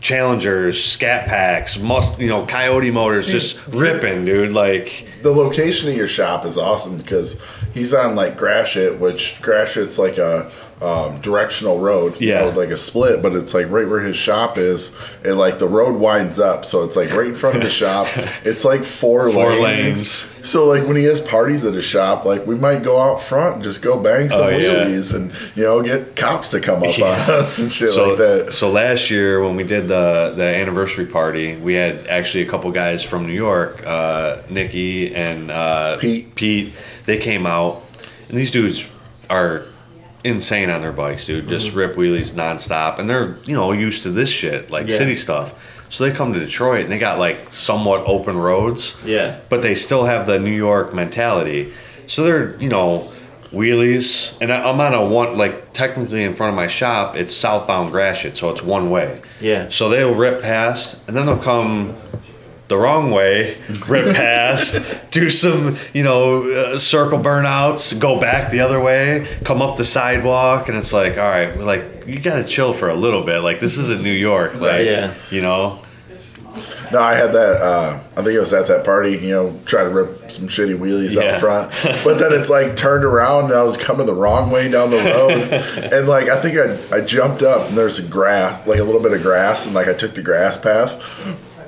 challengers, scat packs, must you know, coyote motors just ripping, dude. Like the location of your shop is awesome because he's on like Gratiot, which Gratiot's like a um, directional road, you Yeah. know, like a split, but it's like right where his shop is, and like the road winds up, so it's like right in front of the shop. It's like four, Four lanes. So like when he has parties at his shop, like we might go out front and just go bang some Oh, yeah. wheelies and you know get cops to come up Yeah. on us and shit so, like that. so last year when we did the the anniversary party, we had actually a couple guys from New York, uh, Nikki and uh, Pete. Pete. They came out, and these dudes are insane on their bikes, dude. Just Mm-hmm. rip wheelies nonstop, and they're you know used to this shit like Yeah. city stuff. So they come to Detroit and they got like somewhat open roads. Yeah. but they still have the New York mentality. So they're, you know, wheelies, and I'm on a one, like technically in front of my shop, it's southbound Gratiot, so it's one way. Yeah. So they'll rip past, and then they'll come the wrong way, rip past, do some, you know, uh, circle burnouts, go back the other way, come up the sidewalk, and it's like, all right, like you gotta chill for a little bit. Like this isn't New York, like Yeah. you know. No, I had that. Uh, I think it was at that party. You know, try to rip some shitty wheelies Yeah. out front, but then it's like turned around and I was coming the wrong way down the road, and like I think I I jumped up and there's a grass, like a little bit of grass, and like I took the grass path.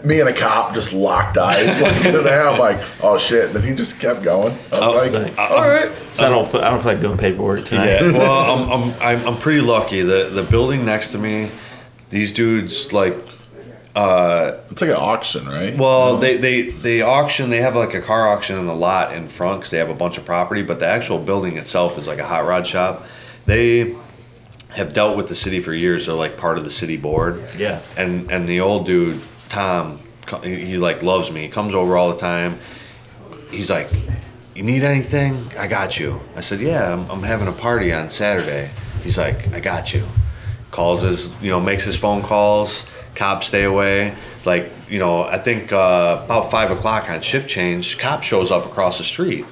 Me and a cop just locked eyes like into that. I'm like, oh shit. Then he just kept going. I was Oh, like, uh, all right. So I don't feel, I don't feel like doing paperwork tonight. Yeah, well, I'm, I'm, I'm, I'm pretty lucky. The the building next to me, these dudes like, It's like an auction, right? well, they, they they auction. They have like a car auction in the lot in front because they have a bunch of property. But the actual building itself is like a hot rod shop. They have dealt with the city for years. They're like part of the city board. Yeah. And and the old dude Tom, he, like loves me. He comes over all the time. He's like, "You need anything? I got you." I said, "Yeah, I'm, I'm having a party on Saturday." He's like, "I got you." Calls his, you know, makes his phone calls. Cops stay away. Like, you know, I think uh, about five o'clock on shift change, cop shows up across the street.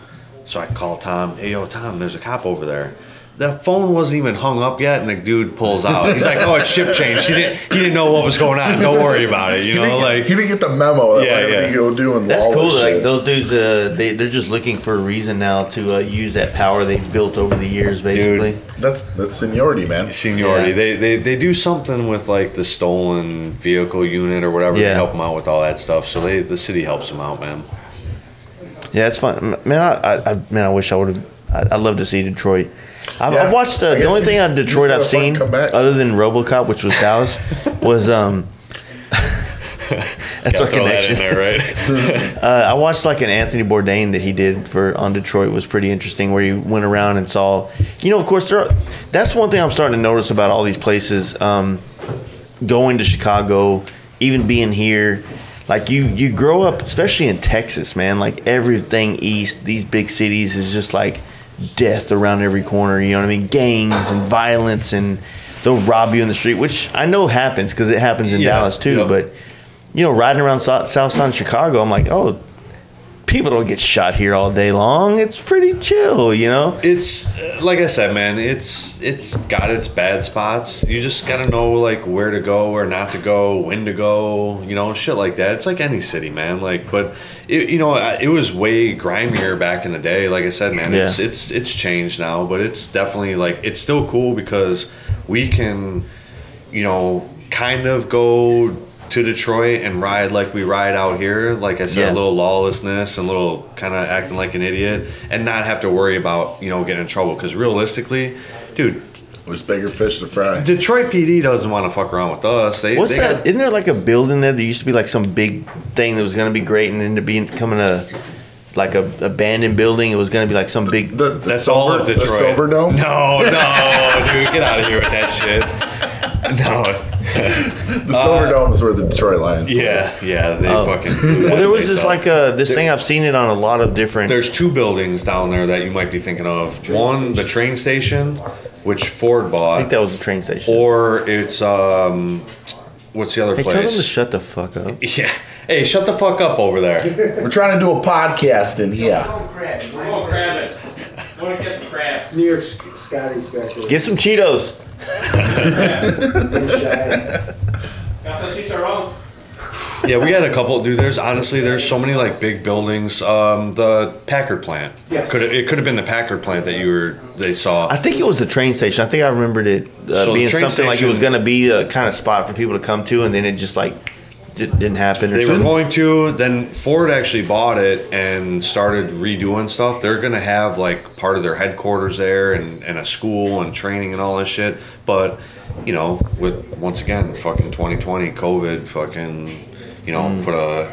So I call Tom. Hey, yo, Tom, there's a cop over there. The phone wasn't even hung up yet, and the dude pulls out. He's like, "Oh, it's shift change." He didn't. He didn't know what was going on. Don't worry about it. You know, didn't, like he didn't get the memo that Yeah, yeah. be go doing That's lawless cool. Like those dudes, uh, they they're just looking for a reason now to uh, use that power they've built over the years, basically. Dude, That's that's seniority, man. seniority. Yeah. They, they they do something with like the stolen vehicle unit or whatever Yeah. to help them out with all that stuff. So they the city helps them out, man. Yeah, it's fun, man. I, I, I man, I wish I would have. I'd love to see Detroit. I've, Yeah. I've watched uh, I the only thing on Detroit I've seen, other than RoboCop, which was Dallas, was um. that's our Gotta that connection. in there, right? Uh, I watched like an Anthony Bourdain that he did for on Detroit was pretty interesting, where he went around and saw, you know, of course, there. Are, that's one thing I'm starting to notice about all these places. Um, going to Chicago, even being here, like you, you grow up, especially in Texas, man. Like everything east, these big cities is just like death around every corner. You know what I mean? Gangs and violence, and they'll rob you in the street, which I know happens because it happens in Yeah, Dallas too. yep. But you know, riding around South, South Side of Chicago, I'm like, oh, people don't get shot here all day long. It's pretty chill, you know. It's uh, like I said, man. It's it's got its bad spots. You just gotta know like where to go, where not to go, when to go. You know, shit like that. It's like any city, man. Like, but it, you know, it was way grimier back in the day. Like I said, man, it's Yeah. it's it's changed now, but it's definitely like it's still cool because we can, you know, kind of go to Detroit and ride like we ride out here. Like I said, Yeah. a little lawlessness and a little kind of acting like an idiot, and not have to worry about you know getting in trouble. Because realistically, dude, There's bigger fish to fry. Detroit PD doesn't want to fuck around with us. They, What's they that? got- Isn't there like a building there that used to be like some big thing that was going to be great and ended up being becoming a like a abandoned building? It was going to be like some big. The, the that's silver, all of Detroit. The Silver Dome. No, no, dude, get out of here with that shit. No, The Silverdome is where the Detroit Lions. yeah, yeah, they Oh. fucking. blew well, that there was place this up. like uh this thing I've seen it on a lot of different. There's two buildings down there that you might be thinking of. One, the train station, which Ford bought, I think that was a train station. or it's um, what's the other hey, tell them to place? shut the fuck up. yeah. Hey, shut the fuck up over there. We're trying to do a podcast in here. Crabs. We're going crabbing. Want to get some crabs? New York Scotty's back there. Get some Cheetos. Got some chicharrones. Yeah, we had a couple, dude. There's honestly, there's so many like big buildings. Um, the Packard plant. Yes. Could it could have been the Packard plant that you were they saw. I think it was the train station. I think I remembered it uh, So the being train something like it was station- going to be a kind of spot for people to come to, and then it just like di- didn't happen. Or They were going to. Then Ford actually bought it and started redoing stuff. They're gonna have like part of their headquarters there and, and a school and training and all this shit. But you know, with once again, fucking 2020, COVID, fucking, you know, Mm. put a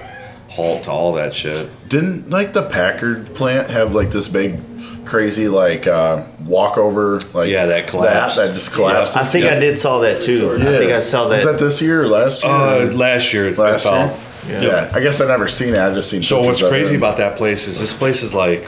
halt to all that shit. Didn't like the Packard plant have like this big, crazy like uh, walkover like Yeah, that collapsed. that, that just collapsed. I think I did saw that too. I think I saw that. Was that this year or last year? Uh, last year, last year. Yeah. I guess I never seen it. I just seen. So what's crazy about that place is this place is like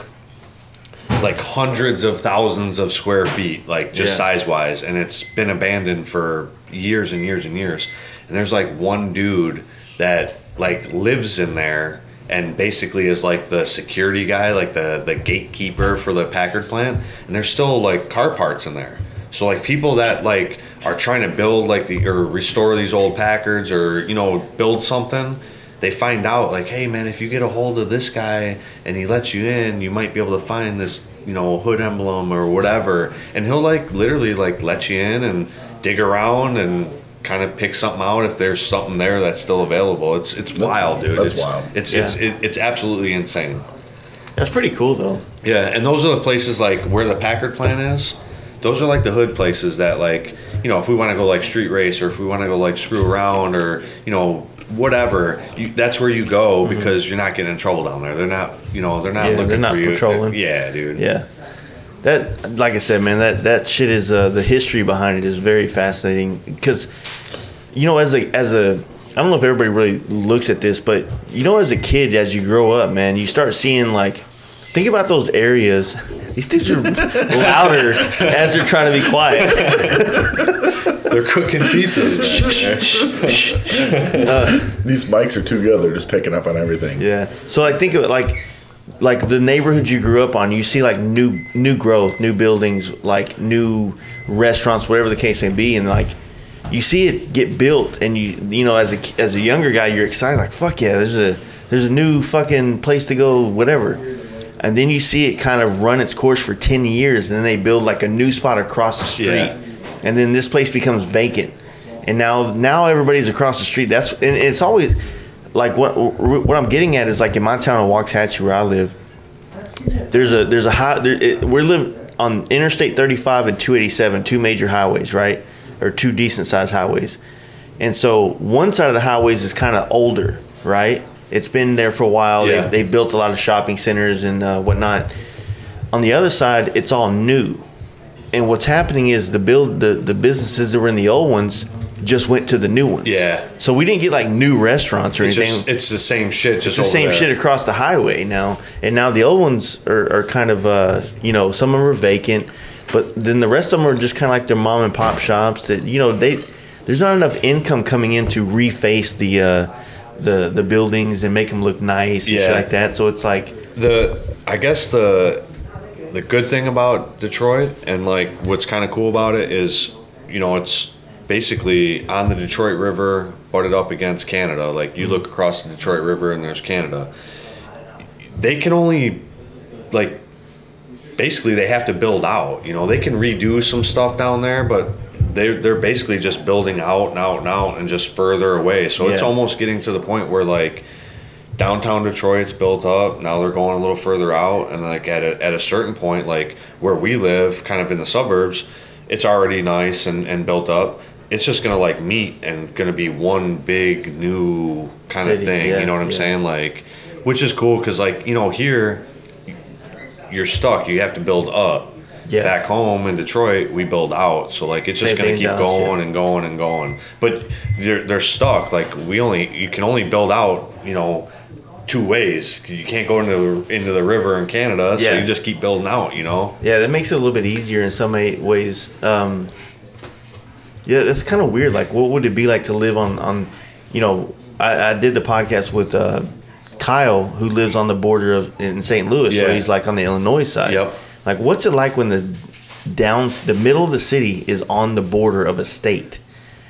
like hundreds of thousands of square feet, like just Yeah. size wise, and it's been abandoned for years and years and years. And there's like one dude that like lives in there and basically is like the security guy, like the the gatekeeper for the Packard plant. And there's still like car parts in there. So like people that like are trying to build like the or restore these old Packards or you know build something, they find out like, hey man, if you get a hold of this guy and he lets you in, you might be able to find this you know hood emblem or whatever, and he'll like literally like let you in and dig around and kind of pick something out if there's something there that's still available. It's it's wild, dude. that's it's, wild. It's Yeah. it's it, it's absolutely insane. That's pretty cool though. Yeah, and those are the places like where the Packard plant is. Those are like the hood places that like you know if we want to go like street race or if we want to go like screw around or you know whatever you, that's where you go because you're not getting in trouble down there. They're not you know they're not Mm-hmm. Yeah, looking they're not for you. patrolling. Yeah, dude. Yeah. That, like I said, man, that that shit is uh, the history behind it is very fascinating because, you know, as a as a I don't know if everybody really looks at this, but you know, as a kid, as you grow up, man, you start seeing like, think about those areas. These things are louder as they're trying to be quiet. They're cooking pizzas. man. These mics are too good. They're just picking up on everything. Yeah. So like think of it like like the neighborhood you grew up on, you see like new new growth, new buildings, like new restaurants, whatever the case may be, and like you see it get built, and you you know as a as a younger guy, you're excited like fuck yeah, there's a there's a new fucking place to go, whatever. And then you see it kind of run its course for ten years, and then they build like a new spot across the street, Yeah. and then this place becomes vacant, and now now everybody's across the street. That's and it's always like what what I'm getting at is like in my town of Waxahachie where I live. There's a there's a high there, it, we're live on Interstate 35 and 287, two major highways, right, or two decent sized highways, and so one side of the highways is kind of older, right? It's been there for a while. Yeah. They've, they've built a lot of shopping centers and uh, whatnot. On the other side, it's all new, and what's happening is the build the, the businesses that were in the old ones just went to the new ones. Yeah. So we didn't get like new restaurants or It's anything. just it's the same shit. Just It's the same there. shit across the highway now, and now the old ones are, are kind of uh, you know some of them are vacant, but then the rest of them are just kind of like their mom and pop shops that you know they there's not enough income coming in to reface the uh, the the buildings and make them look nice and shit like that. So it's like the I guess the the good thing about Detroit and like what's kind of cool about it is you know it's basically on the Detroit River butted up against Canada like you look across the Detroit River and there's Canada they can only like basically they have to build out you know they can redo some stuff down there but they they're basically just building out and out and out and just further away so it's almost getting to the point where like downtown Detroit's built up. Now they're going a little further out, and like at a, at a certain point, like where we live, kind of in the suburbs, it's already nice and, and built up. It's just gonna like meet and gonna be one big new kind of thing. yeah, you know what I'm yeah. saying? Like, which is cool because like you know here, you're stuck. You have to build up. Yeah. Back home in Detroit, we build out. So like it's just Same gonna keep Dallas, going yeah. and going and going. But they're they're stuck. Like we only you can only build out. You know two ways. You can't go into into the river in Canada, so Yeah. you just keep building out. You know. Yeah, that makes it a little bit easier in some ways. Um, yeah, that's kind of weird. Like, what would it be like to live on, on you know, I, I did the podcast with uh, Kyle, who lives on the border of in St. Louis, so he's like on the Illinois side. Yep. Like, what's it like when the down the middle of the city is on the border of a state?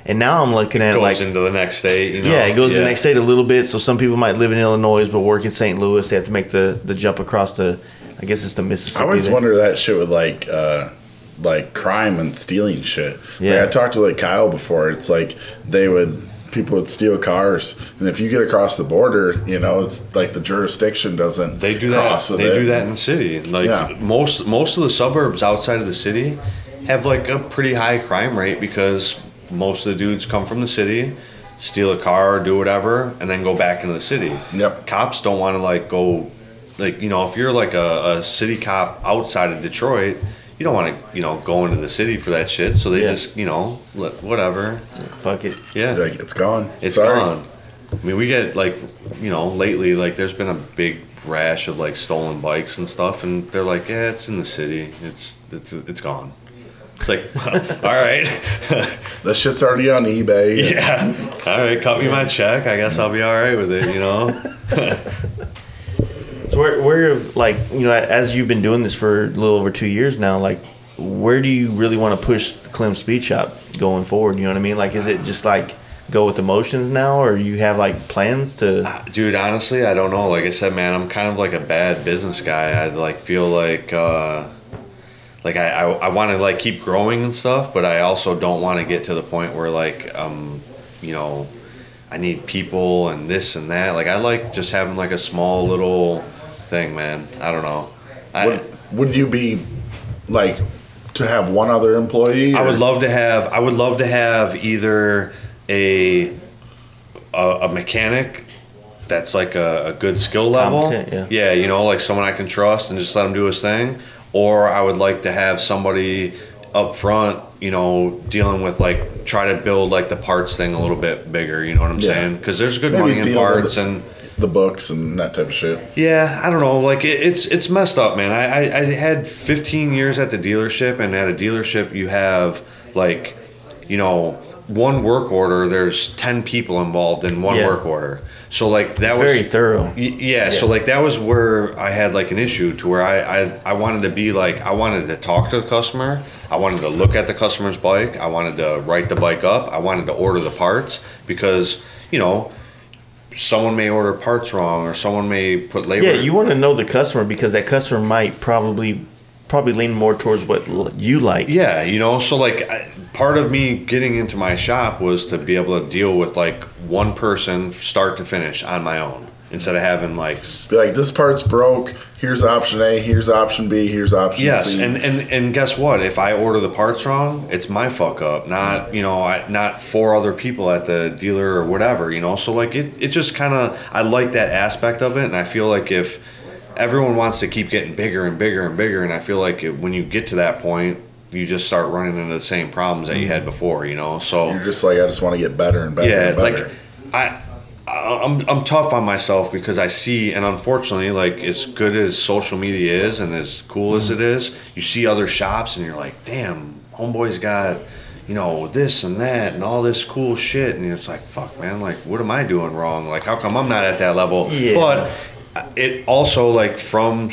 And now I'm looking at it Goes like into the next state. You know? yeah, it goes to the next state a little bit. So some people might live in Illinois but work in St. Louis. They have to make the, the jump across the, I guess it's the Mississippi. I always there. wonder that shit with like uh like crime and stealing shit. Yeah. Like I talked to like Kyle before. It's like they would people would steal cars, and if you get across the border, you know, it's like the jurisdiction doesn't They do that. cross with They it. do that in the city. Like Yeah. most most of the suburbs outside of the city have like a pretty high crime rate because most of the dudes come from the city, steal a car, do whatever, and then go back into the city. Yep. Cops don't want to like go, like you know, if you're like a, a city cop outside of Detroit. You don't want to, you know, go into the city for that shit. So they Yeah. just, you know, let, whatever. Fuck it. Yeah. Like it's gone. It's Sorry. gone. I mean, we get like, you know, lately, like, there's been a big rash of like stolen bikes and stuff, and they're like, yeah, it's in the city. It's it's it's gone. It's like, all right, The shit's already on eBay. yeah, all right, cut me my check. I guess I'll be all right with it, you know. So where, where, like, you know, as you've been doing this for a little over two years now, like, where do you really want to push the Clem Speed Shop going forward? You know what I mean? Like, is it just like go with emotions now, or you have like plans to? Dude, honestly, I don't know. Like I said, man, I'm kind of like a bad business guy. I like feel like uh like I I, I want to like keep growing and stuff, but I also don't want to get to the point where like um you know I need people and this and that. Like I like just having like a small little thing, man. I don't know. I Would, would you be like to have one other employee? I would love to have. I would love to have either a a, a mechanic that's like a, a good skill level. Competent, yeah. you know, like someone I can trust and just let him do his thing. Or I would like to have somebody up front, you know, dealing with like try to build like the parts thing a little bit bigger. You know what I'm Yeah. saying? Because there's good Maybe money in parts it. and. The books and that type of shit. Yeah, I don't know. Like it, it's it's messed up, man. I, I I had 15 years at the dealership, and at a dealership you have like, you know, one work order. There's 10 people involved in one Yeah. work order. So like that It's was very thorough. Y- Yeah, so like that was where I had like an issue to where I, I I wanted to be like I wanted to talk to the customer. I wanted to look at the customer's bike. I wanted to write the bike up. I wanted to order the parts because you know someone may order parts wrong or someone may put labor. Yeah, you want to know the customer because that customer might probably probably lean more towards what you like. Yeah, you know, so like I, part of me getting into my shop was to be able to deal with like one person start to finish on my own instead of having like Be like, this part's broke. Here's option A. Here's option B. Here's option Yes, C. and, and and guess what? If I order the parts wrong, it's my fuck up, not you know, I, not four other people at the dealer or whatever. You know, so like it, it just kind of I like that aspect of it, and I feel like if everyone wants to keep getting bigger and bigger and bigger, and I feel like it, when you get to that point, you just start running into the same problems that you had mm. before. You know, so You're just like, I just want to get better and better yeah and better. like i I- I'm, I'm tough on myself because I see, and unfortunately, like as good as social media is and as cool as it is, you see other shops and you're like, damn, homeboy's got, you know, this and that and all this cool shit. And it's like, fuck, man, like, what am I doing wrong? Like, how come I'm not at that level? Yeah. But it also, like, from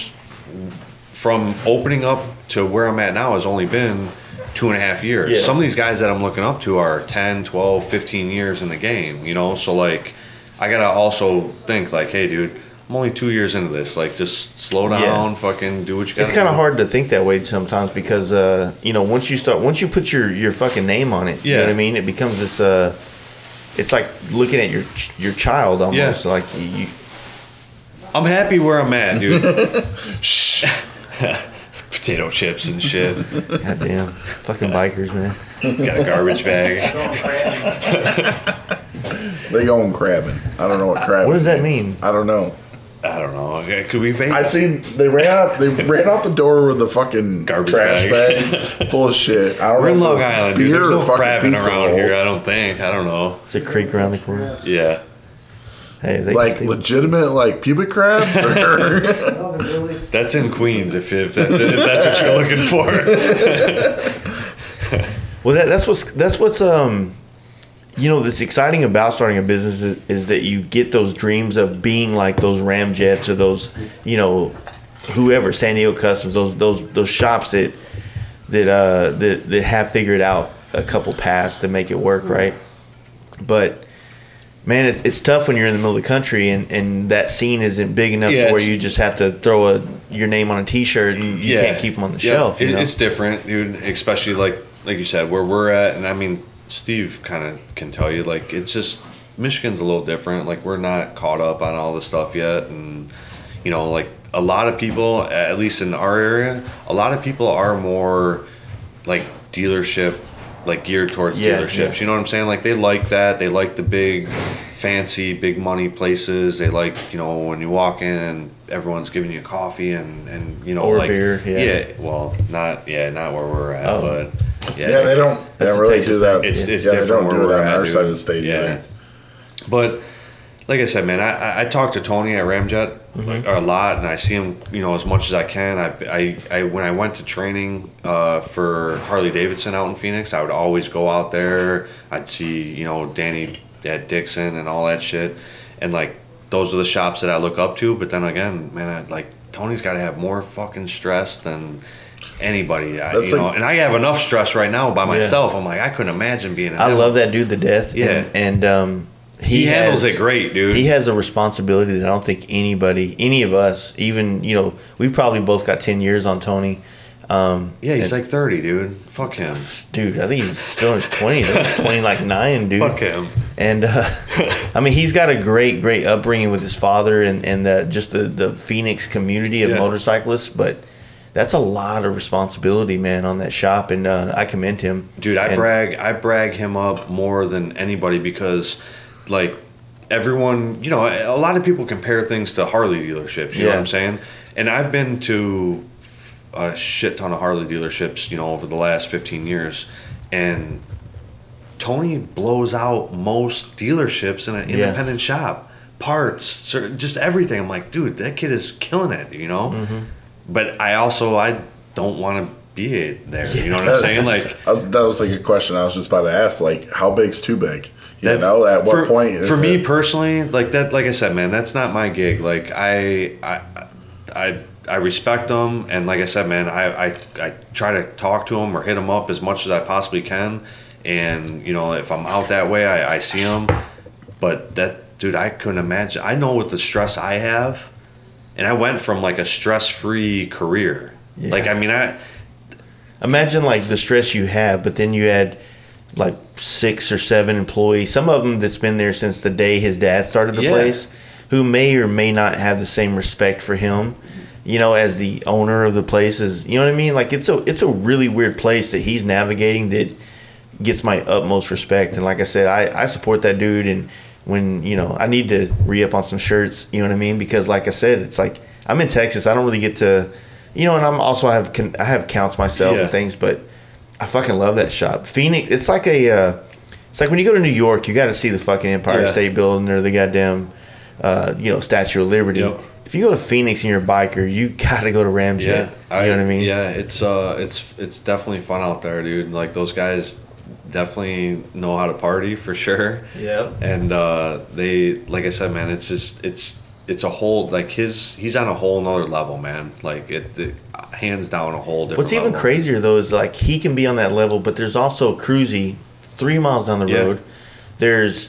from opening up to where I'm at now has only been two and a half years. Yeah. Some of these guys that I'm looking up to are 10, 12, 15 years in the game, you know? So, like, I gotta also think, like, hey, dude, I'm only two years into this. Like, just slow down, Yeah. down, fucking do what you gotta It's kind of hard to think that way sometimes because uh, you know once you start once you put your your fucking name on it, you know what I mean. It becomes this. Uh, it's like looking at your your child almost. Yeah. Like you, I'm happy where I'm at, dude. Potato chips and shit. goddamn, fucking bikers, man. Got a garbage bag. They going crabbing. I don't know what crabbing. What does that means. mean? I don't know. I don't know. Okay, Could be fake. I seen they ran out. They ran out the door with a fucking Garbage trash bag. bag. full of shit. I don't We're in know if Long it was Island, dude. beer There's no crabbing pizza around here. I don't think. I don't know. It's a creek around the corner. Yeah. Hey, they Like legitimate, like pubic crabs. Or. That's in Queens if, if, that's, if that's what you're looking for. Well, that, that's what's that's what's um, you know, that's exciting about starting a business is, is that you get those dreams of being like those Ramjets or those, you know, whoever San Diego Customs, those those those shops that that uh that that have figured out a couple paths to make it work, right? But man, it's, it's tough when you're in the middle of the country and, and that scene isn't big enough Yeah, to where you just have to throw a your name on a T-shirt and you can't keep them on the Yeah, shelf. You it-? It's different, dude. Especially like like you said, where we're at, and I mean, Steve kind of can tell you, like it's just Michigan's a little different. Like we're not caught up on all this stuff yet, and you know, like a lot of people, at least in our area, a lot of people are more like dealership, like geared towards Yeah, dealerships. yeah. You know what I'm saying? Like they like that. They like the big, fancy, big money places. They like you know when you walk in and everyone's giving you coffee and and you know Or like beer, yeah. well, not yeah, not where we're at, Oh. but yeah, yeah, they don't. They don't really do that. It's it's yeah, they different don't do we're it on our side of the state Yeah, either. but like I said, man, I- I, I talk to Tony at Ramjet Mm-hmm. a lot, and I see him, you know, as much as I can. I, I, I when I went to training uh, for Harley Davidson out in Phoenix, I would always go out there. I'd see, you know, Danny at Dixon and all that shit, and like those are the shops that I look up to. But then again, man, I, like Tony's got to have more fucking stress than anybody. I, That's you know, and I have enough stress right now by myself. I'm like, I couldn't imagine being. I love that dude to death. Yeah. and, and um, he, He handles has- it great, dude. He has a responsibility that I don't think anybody, any of us, even you know, we probably both got ten years on Tony. Um, Yeah, he's and- like 30, dude. Fuck him. dude. I think he's still in his twenties. He's twenty like nine, dude. Fuck him. And uh, I mean, he's got a great, great upbringing with his father and and the, just the the Phoenix community of Yeah. motorcyclists, but. That's a lot of responsibility, man, on that shop, and uh, I commend him. Dude, I And- brag I brag him up more than anybody because like everyone, you know, a lot of people compare things to Harley dealerships, you know what I'm saying? And I've been to a shit ton of Harley dealerships, you know, over the last 15 years and Tony blows out most dealerships in an Yeah. independent shop. Parts, just everything. I'm like, dude, that kid is killing it, you know? Mm-hmm. But I also I don't want to be there. You know what I'm saying? Like I was, that was like a question I was just about to ask. Like, how big's too big? You know, at what for, point? is for me it- personally, like that, like I said, man, that's not my gig. Like I, I, I, I respect them, and like I said, man, I, I, I try to talk to them or hit them up as much as I possibly can. And you know, if I'm out that way, I, I see them. But that, dude, I couldn't imagine. I know what the stress I have, and I went from like a stress-free career. Yeah. Like I mean, I imagine like the stress you have, but then you had like six or seven employees, some of them that's been there since the day his dad started the Yeah. place, who may or may not have the same respect for him, you know, as the owner of the place is, you know what I mean? Like it's a it's a really weird place that he's navigating that gets my utmost respect. And like I said, I, I support that dude and when, you know, I need to re up on some shirts, you know what I mean? Because like I said, it's like I'm in Texas, I don't really get to you know, and I'm also I have con- I have counts myself Yeah. and things, but I fucking love that shop. Phoenix, it's like a, uh, it's like when you go to New York, you got to see the fucking Empire Yeah. State Building or the goddamn, uh, you know, Statue of Liberty. Yep. If you go to Phoenix and you're a biker, you got to go to Ramjet. Yeah, you know what I mean? Yeah, it's uh, it's it's definitely fun out there, dude. Like those guys, definitely know how to party for sure. Yeah. And uh, they, like I said, man, it's just it's it's a whole like his he's on a whole nother level, man. Like it, it hands down a whole different. What's even crazier though is like he can be on that level, but there's also Cruzy three miles down the Yeah. road. There's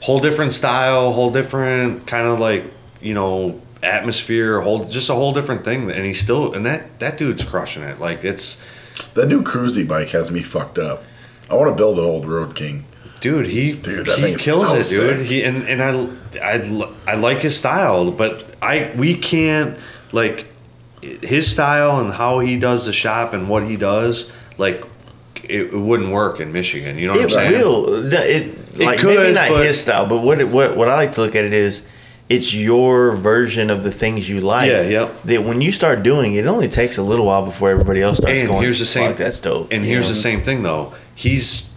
whole different style, whole different kind of like you know atmosphere, whole just a whole different thing. And he's still and that that dude's crushing it. Like it's That new Cruzy bike has me fucked up. I want to build an old Road King. dude he Dude, that he kills so it, dude. sick. He and and I I l- I like his style, but I we can't like his style and how he does the shop and what he does like. It, it wouldn't work in Michigan. You know what I'm it saying? will. It, It like maybe could, not but- his style, but what it, what what I like to look at it is, it's your version of the things you like. Yeah, yep. That when you start doing it, it only takes a little while before everybody else starts and going. here's the same "Fuck, that's dope. and here's know? the same thing though he's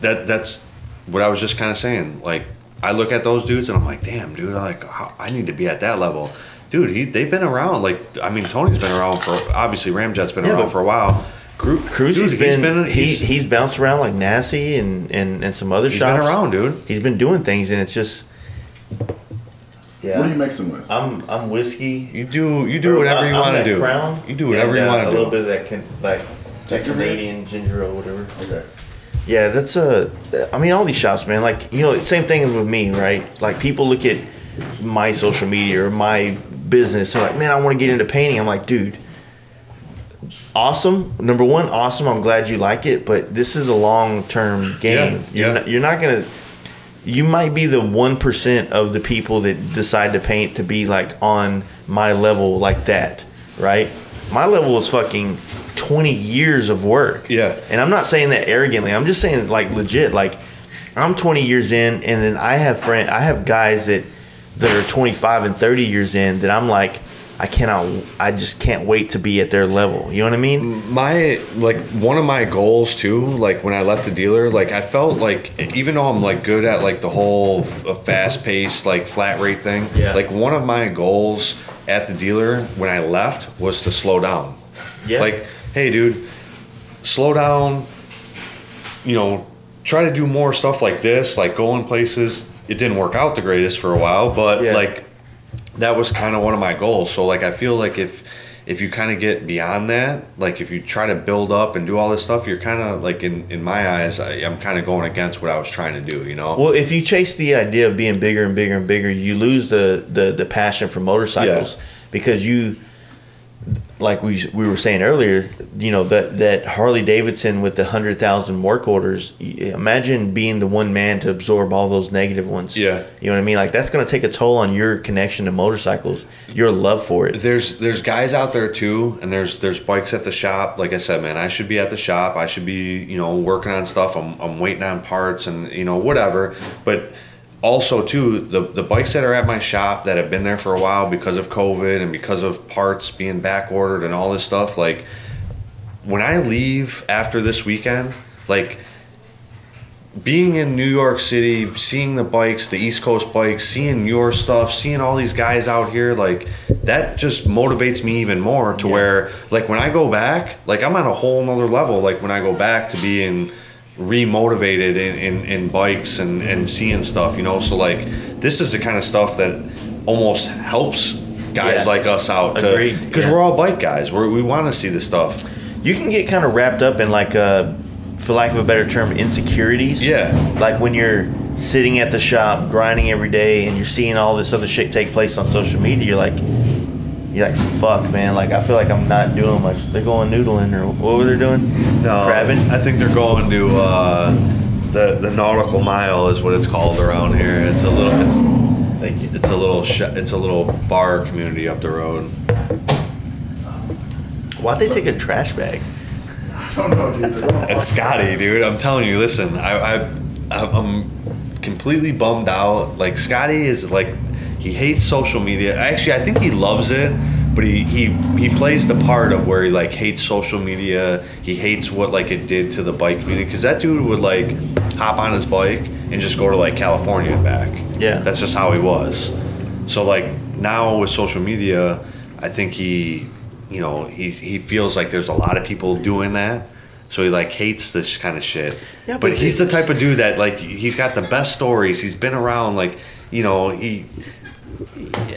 that that's what i was just kind of saying like i look at those dudes and i'm like damn dude I like how, i need to be at that level dude he they've been around like i mean tony's been around for obviously ramjet's been Yeah, around for a while Cru- Cruzy's dude, been, he, he's, he's bounced around like Nasty and, and, and some other he's been around dude He's been doing things, and it's just yeah. What are you mixing with? I'm I'm whiskey. you do you do whatever you I'm want to that do Crown, you do whatever and, you uh, want to A little bit of that can like that Ginger ale? Canadian ginger ale, whatever. Okay. Yeah, that's a. I mean, all these shops, man. Like you know, same thing with me, right? Like people look at my social media or my business and like, man, I want to get into painting. I'm like, dude, awesome. Number one, awesome. I'm glad you like it, but this is a long term game. Yeah, you're yeah. Not, you're not gonna. You might be the one percent of the people that decide to paint to be like on my level like that, right? My level is fucking twenty years of work. Yeah. And I'm not saying that arrogantly. I'm just saying like legit. Like I'm 20 years in, and then I have friend, I have guys that that are 25 and 30 years in that I'm like, I cannot, I just can't wait to be at their level. You know what I mean? my like one of my goals too like when i left the dealer like i felt like even though i'm like good at like the whole fast paced like flat rate thing Yeah. like one of my goals at the dealer when i left was to slow down Yeah. like hey dude slow down you know try to do more stuff like this like going places it didn't work out the greatest for a while but Yeah. like that was kind of one of my goals. So like I feel like if if you kind of get beyond that, like if you try to build up and do all this stuff, you're kind of like in in my eyes, I, I'm kind of going against what I was trying to do. You know? Well, if you chase the idea of being bigger and bigger and bigger, you lose the the, the passion for motorcycles Yeah. because you, like we we were saying earlier, you know that that Harley Davidson with the hundred thousand work orders. Imagine being the one man to absorb all those negative ones. Yeah. you know what I mean. Like that's going to take a toll on your connection to motorcycles, your love for it. there's there's guys out there too, and there's there's bikes at the shop. Like I said, man, I should be at the shop. I should be you know working on stuff. I'm I'm waiting on parts and you know whatever. But also too, the the bikes that are at my shop that have been there for a while because of COVID and because of parts being back ordered and all this stuff. Like when I leave after this weekend, like being in New York City, seeing the bikes, the East Coast bikes, seeing your stuff, seeing all these guys out here, like that just motivates me even more to where, like, when I go back, like, I'm on a whole nother level. Like, when I go back to being remotivated in, in, in bikes and, and seeing stuff, you know? So, like, this is the kind of stuff that almost helps guys Yeah. like us out because yeah. we're all bike guys. We're, we want to see this stuff. you can get kind of wrapped up in like uh for lack of a better term insecurities Yeah. like when you're sitting at the shop grinding every day and you're seeing all this other shit take place on social media you're like you're like fuck man like i feel like i'm not doing much they're going noodling or what were they doing No, crabbing I think they're going to uh, the the nautical mile is what it's called around here. It's a little it's it's a little sh- it's a little bar community up the road. why'd they take a trash bag I don't know, dude. It's Scotty, dude. I'm telling you. Listen, I, I I'm completely bummed out. Like Scotty is like he hates social media. Actually, I think he loves it, but he he he plays the part of where he like hates social media. He hates what like it did to the bike community because that dude would like hop on his bike and just go to like California and back. Yeah. that's just how he was. So like now with social media, I think he, you know, he he feels like there's a lot of people doing that. So he like hates this kind of shit. Yeah, but, but he's the type of dude that like he's got the best stories. He's been around like you know he.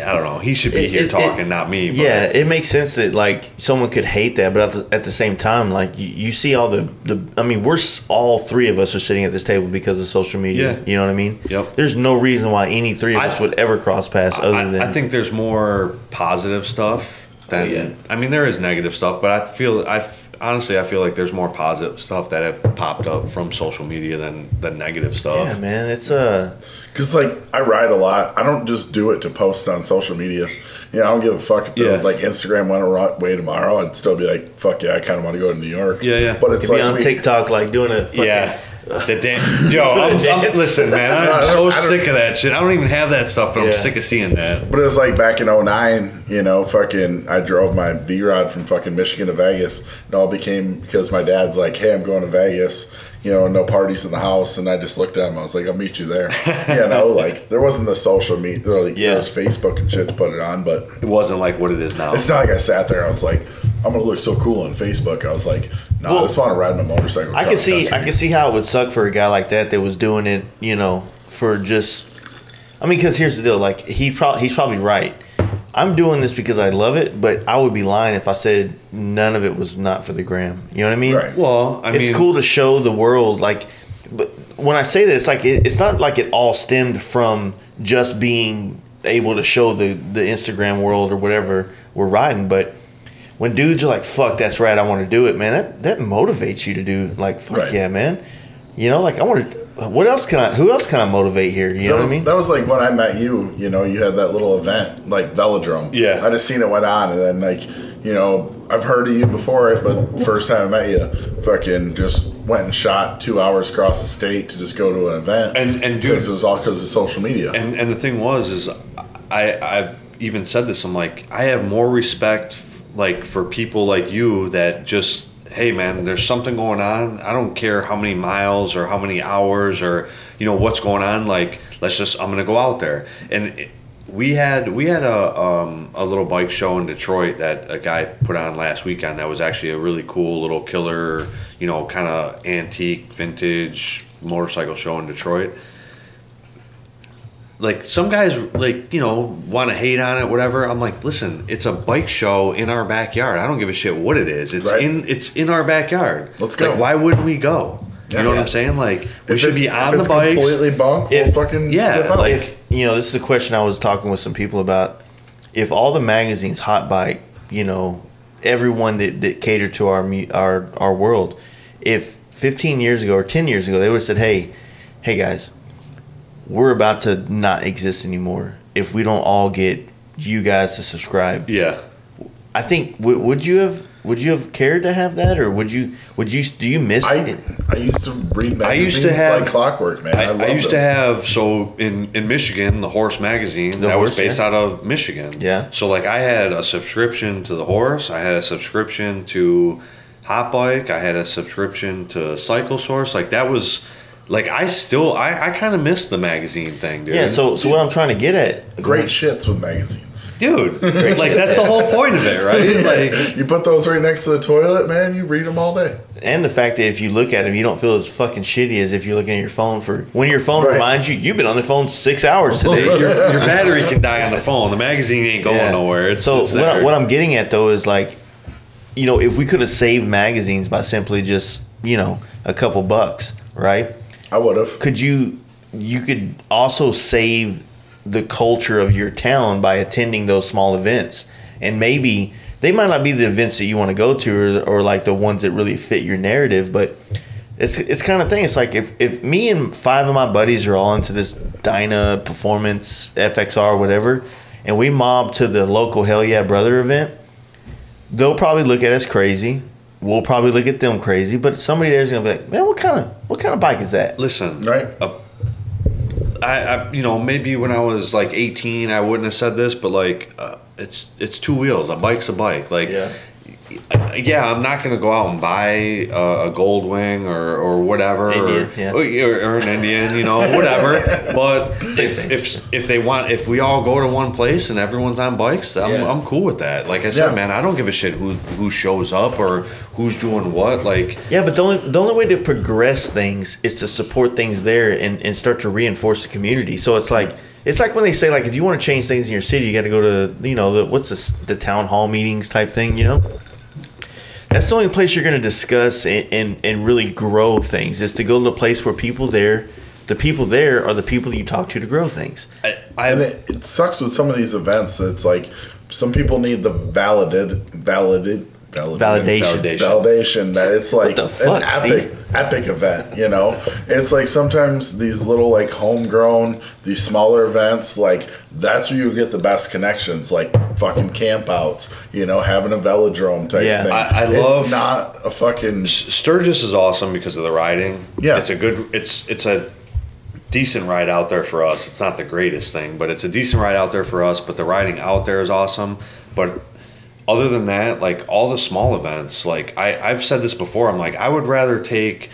I don't know. He should be It- here it- talking, it- not me. But Yeah, it makes sense that like someone could hate that, but at the, at the same time, like you, you see all the the. I mean, we're all three of us are sitting at this table because of social media. Yeah. You know what I mean? Yep. There's no reason why any three of I- us would ever cross paths other I, than. I think there's more positive stuff than. Oh, yeah. I mean, there is negative stuff, but I feel I honestly I feel like there's more positive stuff that have popped up from social media than the negative stuff. Yeah, man, it's uh Cause like I ride a lot. I don't just do it to post on social media. You know, I don't give a fuck if the, Yeah. like Instagram went away tomorrow. I'd still be like, fuck yeah, I kind of want to go to New York. Yeah, yeah. But it's to be like on we- TikTok like doing a fucking, Yeah. The damn yo, I'm, I'm- listen, man. I I'm so sick of that shit. I don't even have that stuff, but Yeah. I'm sick of seeing that. But it was like back in 09, you know, fucking, I drove my V Rod from fucking Michigan to Vegas. It all became because my dad's like, hey, I'm going to Vegas, you know, no parties in the house. And I just looked at him, I was like, I'll meet you there. you know, like, there wasn't the social media, like, Yeah. there was Facebook and shit to put it on, but It wasn't like what it is now. it's not like I sat there, I was like, I'm going to look so cool on Facebook. I was like, no, Well, I just want to ride my motorcycle. I can across see I can see how it would suck for a guy like that that was doing it, you know, for just. I mean, because here's the deal: like he probably he's probably right. I'm doing this because I love it, but I would be lying if I said none of it was not for the gram. You know what I mean? Right. well, I it's mean, cool to show the world, like. But when I say this, like it, it's not like it all stemmed from just being able to show the the Instagram world or whatever we're riding, but when dudes are like, "Fuck, that's right, I want to do it," man, that that motivates you to do like, "Fuck Right. yeah, man." You know, like I want to. What else can I? Who else can I motivate here? You know that what was, I mean? That was like when I met you. You know, you had that little event like Velodrome. Yeah. I just seen it went on, and then like, you know, I've heard of you before it, but first time I met you, fucking just went and shot two hours across the state to just go to an event, And- and dude- because it was all because of social media. And and the thing was is I I've even said this. I'm like I have more respect like for people like you that just hey man, there's something going on. I don't care how many miles or how many hours or you know what's going on. Like let's just I'm gonna go out there and. We had we had a um, a little bike show in Detroit that a guy put on last weekend. That was actually a really cool little killer, you know, kind of antique vintage motorcycle show in Detroit like some guys like you know want to hate on it whatever i'm like listen it's a bike show in our backyard i don't give a shit what it is it's Right. in it's in our backyard Let's like go. why wouldn't we go you Yeah. know what i'm saying like we If should be on if the it's bikes completely bunk. We'll If- fucking yeah, dip out. like- if you know, this is a question I was talking with some people about. If all the magazines, hot bike, you know, everyone that, that cater to our our our world, if 15 years ago or 10 years ago they would have said, "Hey, hey guys, we're about to not exist anymore. If we don't all get you guys to subscribe, yeah I think w- would you have would you have cared to have that, or would you would you do you miss I, it? I used to read magazines I used to have- like clockwork, man. I, I, I loved used to have so in in Michigan the Horse magazine The that Horse, was based yeah. out of Michigan. Yeah. So like I had a subscription to the Horse, I had a subscription to Hot Bike, I had a subscription to Cycle Source. Like that was like I still I, I kind of miss the magazine thing, dude. Yeah. So so what I'm trying to get at great shits with magazines. dude, like that's the whole point of it, right? Like you put those right next to the toilet, man. You read them all day. And the fact that if you look at them, you don't feel as fucking shitty as if you're looking at your phone for when your phone Right. reminds you you've been on the phone six hours today. your, your battery can die on the phone. The magazine ain't going Yeah. nowhere. It's, so it's what, I, what I'm getting at though is like, you know, if we could have saved magazines by simply just you know a couple bucks, right? I would have. Could you you could also save the culture of your town by attending those small events. And maybe they might not be the events that you want to go to or, or like the ones that really fit your narrative but it's it's kind of thing. It's like if, if me and five of my buddies are all into this dyna performance fxr whatever and we mob to the local hell yeah brother event they'll probably look at us crazy we'll probably look at them crazy but somebody there's gonna be like man what kind of what kind of bike is that Listen, Right. uh, I, I, you know, maybe when I was like 18, I wouldn't have said this, but like, uh, it's it's two wheels. A bike's a bike. Like, Yeah. Yeah, I'm not gonna go out and buy a, a gold wing or, or whatever, Indian, yeah. or, or, or an Indian, you know, whatever. but if, if if they want, if we all go to one place and everyone's on bikes, I'm, Yeah. I'm cool with that. Like I said, Yeah. man, I don't give a shit who who shows up or who's doing what. Like, Yeah, but the only the only way to progress things is to support things there and, and start to reinforce the community. So it's like it's like when they say like if you want to change things in your city, you got to go to you know the what's this the town hall meetings type thing. You know, that's the only place you're going to discuss and, and and really grow things is to go to the place where people there, the people there are the people you talk to to grow things. I, I And it, it sucks with some of these events. It's like some people need the validated, validated, validated Validation. Validation. validation that it's like fuck, an epic, epic event. You know, it's like sometimes these little like homegrown, these smaller events, like that's where you get the best connections. Like fucking camp outs. You know, having a velodrome type Yeah. thing. I- I it's love- not a fucking. Sturgis is awesome because of the riding. Yeah. it's a good. It's it's a decent ride out there for us. It's not the greatest thing, but it's a decent ride out there for us. But the riding out there is awesome. But other than that, like all the small events, like I I've said this before. I'm like I would rather take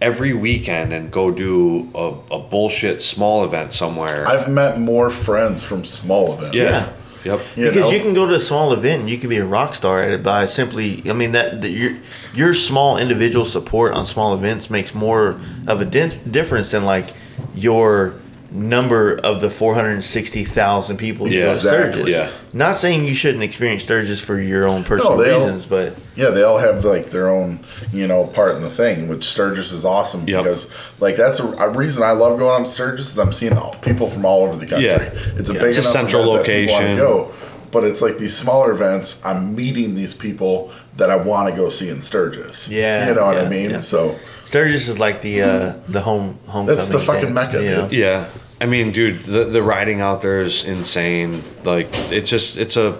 every weekend and go do a, a bullshit small event somewhere. I've met more friends from small events. yeah. Yep. You because know? you can go to a small event and you can be a rock star at it by simply i mean that, that your your small individual support on small events makes more of a din- difference than like your number of the 460,000 people who Yeah, go exactly. Sturgis. Yeah. Not saying you shouldn't experience Sturgis for your own personal they all- reasons, but Yeah, they all have like their own, you know, part in the thing, which Sturgis is awesome Yep. because, like, that's a, a reason I love going on Sturgis is I'm seeing all, people from all over the country. Yeah. It's a Yeah. big It's a central event that wanna location. Go, but it's like these smaller events. I'm meeting these people that I want to go see in Sturgis. Yeah, you know what yeah, I mean. yeah. So Sturgis is like the uh, the home home. That's the fucking dance, mecca, you know? dude. Yeah, I mean, dude, the the riding out there is insane. Like, it's just it's a.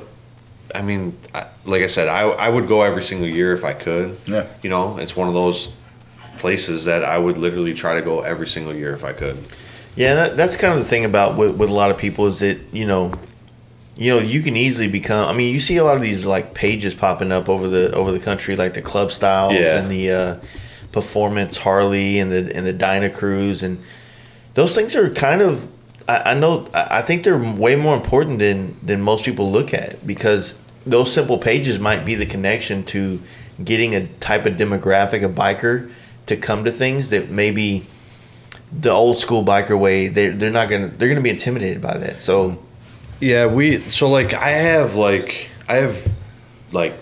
I mean, I, like I said, I I would go every single year if I could. Yeah. You know, it's one of those places that I would literally try to go every single year if I could. Yeah, that, that's kind of the thing about with, with a lot of people is that you know, you know, you can easily become. I mean, you see a lot of these like pages popping up over the over the country, like the Club Styles Yeah. and the uh, Performance Harley and the and the Dyna Cruise, and those things are kind of. I, I know. I think they're way more important than than most people look at because those simple pages might be the connection to getting a type of demographic, a biker, to come to things that maybe the old school biker way they're, they're not gonna they're gonna be intimidated by that so Yeah, we so like I have like I have like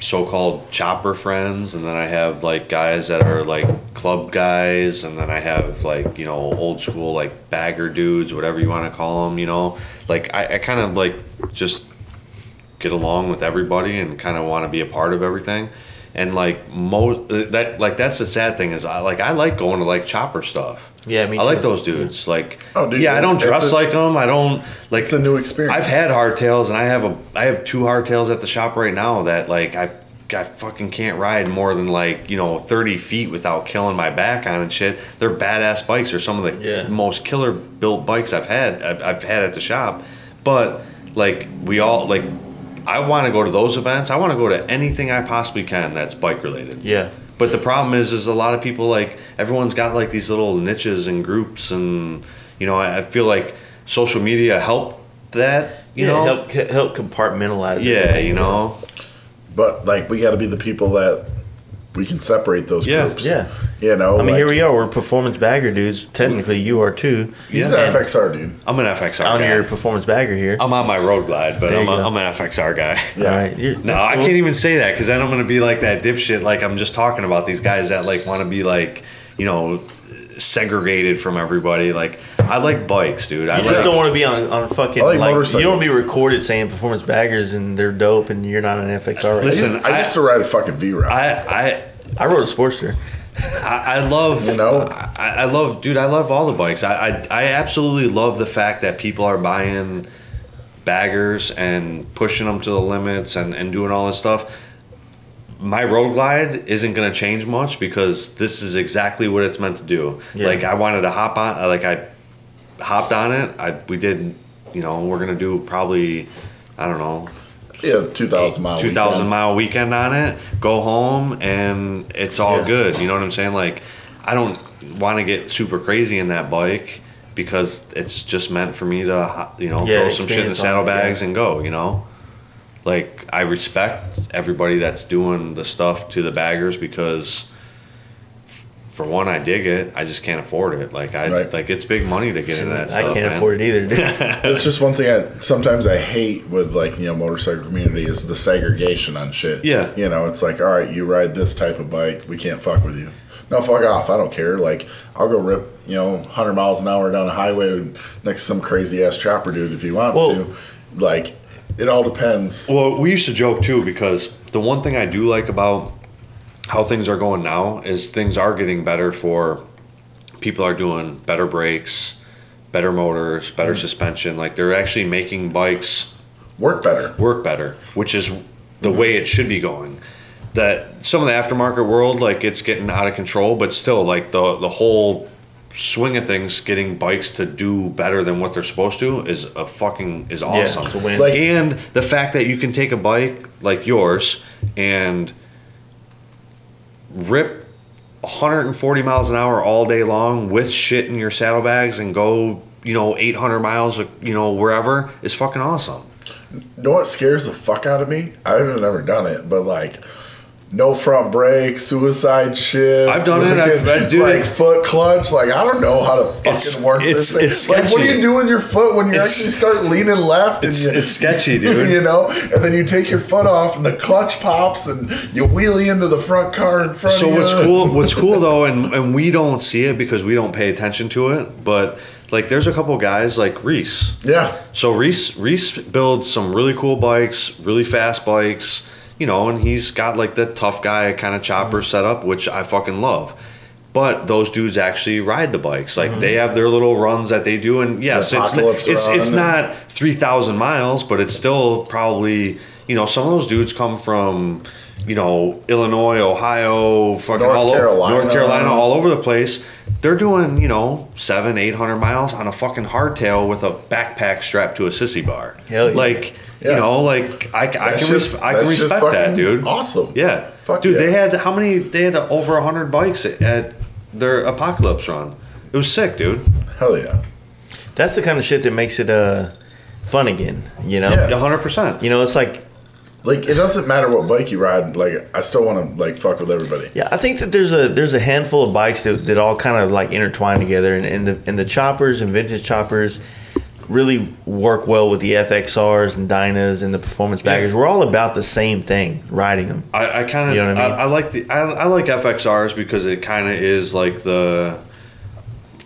so-called chopper friends and then I have like guys that are like club guys and then I have like you know old school like bagger dudes whatever you want to call them you know? Like I, I kind of like just get along with everybody and kind of want to be a part of everything and like most that like that's the sad thing is I like I like going to like chopper stuff Yeah, me I like those dudes like Oh, dude, yeah I don't dress a- like them I don't like it's a new experience. I've had hardtails, and I have a I have two hardtails at the shop right now that like I I fucking can't ride more than like you know thirty feet without killing my back on and shit. They're badass bikes. They're some of the Yeah. most killer built bikes I've had I've, I've had at the shop. But like we all like. I want to go to those events. I want to go to anything I possibly can that's bike related. yeah But the problem is, is a lot of people like everyone's got like these little niches and groups, and you know, I I feel like social media help that. You yeah, know, help help compartmentalize yeah, you know, but like we got to be the people that we can separate those Yeah. groups. Yeah. you know. I mean like, here we are we're performance bagger dudes technically you are too He's Yeah. an FXR dude. I'm an FXR on guy. your performance bagger here I'm on my road glide, but I'm, you a, go. I'm an FXR guy. Yeah. all right you're- No, that's I can't even say that because then I'm gonna be like that dipshit. Like I'm just talking about these guys that like want to be like, you know, segregated from everybody. Like I like bikes, dude. I you like just don't want to be on, on fucking I like like, you don't want to be recorded saying performance baggers and they're dope and you're not an FXR right? Listen, I, used to ride a fucking V Rod. I I I rode a Sportster I, I love You know? I, I love dude I love all the bikes I, I I absolutely love the fact that people are buying baggers and pushing them to the limits and, and doing all this stuff my road glide isn't going to change much because this is exactly what it's meant to do Yeah. like I wanted to hop on I- like I hopped on it I we did you know we're going to do probably I don't know Yeah, two thousand mile. two thousand mile weekend on it, go home, and it's all Yeah. good. You know what I'm saying? Like, I don't want to get super crazy in that bike because it's just meant for me to, you know, Yeah, throw some shit in the experience on saddlebags yeah. and go. You know, like I respect everybody that's doing the stuff to the baggers because. For one, I dig it. I just can't afford it. Like I Right. like it's big money to get into that I stuff. can't man. afford it either. It's just one thing I sometimes I hate with like you know motorcycle community is the segregation on shit. Yeah. you know it's like all right, you ride this type of bike, we can't fuck with you. No, fuck off. I don't care. Like I'll go rip you know 100 miles an hour down a highway next to some crazy ass chopper dude if he wants Well- to. Like it all depends. Well, we used to joke too because the one thing I do like about how things are going now is things are getting better for people are doing better brakes, better motors, better mm-hmm. suspension. Like they're actually making bikes Work better. work better, which is the mm-hmm. way it should be going. That some of the aftermarket world, like it's getting out of control, but still, like the the whole swing of things, getting bikes to do better than what they're supposed to is a fucking is awesome. it's a win. Like- and the fact that you can take a bike like yours and rip 140 miles an hour all day long with shit in your saddlebags and go, you know, 800 miles, you know, wherever is fucking awesome. You know what scares the fuck out of me? I haven't never done it, but like no front brake, suicide shit. I've done it, I've- I do like it. foot clutch. Like I don't know how to fucking It's- work it's- this thing. it's like what do you do with your foot when you It's- actually start leaning left? It's- and you, it's sketchy, dude. you know, and then you take your foot off, and the clutch pops, and you wheelie into the front car in front So of you. what's cool? What's cool though, and and we don't see it because we don't pay attention to it. But like, there's a couple guys like Reese. Yeah, So Reese Reese builds some really cool bikes, really fast bikes, you know, and he's got like the tough guy kind of chopper mm. setup, which I fucking love. But those dudes actually ride the bikes. Like mm-hmm. they have their little runs that they do, and yes, it's Apocalypse it's it's not three thousand miles, but it's still probably you know some of those dudes come from you know Illinois, Ohio, fucking North all over Carolina. North Carolina, all over the place. They're doing you know seven, eight hundred miles on a fucking hardtail with a backpack strapped to a sissy bar. Hell yeah. Like Yeah. you know, like I, I can That's res- I can respect that, dude. awesome. Yeah, Fuck dude. yeah. They had how many? They had over hundred bikes at their apocalypse run. It was sick, dude. hell yeah. That's the kind of shit that makes it uh, fun again. You know. Yeah. hundred percent. You know, it's like Like it doesn't matter what bike you ride. Like I still want to like fuck with everybody. Yeah, I think that there's a there's a handful of bikes that, that all kind of like intertwine together, and, and the and the choppers and vintage choppers really work well with the FXRs and Dynas and the performance baggers. We're all about the same thing, riding them. I, I kind of You know what I I, mean? I like the I, I like FXRs because it kind of is like the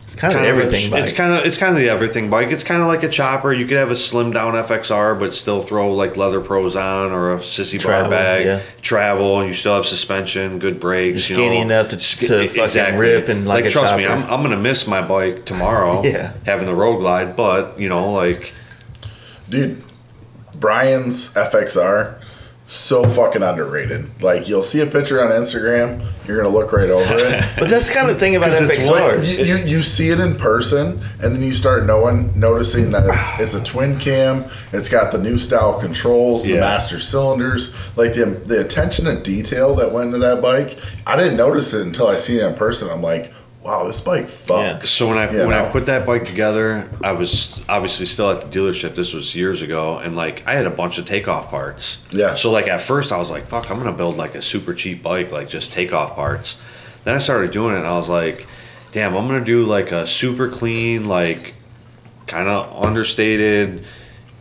It's kind of kind of everything. It's bike. kind of it's kind of the everything bike. It's kind of like a chopper. You could have a slim down FXR, but still throw like leather pros on or a sissy Travel, bar bag. yeah. Travel. You still have suspension, good brakes. You're you skinny know. enough to- to fucking rip and like a trust me. I'm, I'm gonna miss my bike tomorrow. Yeah. having the road glide, but you know like Dude, Brian's FXR so fucking underrated. Like you'll see a picture on Instagram, you're gonna look right over it. but that's the kind of thing about one- you, you you see it in person, and then you start knowing noticing that it's it's a twin cam. It's got the new style controls, the Yeah. master cylinders, like the the attention to detail that went into that bike. I didn't notice it until I seen it in person. I'm like, wow, this bike fucks. So when I when I put that bike together, I was obviously still at the dealership. This was years ago, and like I had a bunch of takeoff parts. Yeah. So like at first I was like, "Fuck, I'm gonna build like a super cheap bike, like just takeoff parts." Then I started doing it, and I was like, "Damn, I'm gonna do like a super clean, like kind of understated."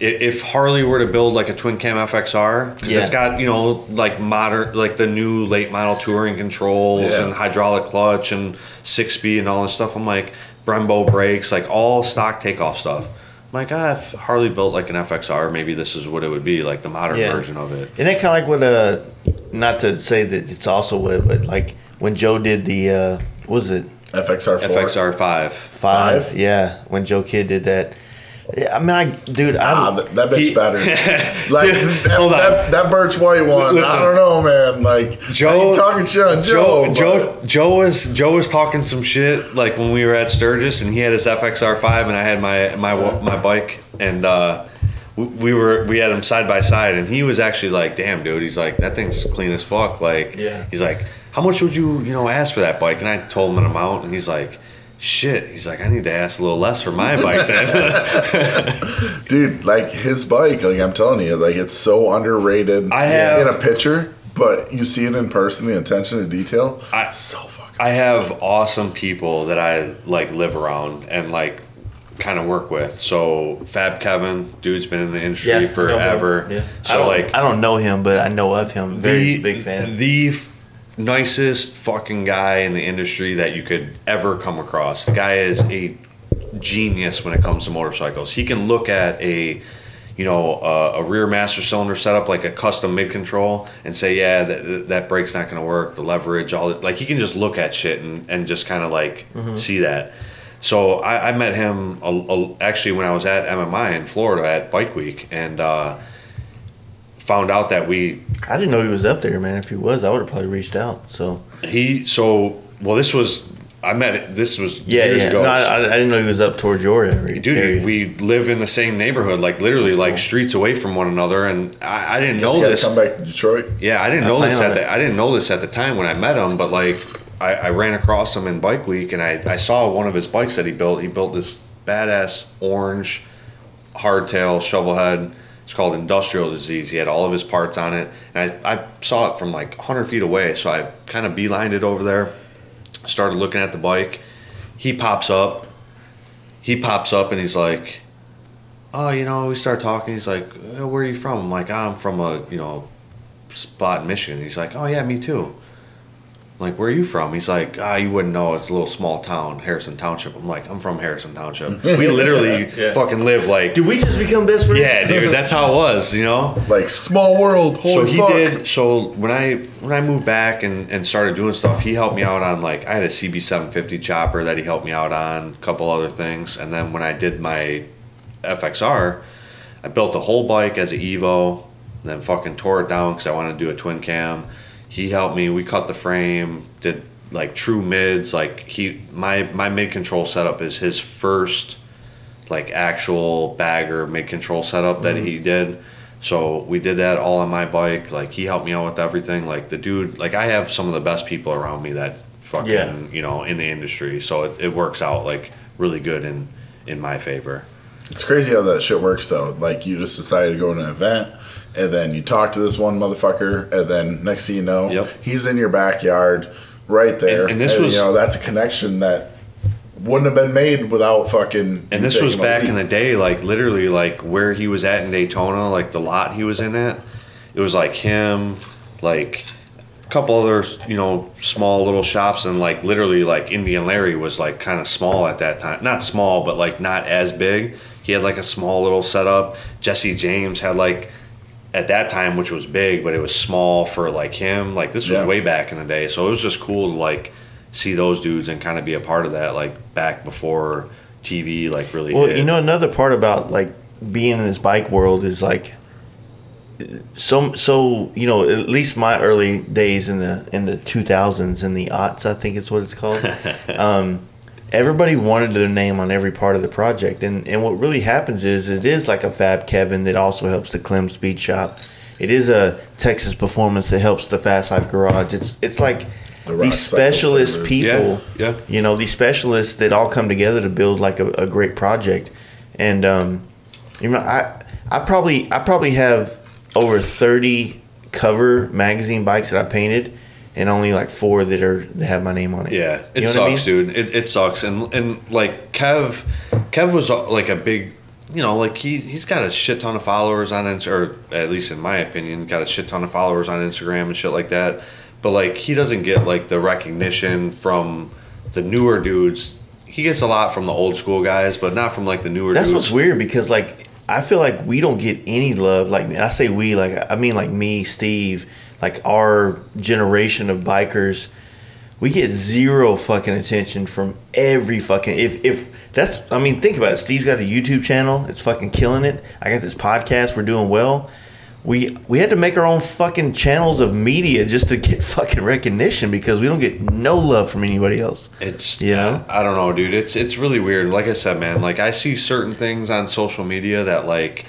I- If Harley were to build like a twin cam FXR, because Yeah. it's got you know like modern, like the new late model touring controls Yeah. and hydraulic clutch and six speed and all this stuff. I'm like Brembo brakes, like all stock takeoff stuff. I'm like, ah, if Harley built like an FXR, maybe this is what it would be, like the modern Yeah. version of it. And that kind of like what uh, not to say that it's also what, but like when Joe did the uh, what was it FXR four. FXR five. five? Five? Yeah, when Joe Kidd did that. Yeah, I mean, I, dude, I Ah, that, that bitch He- better. Like that, Hold on. that, that Birch White one. Listen. I don't know, man. Like Joe- talking shit on Joe, Joe. Joe, Joe was Joe was talking some shit like when we were at Sturgis, and he had his FXR five, and I had my my my bike, and uh, we- we were we had him side by side, and he was actually like, "Damn, dude," he's like, "That thing's clean as fuck." Like, Yeah. he's like, "How much would you you know ask for that bike?" And I told him an amount, and he's like. Shit, he's like, I need to ask a little less for my bike then. Dude, like his bike, like I'm telling you, like it's so underrated I have- in a picture, but you see it in person, the attention to detail. I- so fucking I have awesome people that I like live around and like kind of work with. So Fab Kevin, dude's been in the industry I know him. forever. Yeah. So don't, like I don't know him, but I know of him. Very big fan. The f- nicest fucking guy in the industry that you could ever come across. The guy is a genius when it comes to motorcycles. He can look at a you know uh, a rear master cylinder setup like a custom mid control and say yeah that that brake's not going to work the leverage all that. like he can just look at shit and, and just kind of like Mm-hmm. see that so I, I met him a, a, actually when I was at MMI in Florida at Bike Week and uh, found out that we I didn't know he was up there, man. If he was, I would have probably reached out. So He so well. This was I met it. This was yeah, years yeah. ago. No, I, I didn't know he was up towards your area. Dude, area. we live in the same neighborhood, like literally, That's like streets away from one another, and I, I didn't know this. come back to Detroit. Yeah, I didn't I know this at it. the I didn't know this at the time when I met him, but like I, I ran across him in Bike Week, and I, I saw one of his bikes that he built. He built this badass orange hardtail shovel head. It's called Industrial Disease. He had all of his parts on it, and I, I saw it from like 100 feet away. So I kind of beelined it over there. Started looking at the bike. He pops up. He pops up, and he's like, "Oh, you know." We start talking. He's like, "Uh, "Where are you from?" I'm like, "I'm from a you know spot in Michigan." He's like, "Oh yeah, me too." I'm like, where are you from? He's like, ah, you wouldn't know. It's a little small town, Harrison Township. I'm like, I'm from Harrison Township. We literally Yeah. fucking live like, Did we just become best friends? yeah, dude. That's how it was, you know. Like small world. Holy so he fuck. did. So when I when I moved back and, and started doing stuff, he helped me out on like I had a CB 750 chopper that he helped me out on, a couple other things, and then when I did my FXR, I built a whole bike as an Evo, and then fucking tore it down because I wanted to do a twin cam. He helped me. We cut the frame, did like true mids. Like he, my my mid control setup is his first like actual bagger mid control setup that mm-hmm. he did. So we did that all on my bike. Like he helped me out with everything. Like the dude, like I have some of the best people around me that fucking Yeah. you know in the industry. So it, it works out like really good in in my favor. It's crazy how that shit works though. Like you just decided to go to an event and then you talk to this one motherfucker and then next thing you know, Yep. he's in your backyard right there. And- and this was- you know, that's a connection that wouldn't have been made without fucking And this was back in the day, like literally, like where he was at in Daytona, like the lot he was in at. It was like him, like a couple other, you know, small little shops, and like literally, like Indian Larry was like kind of small at that time. Not small, but like not as big. He had like a small little setup. Jesse James had like at that time, which was big, but it was small for like him. Like this was Yeah. way back in the day, so it was just cool to like see those dudes and kind of be a part of that, like back before TV like really. Well, hit. you know, another part about like being in this bike world is like so so you know at least my early days in the in the 2000s in the aughts I think is what it's called. um, everybody wanted their name on every part of the project, and and what really happens is it is like a Fab Kevin that also helps the Clem Speed Shop. It is a Texas Performance that helps the Fast Life Garage. It's it's like The these specialist people Yeah, yeah. you know these specialists that all come together to build like a, a great project and um, you know i i probably i probably have over 30 cover magazine bikes that i painted and only like four that are that have my name on it Yeah, it You know sucks, I mean? dude. It, it sucks, and and like Kev, Kev was like a big, you know, like he he's got a shit ton of followers on Inst- or at least in my opinion, got a shit ton of followers on Instagram and shit like that. But like he doesn't get like the recognition from the newer dudes. He gets a lot from the old school guys, but not from like the newer dudes. that's dudes. what's weird because like i feel like we don't get any love like i say we like i mean like me steve like our generation of bikers we get zero fucking attention from every fucking if if that's I mean think about it. Steve's got a YouTube channel. It's fucking killing it. I got this podcast. We're doing well. We we had to make our own fucking channels of media just to get fucking recognition because we don't get no love from anybody else. It's You know? I, I don't know, dude. It's it's really weird. Like I said, man, like I see certain things on social media that like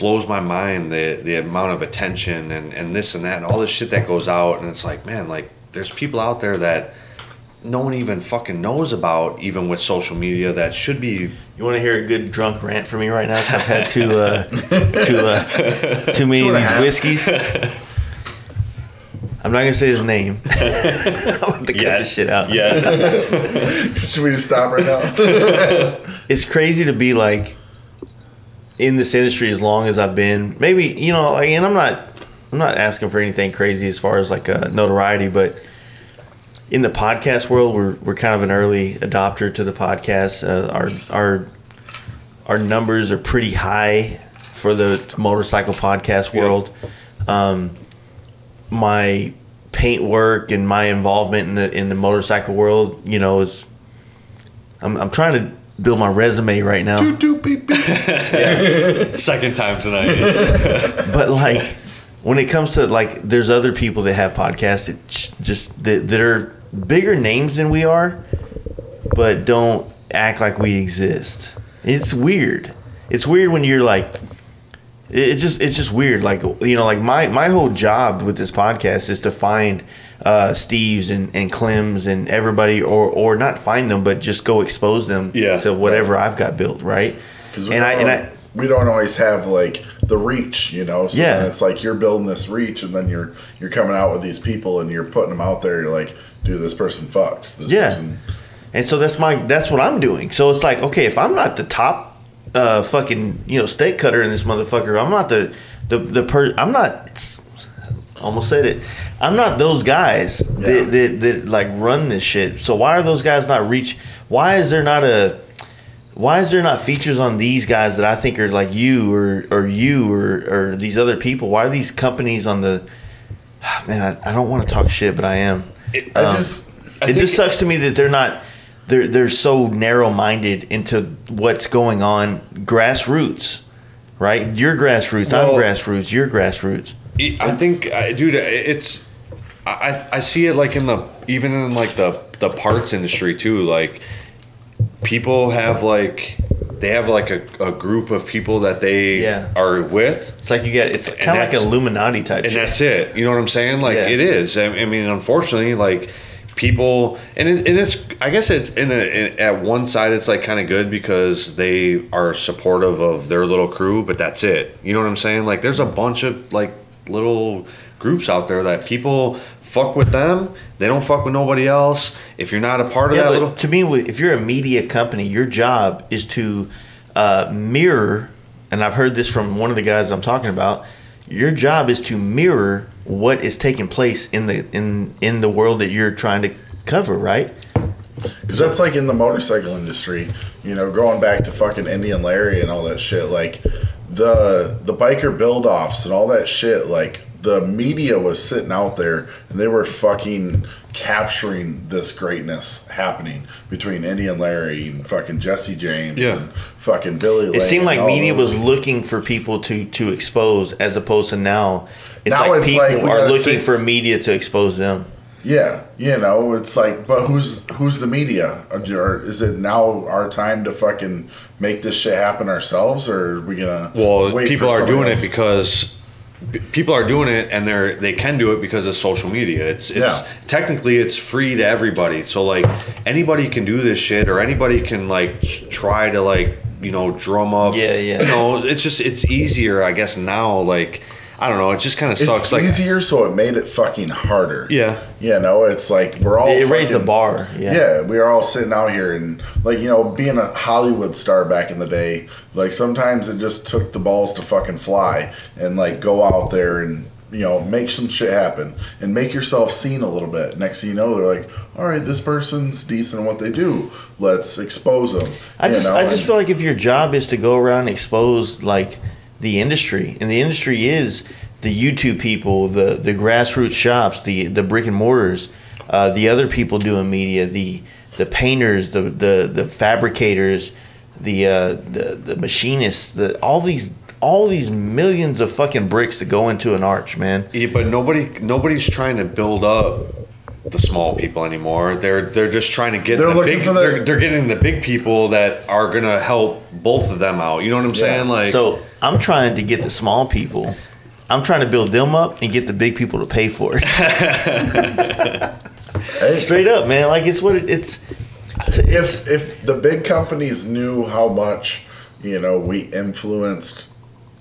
blows my mind the the amount of attention and and this and that and all this shit that goes out and it's like man like there's people out there that no one even fucking knows about even with social media that should be You want to hear a good drunk rant from me right now? 'Cause I've had too uh, too uh, too many of these whiskeys. I'm not gonna say his name. I'm gonna cut this shit out. yeah Should we just stop right now? it's crazy to be like in this industry as long as I've been. Maybe you know, like, and I'm not, I'm not asking for anything crazy as far as like uh, notoriety, but in the podcast world, we're we're kind of an early adopter to the podcast. Uh, our our our numbers are pretty high for the motorcycle podcast Yeah. world. Um, my paint work and my involvement in the in the motorcycle world, you know, is I'm, I'm trying to build my resume right now. Doot, doot, beep, beep. second time tonight. But like when it comes to like there's other people that have podcasts that just that, that are bigger names than we are but don't act like we exist. It's weird. It's weird when you're like it it just it's just weird. Like you know like my my whole job with this podcast is to find uh steve's and and clem's and everybody or or not find them but just go expose them Yeah. to whatever i've got built right Because and i and i we don't always have like the reach, you know. So Yeah. it's like you're building this reach, and then you're you're coming out with these people, and you're putting them out there. You're like, dude, this person fucks. This Yeah. person. And so that's my that's what I'm doing. So it's like, okay, if I'm not the top uh fucking, you know, steak cutter in this motherfucker, I'm not the the the per I'm not almost said it. I'm not those guys Yeah. that, that that like run this shit. So why are those guys not reach why is there not a why is there not features on these guys that I think are like you or or you or or these other people? Why are these companies on the man, I, I don't want to talk shit, but I am. I Um, just it just sucks to me that they're not they're they're so narrow minded into what's going on grassroots, right? You're grassroots, I'm grassroots, you're grassroots. I think, uh, dude, uh, it's. I, I see it like in the even in like the the parts industry too. Like people have like they have like a, a group of people that they Yeah. are with, It's like you got it's kind of like that's- Illuminati type and shit. that's it. You know what I'm saying? Like Yeah. it is. I, I mean, unfortunately, like people, and it, and it's. I guess it's in, the, in at one side, it's like kind of good because they are supportive of their little crew, but that's it. You know what I'm saying? Like there's a bunch of like little groups out there that people fuck with them. They don't fuck with nobody else. If you're not a part of Yeah, that little, to me, if you're a media company, your job is to uh, mirror, and I've heard this from one of the guys I'm talking about. Your job is to mirror what is taking place in the in in the world that you're trying to cover, right? Because that's like in the motorcycle industry, you know, going back to fucking Indian Larry and all that shit. Like the the biker build offs and all that shit. Like the media was sitting out there and they were fucking capturing this greatness happening between Indian Larry and fucking Jesse James Yeah. and fucking Billy. It seemed like media was looking for people to to expose, as opposed to now, it's Now like it's people like are looking say- for media to expose them. Yeah, you know, it's like, but who's who's the media? Or is it now our time to fucking make this shit happen ourselves, or are we gonna? Well, wait people for are doing else? it because people are doing it, and they're they can do it because of social media. It's it's Yeah. technically it's free to everybody. So like anybody can do this shit, or anybody can like try to like you know drum up. Yeah, yeah. You know, it's just it's easier, I guess now. Like I don't know, it just kind of sucks. It's like easier, so it made it fucking harder. yeah, You know, it's like we're all. It raised the bar. Yeah. Yeah. we are all sitting out here and like you know being a Hollywood star back in the day. Like sometimes it just took the balls to fucking fly and like go out there and you know make some shit happen and make yourself seen a little bit. Next thing you know, they're like, all right, this person's decent at what they do. Let's expose them. I just know, I just and- feel like if your job is to go around and expose like the industry, and the industry is the YouTube people, the the grassroots shops, the the brick and mortars, uh, the other people doing media, the the painters, the the the fabricators, the uh, the the machinists, the all these all these millions of fucking bricks that go into an arch, man. Yeah, but nobody nobody's trying to build up the small people anymore. They're they're just trying to get They're the looking big. for the- they're, they're getting the big people that are gonna help both of them out. You know what I'm saying? Like so I'm trying to get the small people. I'm trying to build them up and get the big people to pay for it. Hey, Straight up, man. Like it's what it, it's. It's if if the big companies knew how much you know we influenced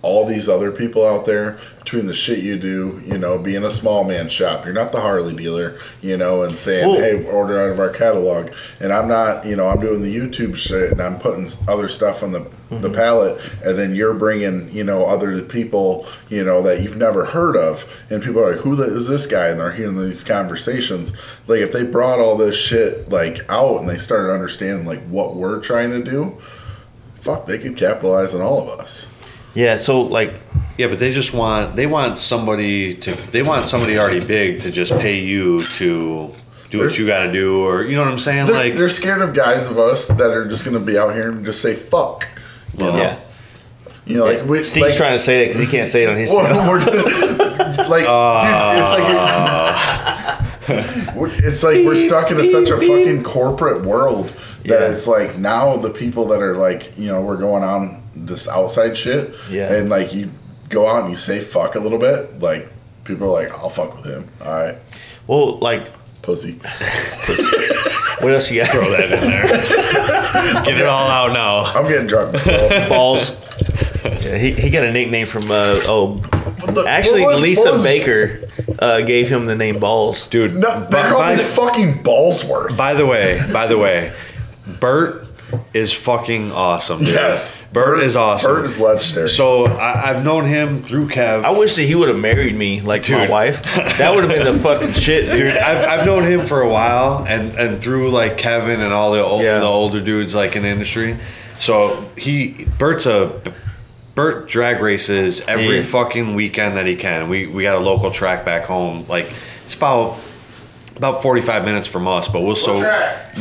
all these other people out there between the shit you do, you know, being a small man shop, you're not the Harley dealer, you know, and saying, "Hey, order out of our catalog," and I'm not, you know, I'm doing the YouTube shit and I'm putting other stuff on the the mm-hmm. palette, and then you're bringing, you know, other people, you know, that you've never heard of, and people are like, who is this guy?" And they're hearing these conversations. Like if they brought all this shit like out and they started understanding like what we're trying to do, fuck, they could capitalize on all of us. Yeah. So like yeah, but they just want they want somebody to they want somebody already big to just pay you to do what you got to do, or you know what I'm saying? They're, like they're scared of guys of us that are just gonna be out here and just say fuck. You know, yeah. you know, like we, Steve's like, trying to say that because he can't say it on his. Well, channel. we're, like, dude, it's like we're- uh. it's like we're stuck into such a fucking corporate world that Yeah. it's like now the people that are like, you know, we're going on this outside shit, Yeah. and like you go out and you say fuck a little bit, like people are like, I'll fuck with him, all right, Well, like pussy. pussy. what else you got? Throw that in there. get it all out now. I'm getting drunk myself. Balls. Yeah, he, he got a nickname from uh, oh the- actually was- Lisa was- Baker uh, gave him the name Balls. Dude, No, they by, call by me the, fucking Ballsworth. by the way, by the way, Bert is fucking awesome. Dude. Yes. Bert, is awesome. Bert is legendary. So I, I've known him through Kev. I wish that he would have married me like my Dude. wife. That would have been the fucking shit, dude. dude I've, I've known him for a while and and through like kevin and all the old, Yeah. the older dudes like in the industry so he bert's a bert drag races every Yeah. fucking weekend that he can we we got a local track back home like it's about about 45 minutes from us but we'll so track?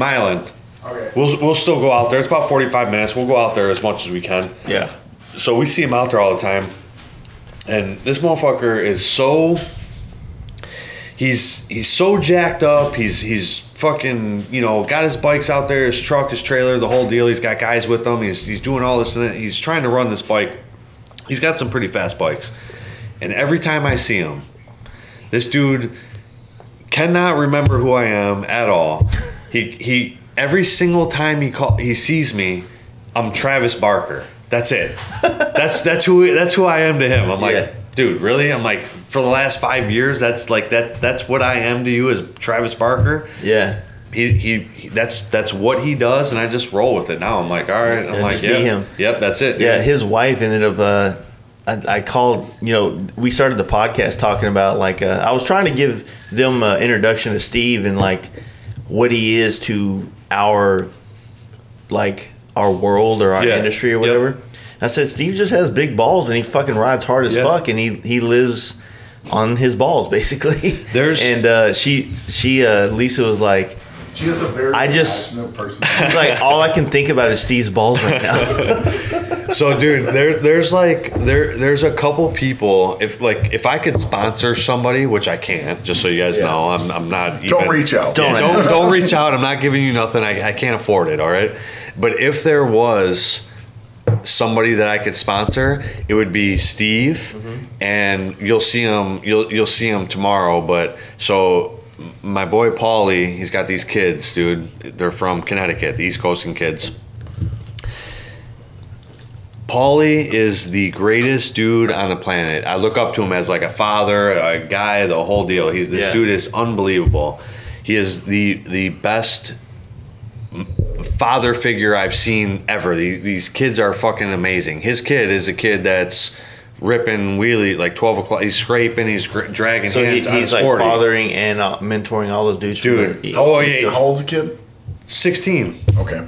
Mylan Okay. we'll, we'll still go out there. It's about 45 minutes. We'll go out there as much as we can. Yeah. so we see him out there all the time. And this motherfucker is so he's he's so jacked up. He's he's fucking you know got his bikes out there his truck his trailer the whole deal. He's got guys with him. He's he's doing all this and that. he's trying to run this bike. He's got some pretty fast bikes. And every time i see him this dude cannot remember who i am at all. He he every single time he call he sees me i'm travis barker that's it that's that's who that's who I am to him. I'm like, Yeah. dude, really? I'm like, for the last five years, that's like that. That's what I am to you as Travis Barker. Yeah. He, he he that's that's what he does, and I just roll with it now. I'm like, all right. I'm Yeah, like, yeah, him. yep, that's it. Yeah, dude. his wife ended up. Uh, I, I called. You know, we started the podcast talking about like uh, I was trying to give them an introduction to Steve and like what he is to our like our world or our Yeah. industry or Yep. whatever. I said Steve just has big balls and he fucking rides hard as Yeah. fuck and he he lives on his balls basically. There's- and uh, she she uh, Lisa was like. She is a very I just- passionate person. She's like, all I can think about is Steve's balls right now. So, dude, there there's like there there's a couple people. If like if I could sponsor somebody, which I can't, just so you guys Yeah. know, I'm I'm not. Don't reach out. Don't. Yeah, don't don't reach out. I'm not giving you nothing. I, I can't afford it. All right. But if there was somebody that I could sponsor, it would be Steve, mm-hmm. and you'll see him. You'll you'll see him tomorrow. But so m- my boy Paulie, he's got these kids, dude. They're from Connecticut, the East Coasting kids. Paulie is the greatest dude on the planet. I look up to him as like a father, a guy, the whole deal. He, this Yeah. dude is unbelievable. He is the the best father figure I've seen ever. The- These kids are fucking amazing. His kid is a kid that's ripping wheelie like twelve o'clock. He's scraping. He's gr- dragging So hands. on he's like sporty. fathering and uh, mentoring all those dudes. from Dude. the- Oh yeah, How old's the kid? sixteen. Okay.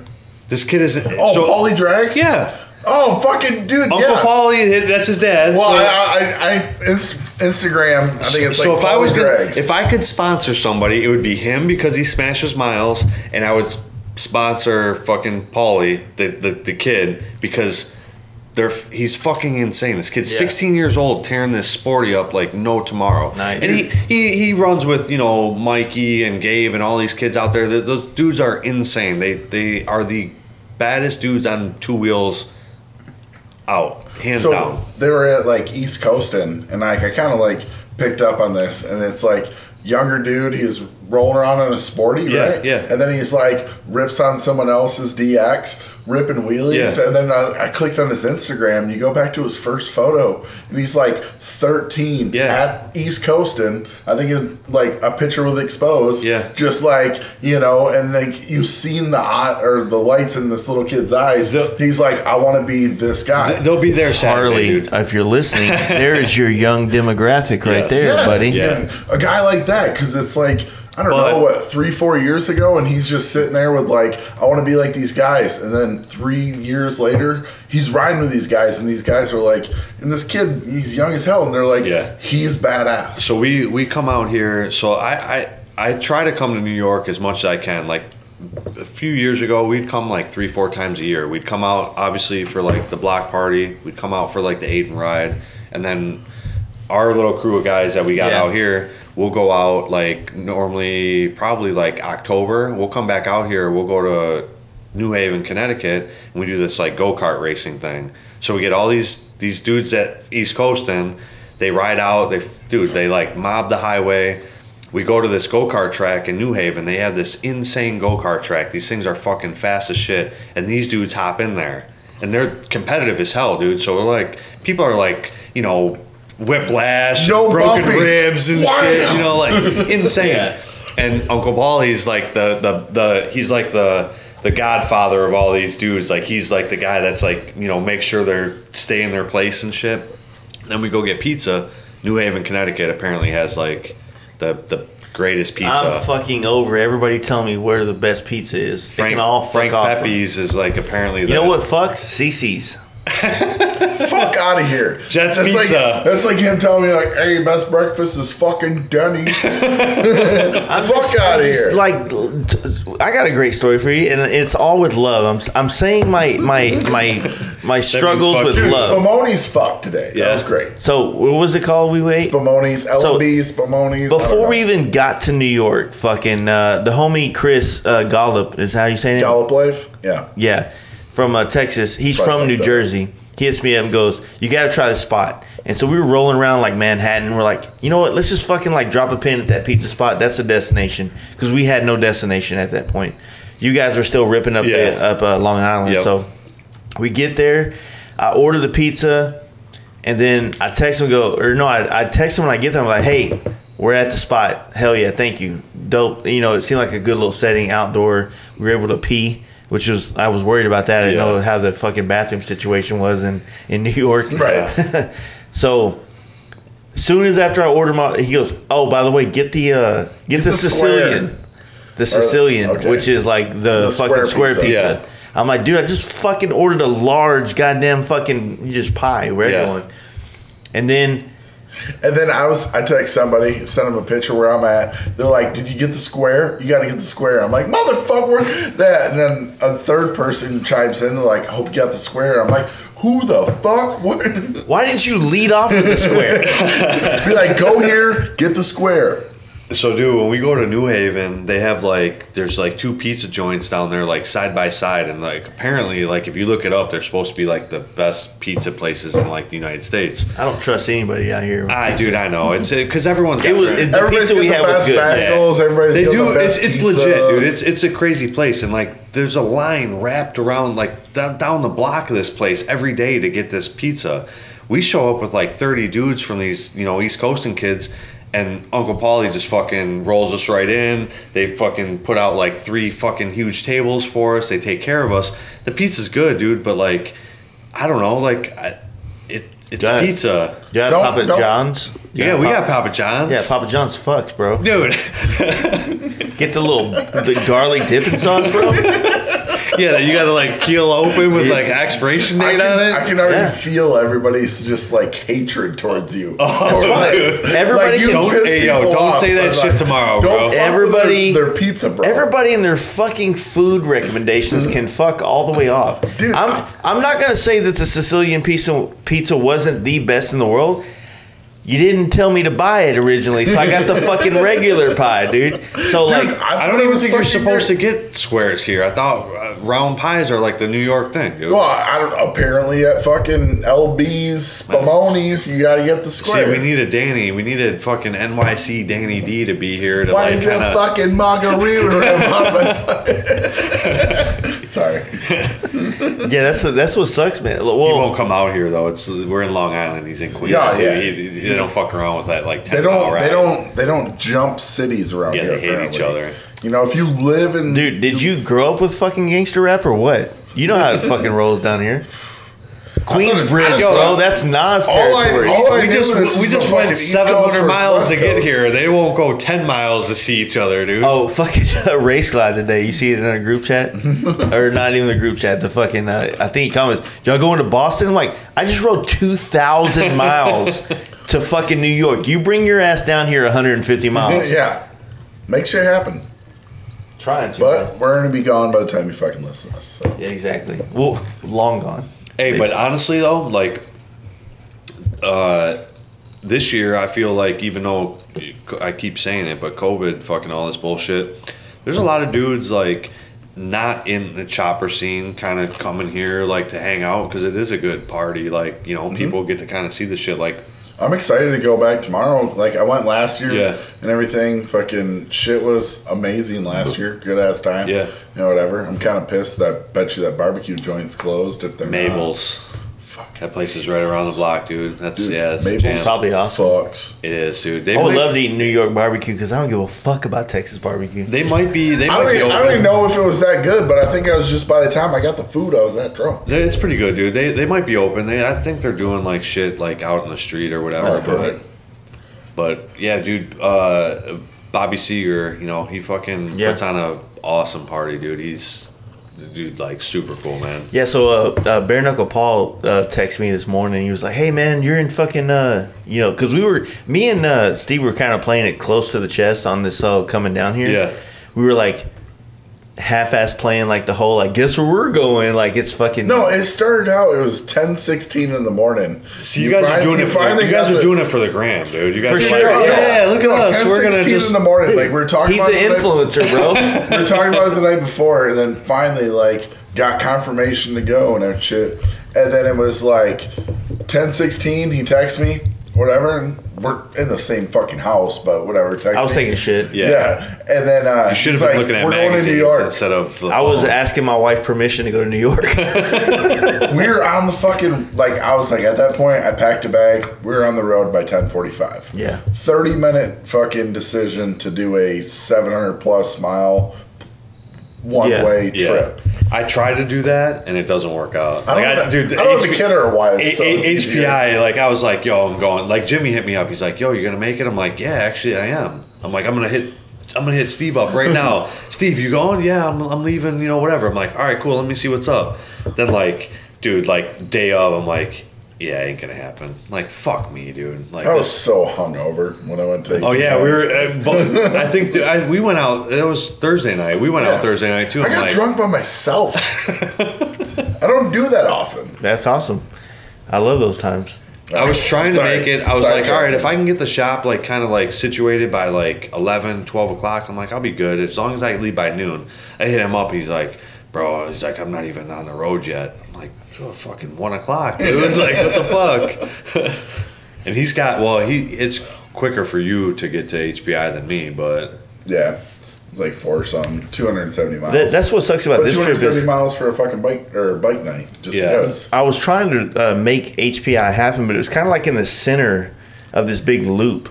This kid is. Oh, so, Paulie Drags? Yeah, Oh, fucking dude, Uncle yeah. Paulie. That's his dad. Well, so- I, I, I inst- Instagram. I think it's so like if I was Paulie gonna, if I could sponsor somebody, it would be him because he smashes miles, and I would sponsor fucking Paulie, the, the the kid, because they're he's fucking insane. This kid's Yeah. 16 years old, tearing this sporty up like no tomorrow. Nice. And he, he he runs with you know Mikey and Gabe and all these kids out there. Th- Those dudes are insane. They they are the baddest dudes on two wheels out, hands so down. they were at like East Coastin, and like I kind of like picked up on this, and it's like younger dude. He was rolling around in a sporty, Yeah, right? yeah. And then he's like rips on someone else's DX, ripping wheelies, Yeah. and then I, I clicked on his Instagram. You go back to his first photo, and he's like 13 Yeah. at East Coastin. I think it, like a picture with exposed. Yeah. Just like you know, and like you've seen the eye or the lights in this little kid's eyes. The- he's like, I want to be this guy. They'll be there Saturday, Harley, dude. if you're listening, there is your young demographic right Yes. there, Yeah, buddy. Yeah. and a guy like that because it's like I don't But- know what three four years ago, and he's just sitting there with like I want to be like these guys, and then three years later he's riding with these guys, and these guys are like, and this kid he's young as hell, and they're like, Yeah. he's badass. So we we come out here. So I I I try to come to New York as much as I can. Like a few years ago, we'd come like three four times a year. We'd come out obviously for like the block party. We'd come out for like the Aiden ride, and then our little crew of guys that we got Yeah. out here. We'll go out like normally, probably like October. We'll come back out here. We'll go to New Haven, Connecticut, and we do this like go kart racing thing. So we get all these these dudes at East Coast and they ride out. They dude, they like mob the highway. We go to this go kart track in New Haven. They have this insane go kart track. These things are fucking fast as shit, and these dudes hop in there, and they're competitive as hell, dude. So we're like, people are like, you know, whiplash, No and broken bumping. ribs and Wow. shit. You know, like insane. Yeah. And Uncle Paul, he's like the the the he's like the the godfather of all these dudes. Like he's like the guy that's like you know make sure they're stay in their place and shit. Then we go get pizza. New Haven, Connecticut apparently has like the the greatest pizza. I'm fucking over everybody tell me where the best pizza is. They Frank, can all fuck Frank off. Pepe's is like apparently. You the, know what fucks? CC's. Fuck out of here. Jets that's Pizza. Like, that's like him telling me like, "Hey, best breakfast is fucking Denny's." I'm Fuck just- outta I'm just, here. Like, I got a great story for you, and it's all with love. I'm, I'm saying my my my my struggles with. Dude, love. Spumoni's fucked today. Yeah. That was great. So what was it called? We wait. Spumoni's, So, LB, Spumoni's. I Before we even got to New York, fucking uh, the homie Chris uh, Gollop is how you saying it? Gallop Life, yeah. Yeah, from uh, Texas. He's Right, from New. Jersey. He hits me up and goes, "You got to try this spot." And so we were rolling around like Manhattan. We're like, you know what? Let's just fucking like drop a pin at that pizza spot. That's a destination because we had no destination at that point. You guys were still ripping up Yeah. the, up uh, Long Island. Yep. So we get there. I order the pizza, and then I text him and go, or no, I, I text him when I get there. I'm like, hey, we're at the spot. Hell yeah, thank you. Dope. You know, it seemed like a good little setting, outdoor. We were able to pee, which was I was worried about that. I Yeah. know how the fucking bathroom situation was in in New York. Right. so. Soon as after I order my, he goes, "Oh, by the way, get the uh, get, the, the Sicilian, square." the Sicilian, okay. which is like the, The fucking square square pizza." pizza. Yeah. I'm like, dude, I just fucking ordered a large goddamn fucking just pie. Where Yeah. everyone? And then And then I was, I text somebody, sent them a picture where I'm at. They're like, "Did you get the square? You got to get the square." I'm like, "Motherfucker, that!" And then a third person chimes in, they're like, "I hope you got the square." I'm like, "Who the fuck? What?" why didn't you lead off with the square? Be like, "Go here, get the square." So, dude, when we go to New Haven, they have like there's like two pizza joints down there, like side by side, and like apparently, like if you look it up, they're supposed to be like the best pizza places in like the United States. I don't trust anybody out here. Ah, dude, I know it's because everyone's got It was- it- The Everybody's pizza we got had the was good. bagels. Everybody's they do. the best It's it's pizza. legit, dude. It's it's a crazy place, and like there's a line wrapped around like down, down the block of this place every day to get this pizza. We show up with like 30 dudes from these you know East Coasting kids. And Uncle Paulie just fucking rolls us right in. They fucking put out like three fucking huge tables for us. They take care of us. The pizza's good, dude, but like, I don't know, like, I, it it's pizza. Yeah, Papa don't- John's? You Yeah, we Papa- got Papa John's. Yeah, Papa John's fucks, bro. dude. Get the little the garlic dipping sauce, bro. Yeah, you got to like peel open with like expiration date can, on it. I can already Yeah. feel everybody's just like hatred towards you. Oh, dude. Everybody you Don't- piss hey, yo, don't off, say that but, shit tomorrow, don't bro. fuck with Everybody- their, their pizza, bro. Everybody and their fucking food recommendations can fuck all the way off. Dude, I'm I'm not gonna say that the Sicilian pizza pizza wasn't the best in the world. You didn't tell me to buy it originally, so I got the fucking regular pie, dude. So like, I thought don't even think you're supposed great. to get squares here. I thought uh, round pies are like the New York thing, dude. Well, I don't. Apparently, at fucking LB's, Spumoni's, you got to get the square. See, we needed Danny. We needed fucking NYC Danny D to be here to Why like is it kind of. fucking margarita? Sorry. yeah, that's that's what sucks, man. Well, He won't come out here though. It's we're in Long Island. He's in Queens. Yeah, yeah. He, he- they don't fuck around with that like They don't. They don't. They don't jump cities around here. Yeah, here. they hate each other. You know, if you live in dude, did you grow up with fucking gangster rap or what? You know how it fucking rolls down here. Queensbridge, Yo, bro. That's Nas all I- territory. all I we just this we just went fucking East seven Coast hundred versus miles to get here. They won't go ten miles to see each other, dude. Oh, fucking uh, race glide today. You see it in a group chat, or not even the group chat. The fucking uh, I think he comments. Y'all going to Boston? I'm like, I just rode two thousand miles to fucking New York. You bring your ass down here 150 miles. yeah, make shit happen. Trying to, But we're gonna be gone by the time you fucking listen to us. So. yeah, exactly. Well, long gone. Hey, but honestly though, like uh this year I feel like even though I keep saying it, but COVID fucking all this bullshit, there's a lot of dudes like not in the chopper scene kind of coming here like to hang out because it is a good party like you know Mm-hmm. people get to kind of see the shit like I'm excited to go back tomorrow. Like I went last year Yeah. and everything. Fucking shit was amazing last year. Good ass time. Yeah. You know, whatever. I'm kind of pissed that bet you that barbecue joint's closed if they're not. Mabel's Fuck. that place is right around the block dude that's Dude, yeah that's the jam. Probably awesome. Fucks. it is dude they I would might, love to eat New York barbecue because I don't give a fuck about Texas barbecue. they might be they I might don't, be even, I don't even know if it was that good, but I think I was just by the time I got the food, I was that drunk. They- It's pretty good, dude. They they might be open. They I think they're doing like shit like out in the street or whatever. That's but, perfect. but yeah, dude. Uh, Bobby Seeger, you know, he fucking Yeah. puts on a awesome party, dude. He's the dude like super cool, man. Yeah, so uh, uh, Bare Knuckle Paul uh, texted me this morning. He was like, "Hey man, you're in fucking uh, you know, because we were me and uh, Steve were kind of playing it close to the chest on this uh, coming down here. Yeah. we were like half-ass playing like the whole like guess where we're going like it's fucking No, it started out. It was ten sixteen in the morning. See, you, guys are doing it. For, finally you guys got are the- doing it for the gram, dude. You guys For sure, like, yeah. yeah, look at No, us. We're gonna just in the morning. Like we were talking. he's about an it the night- influencer, bro. we were talking about it the night before, and then finally, like, got confirmation to go and that shit. And then it was like ten sixteen. He texts me, whatever, and we're in the same fucking house, but whatever. Text I was me. taking shit. Yeah. Yeah. and then uh, You should have been like, looking at We're going to New York. instead of. The I was phone. asking my wife permission to go to New York. we were on the fucking like I was like at that point I packed a bag. We were on the road by ten forty five. Yeah. Thirty minute fucking decision to do a seven hundred plus mile one way Yeah. trip. I try to do that and it doesn't work out. I don't, Like, have, dude, I don't have a kid or a wife. A- so A- it's easier. HPI, like I was like, yo, I'm going. Like Jimmy hit me up. He's like, yo, you're gonna make it? I'm like, yeah, actually, I am. I'm like, I'm gonna hit. I'm gonna hit Steve up right now. Steve, you going? Yeah, I'm, I'm leaving. You know, whatever. I'm like, all right, cool. Let me see what's up. Then like, dude, like day of, I'm like, yeah, ain't gonna happen. Like, fuck me, dude. Like, I was this- so hungover when I went to. Oh yeah, we were. Uh, but I think dude, I, we went out. It was Thursday night. We went Yeah. out Thursday night too. I I'm got like, drunk by myself. I don't do that often. That's awesome. I love those times. I was trying Sorry. to make it. I was Sorry, like, all right, if I can get the shop like kind of like situated by like 11, 12 o'clock, I'm like, I'll be good as long as I leave by noon. I hit him up. He's like, bro, he's like, I'm not even on the road yet. I'm like, oh, fucking one o'clock, dude. like, what the fuck? and he's got well, he it's quicker for you to get to HPI than me, but Yeah, it's like four or something, two hundred and seventy miles. That, that's what sucks about but this two hundred trip and seventy is miles for a fucking bike or bike night, just Yeah. because. I was trying to uh, make HPI happen, but it was kind of like in the center of this big loop,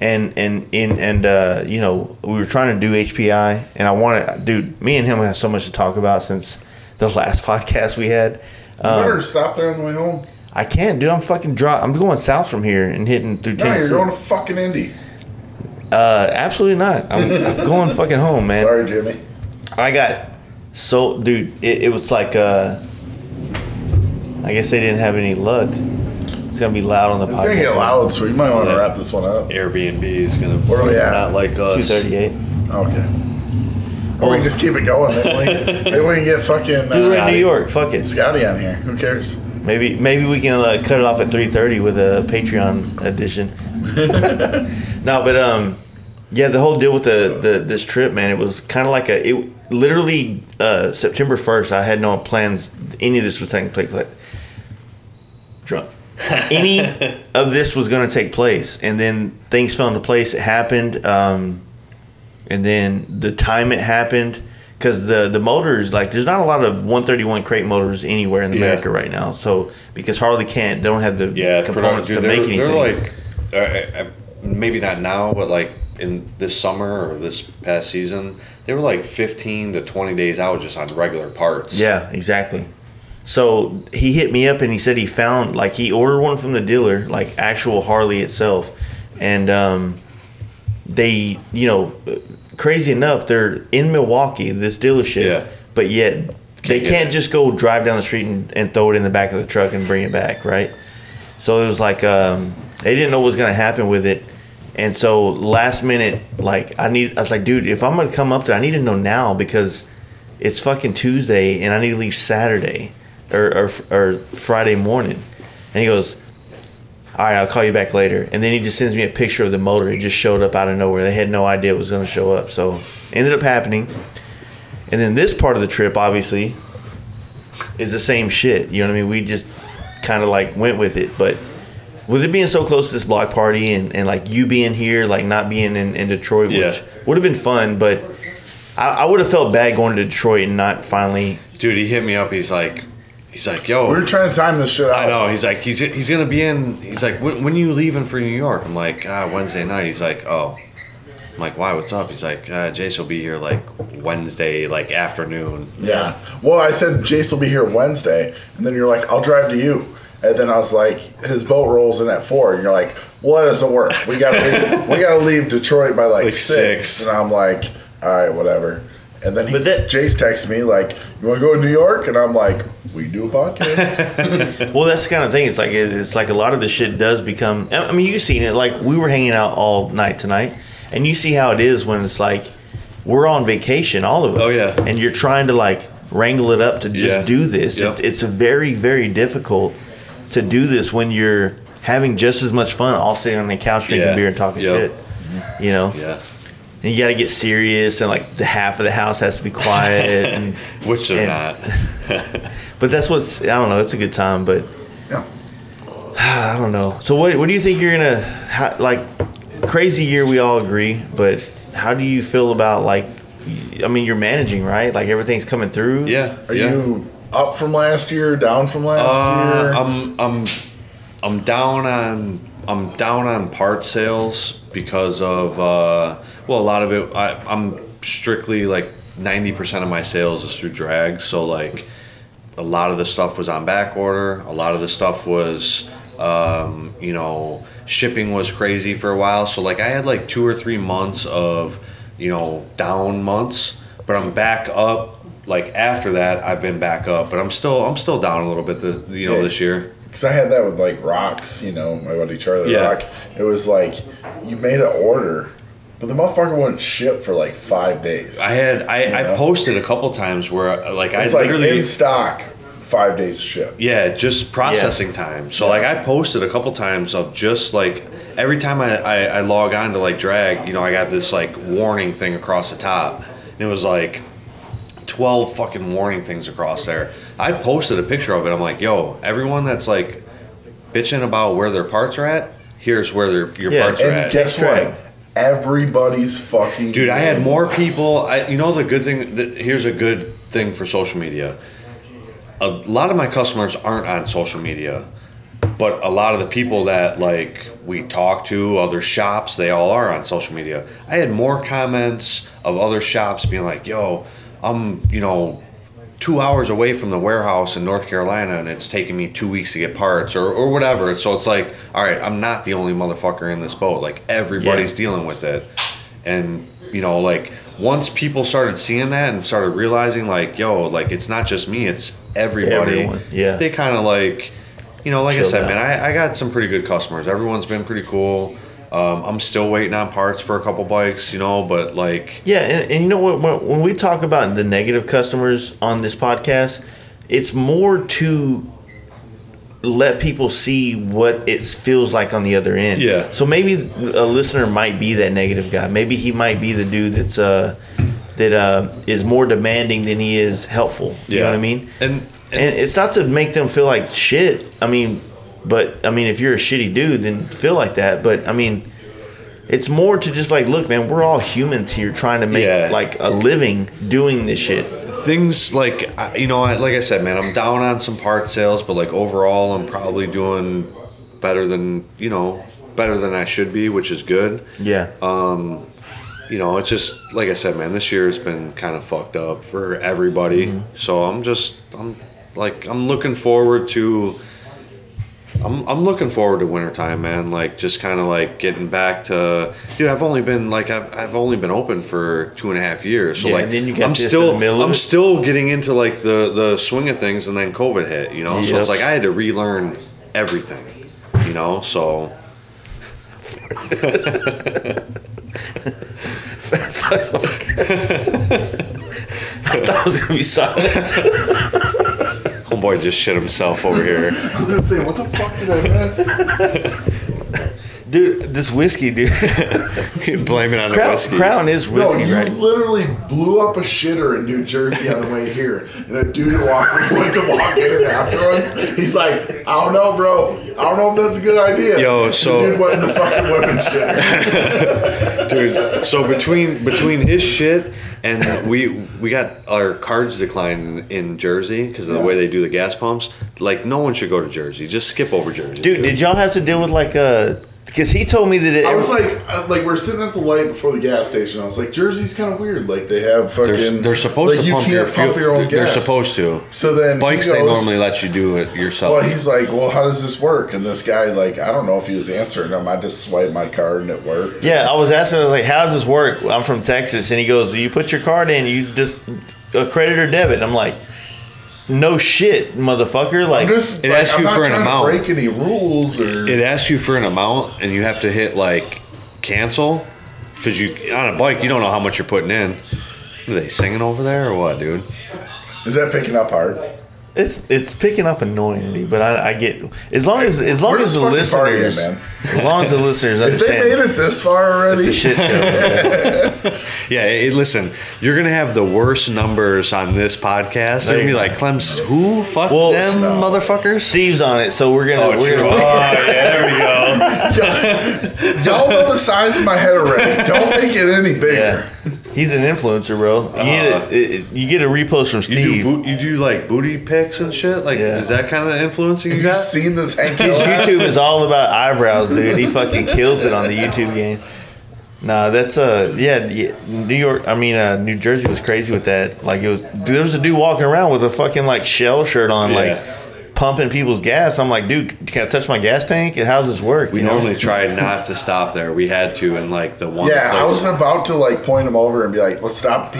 and and in and uh, you know we were trying to do HPI, and I wanted, dude, me and him have so much to talk about since the last podcast we had. You Um, better stop there on the way home. I can't, dude. I'm fucking drop. I'm going south from here and hitting through No, you're going to fucking Indy. uh, absolutely not. I'm, I'm going fucking home, man. Sorry, Jimmy. I got So, dude, it, it was like, uh, I guess they didn't have any luck. It's gonna be loud on the podcast. It's gonna get loud, so you might want to Yeah. wrap this one up. Airbnb is gonna Where are we at? not like Two us. thirty-eight. Okay. Or we can just keep it going. Maybe we can, maybe we can get fucking This we're in uh, New York. Fuck it. Scotty on here. Who cares? Maybe maybe we can uh, cut it off at three thirty with a Patreon edition. no, but um, yeah, the whole deal with the, the this trip, man, it was kind of like a it literally uh, September first. I had no plans. Any of this was taking place. Drunk. Any of this was going to take place, and then things fell into place. It happened, um, and then the time it happened. Because the the motors like there's not a lot of 131 crate motors anywhere in Yeah. America right now. So because Harley can't, they don't have the Yeah, components dude, to make anything. They're like, uh, uh, maybe not now, but like in this summer or this past season, they were like 15 to 20 days out just on regular parts. Yeah, exactly. So he hit me up and he said he found like he ordered one from the dealer, like actual Harley itself, and um, they, you know, crazy enough, they're in Milwaukee, this dealership, Yeah. but yet they get can't just go drive down the street and, and throw it in the back of the truck and bring it back, right? So it was like um, they didn't know what was gonna happen with it, and so last minute, like I need, I was like, dude, if I'm gonna come up there, I need to know now because it's fucking Tuesday and I need to leave Saturday or, or, or Friday morning. And he goes, all right, I'll call you back later. And then he just sends me a picture of the motor. It just showed up out of nowhere. They had no idea it was going to show up. So ended up happening. And then this part of the trip, obviously, is the same shit. You know what I mean? We just kind of like went with it. But with it being so close to this block party and, and like you being here, like not being in, in Detroit, which would have been fun, but I, I would have felt bad going to Detroit and not finally. Dude, he hit me up. He's like, he's like, yo. we're trying to time this shit out. I know. He's like, he's he's gonna be in. He's like, when, when you leaving for New York? I'm like, ah, Wednesday night. He's like, oh. I'm like, why? What's up? He's like, uh, Jace will be here like Wednesday, like afternoon. Yeah. Well, I said Jace will be here Wednesday, and then you're like, I'll drive to you. And then I was like, his boat rolls in at four, and you're like, well, that doesn't work. We gotta leave, we gotta leave Detroit by like, Like six. six. And I'm like, all right, whatever. And then he, But that- Jace texts me like, you want to go to New York? And I'm like, we do a podcast. Well, that's the kind of thing. It's like it's like a lot of the shit does become. I mean, you've seen it. Like we were hanging out all night tonight, and you see how it is when it's like we're on vacation, all of us. Oh, yeah. And you're trying to like wrangle it up to just Yeah. do this. Yep. It's, it's very very difficult to do this when you're having just as much fun all sitting on the couch drinking Yeah. beer and talking Yep. shit. You know, Yeah. And you got to get serious, and like the half of the house has to be quiet. and, Which they're And- not. but that's what's I don't know. It's a good time, but yeah. I don't know. So what what do you think you're gonna how, like? Crazy year, we all agree. But how do you feel about like? I mean, you're managing, right? Like everything's coming through. Yeah. Are yeah. you up from last year, down from last Uh, year? I'm I'm I'm down on I'm down on part sales because of uh, well a lot of it I, I'm strictly like ninety percent of my sales is through drag so like a lot of the stuff was on back order a lot of the stuff was um, you know shipping was crazy for a while so like I had like two or three months of you know down months but I'm back up like after that I've been back up but I'm still I'm still down a little bit the, you know Yeah. this year Because I had that with like rocks, you know, my buddy Charlie Yeah. Rock. It was like you made an order, but the motherfucker wouldn't ship for like five days. I had I, I posted a couple times where like I it's like literally in stock, five days to ship. yeah just processing time. So like I posted a couple times of just like every time I, I, I log on to like drag, you know, I got this like warning thing across the top. And it was like 12 fucking warning things across there. I posted a picture of it. I'm like, yo, everyone that's like bitching about where their parts are at, here's where their your Yeah, parts are at. guess Drag. what? Everybody's fucking. Dude, I had more people. I, you know, the good thing. That, here's a good thing for social media. A lot of my customers aren't on social media, but a lot of the people that like we talk to, other shops, they all are on social media. I had more comments of other shops being like, "Yo, I'm you know." Two hours away from the warehouse in North Carolina, and it's taking me two weeks to get parts, or, or whatever. So it's like, all right, I'm not the only motherfucker in this boat. Like everybody's Yeah. dealing with it and you know like once people started seeing that and started realizing like, yo, like it's not just me, it's everybody. Everyone, yeah. They kind of like, you know, like I said, man, I, I got some pretty good customers. Everyone's been pretty cool. Um, I'm still waiting on parts for a couple bikes, you know, but like, Yeah, and, and you know what? When, when we talk about the negative customers on this podcast, it's more to let people see what it feels like on the other end. Yeah. So maybe a listener might be that negative guy. Maybe he might be the dude that's uh that uh is more demanding than he is helpful. You know what I mean? And- and it's not to make them feel like shit. I mean, but I mean, if you're a shitty dude, then feel like that. But I mean. It's more to just like, look, man, we're all humans here trying to make Yeah. like a living doing this shit. things like you know like i said man i'm down on some part sales but like overall i'm probably doing better than you know better than i should be which is good Yeah. Um, you know it's just like i said man this year has been kind of fucked up for everybody so i'm just i'm like i'm looking forward to I'm, I'm looking forward to wintertime, man. Like just kind of like getting back to, dude. I've only been like I've, I've only been open for two and a half years, so Yeah, like and then you I'm still the middle of I'm still getting into like the the swing of things, and then COVID hit, you know. So it's like I had to relearn everything, you know. So like, I thought it was gonna be silent. homeboy just shit himself over here. I was gonna say, what the fuck did I miss? Dude, this whiskey, dude. Blame it on the Crown, whiskey. Crown is whiskey, No, whiskey, you right? literally blew up a shitter in New Jersey on the way here, and a dude walked, went to walk in and afterwards. He's like, I don't know, bro. I don't know if that's a good idea. Yo, The so- dude went in the fucking women's shitter. dude. So between between his shit and we we got our cards declined in Jersey because of the way they do the gas pumps. Like no one should go to Jersey. Just skip over Jersey, Dude, did y'all have to deal with like a? Because he told me that it, I was like, uh, like we're sitting at the light before the gas station. I was like, Jersey's kind of weird. Like they have fucking. They're, they're supposed like, to you pump can't your pump your own gas. They're gas. supposed to. So then he Bikes they goes- normally let you do it yourself. Well, he's like, well, how does this work? And this guy, like, I don't know if he was answering him. I just swiped my card and it worked. yeah, I was asking. I was like, "How does this work?" I'm from Texas, and he goes, "You put your card in, you just a credit or debit." And I'm like, "No shit, motherfucker!" Like, I'm just, It like, asks I'm you not for an amount. Break any rules or it asks you for an amount, and you have to hit like cancel because you on a bike you don't know how much you're putting in. Are they singing over there or what, dude? is that picking up hard? It's it's picking up annoyingly, but I, I get as long as as long We're as the fucking partying, listeners, man. as long as the listeners If they made it this far already, it's a shit show. Yeah, hey, listen, you're gonna have the worst numbers on this podcast. They're gonna be like, Clem's who? Fuck Well, them no. motherfuckers. Steve's on it, so we're gonna Oh, we're true. gonna. Oh, yeah, there we go. y'all know the size of my head already. Don't make it any bigger. Yeah, he's an influencer, bro. You, get a, it- it- you get a repost from You Steve. do boot, you do like booty pics and shit. Like, Yeah. is that kind of influencing you Have you seen this Hank His YouTube is all about eyebrows, dude. He fucking kills it on the YouTube game. Nah, that's uh, yeah, yeah, New York. I mean, uh, New Jersey was crazy with that. Like it was, there was a dude walking around with a fucking like shell shirt on, Yeah. like pumping people's gas. I'm like, dude, can I touch my gas tank? And how's this work? We you know? normally tried not to stop there. We had to in like the one Yeah, I was about to like point him over and be like, "Let's stop PA."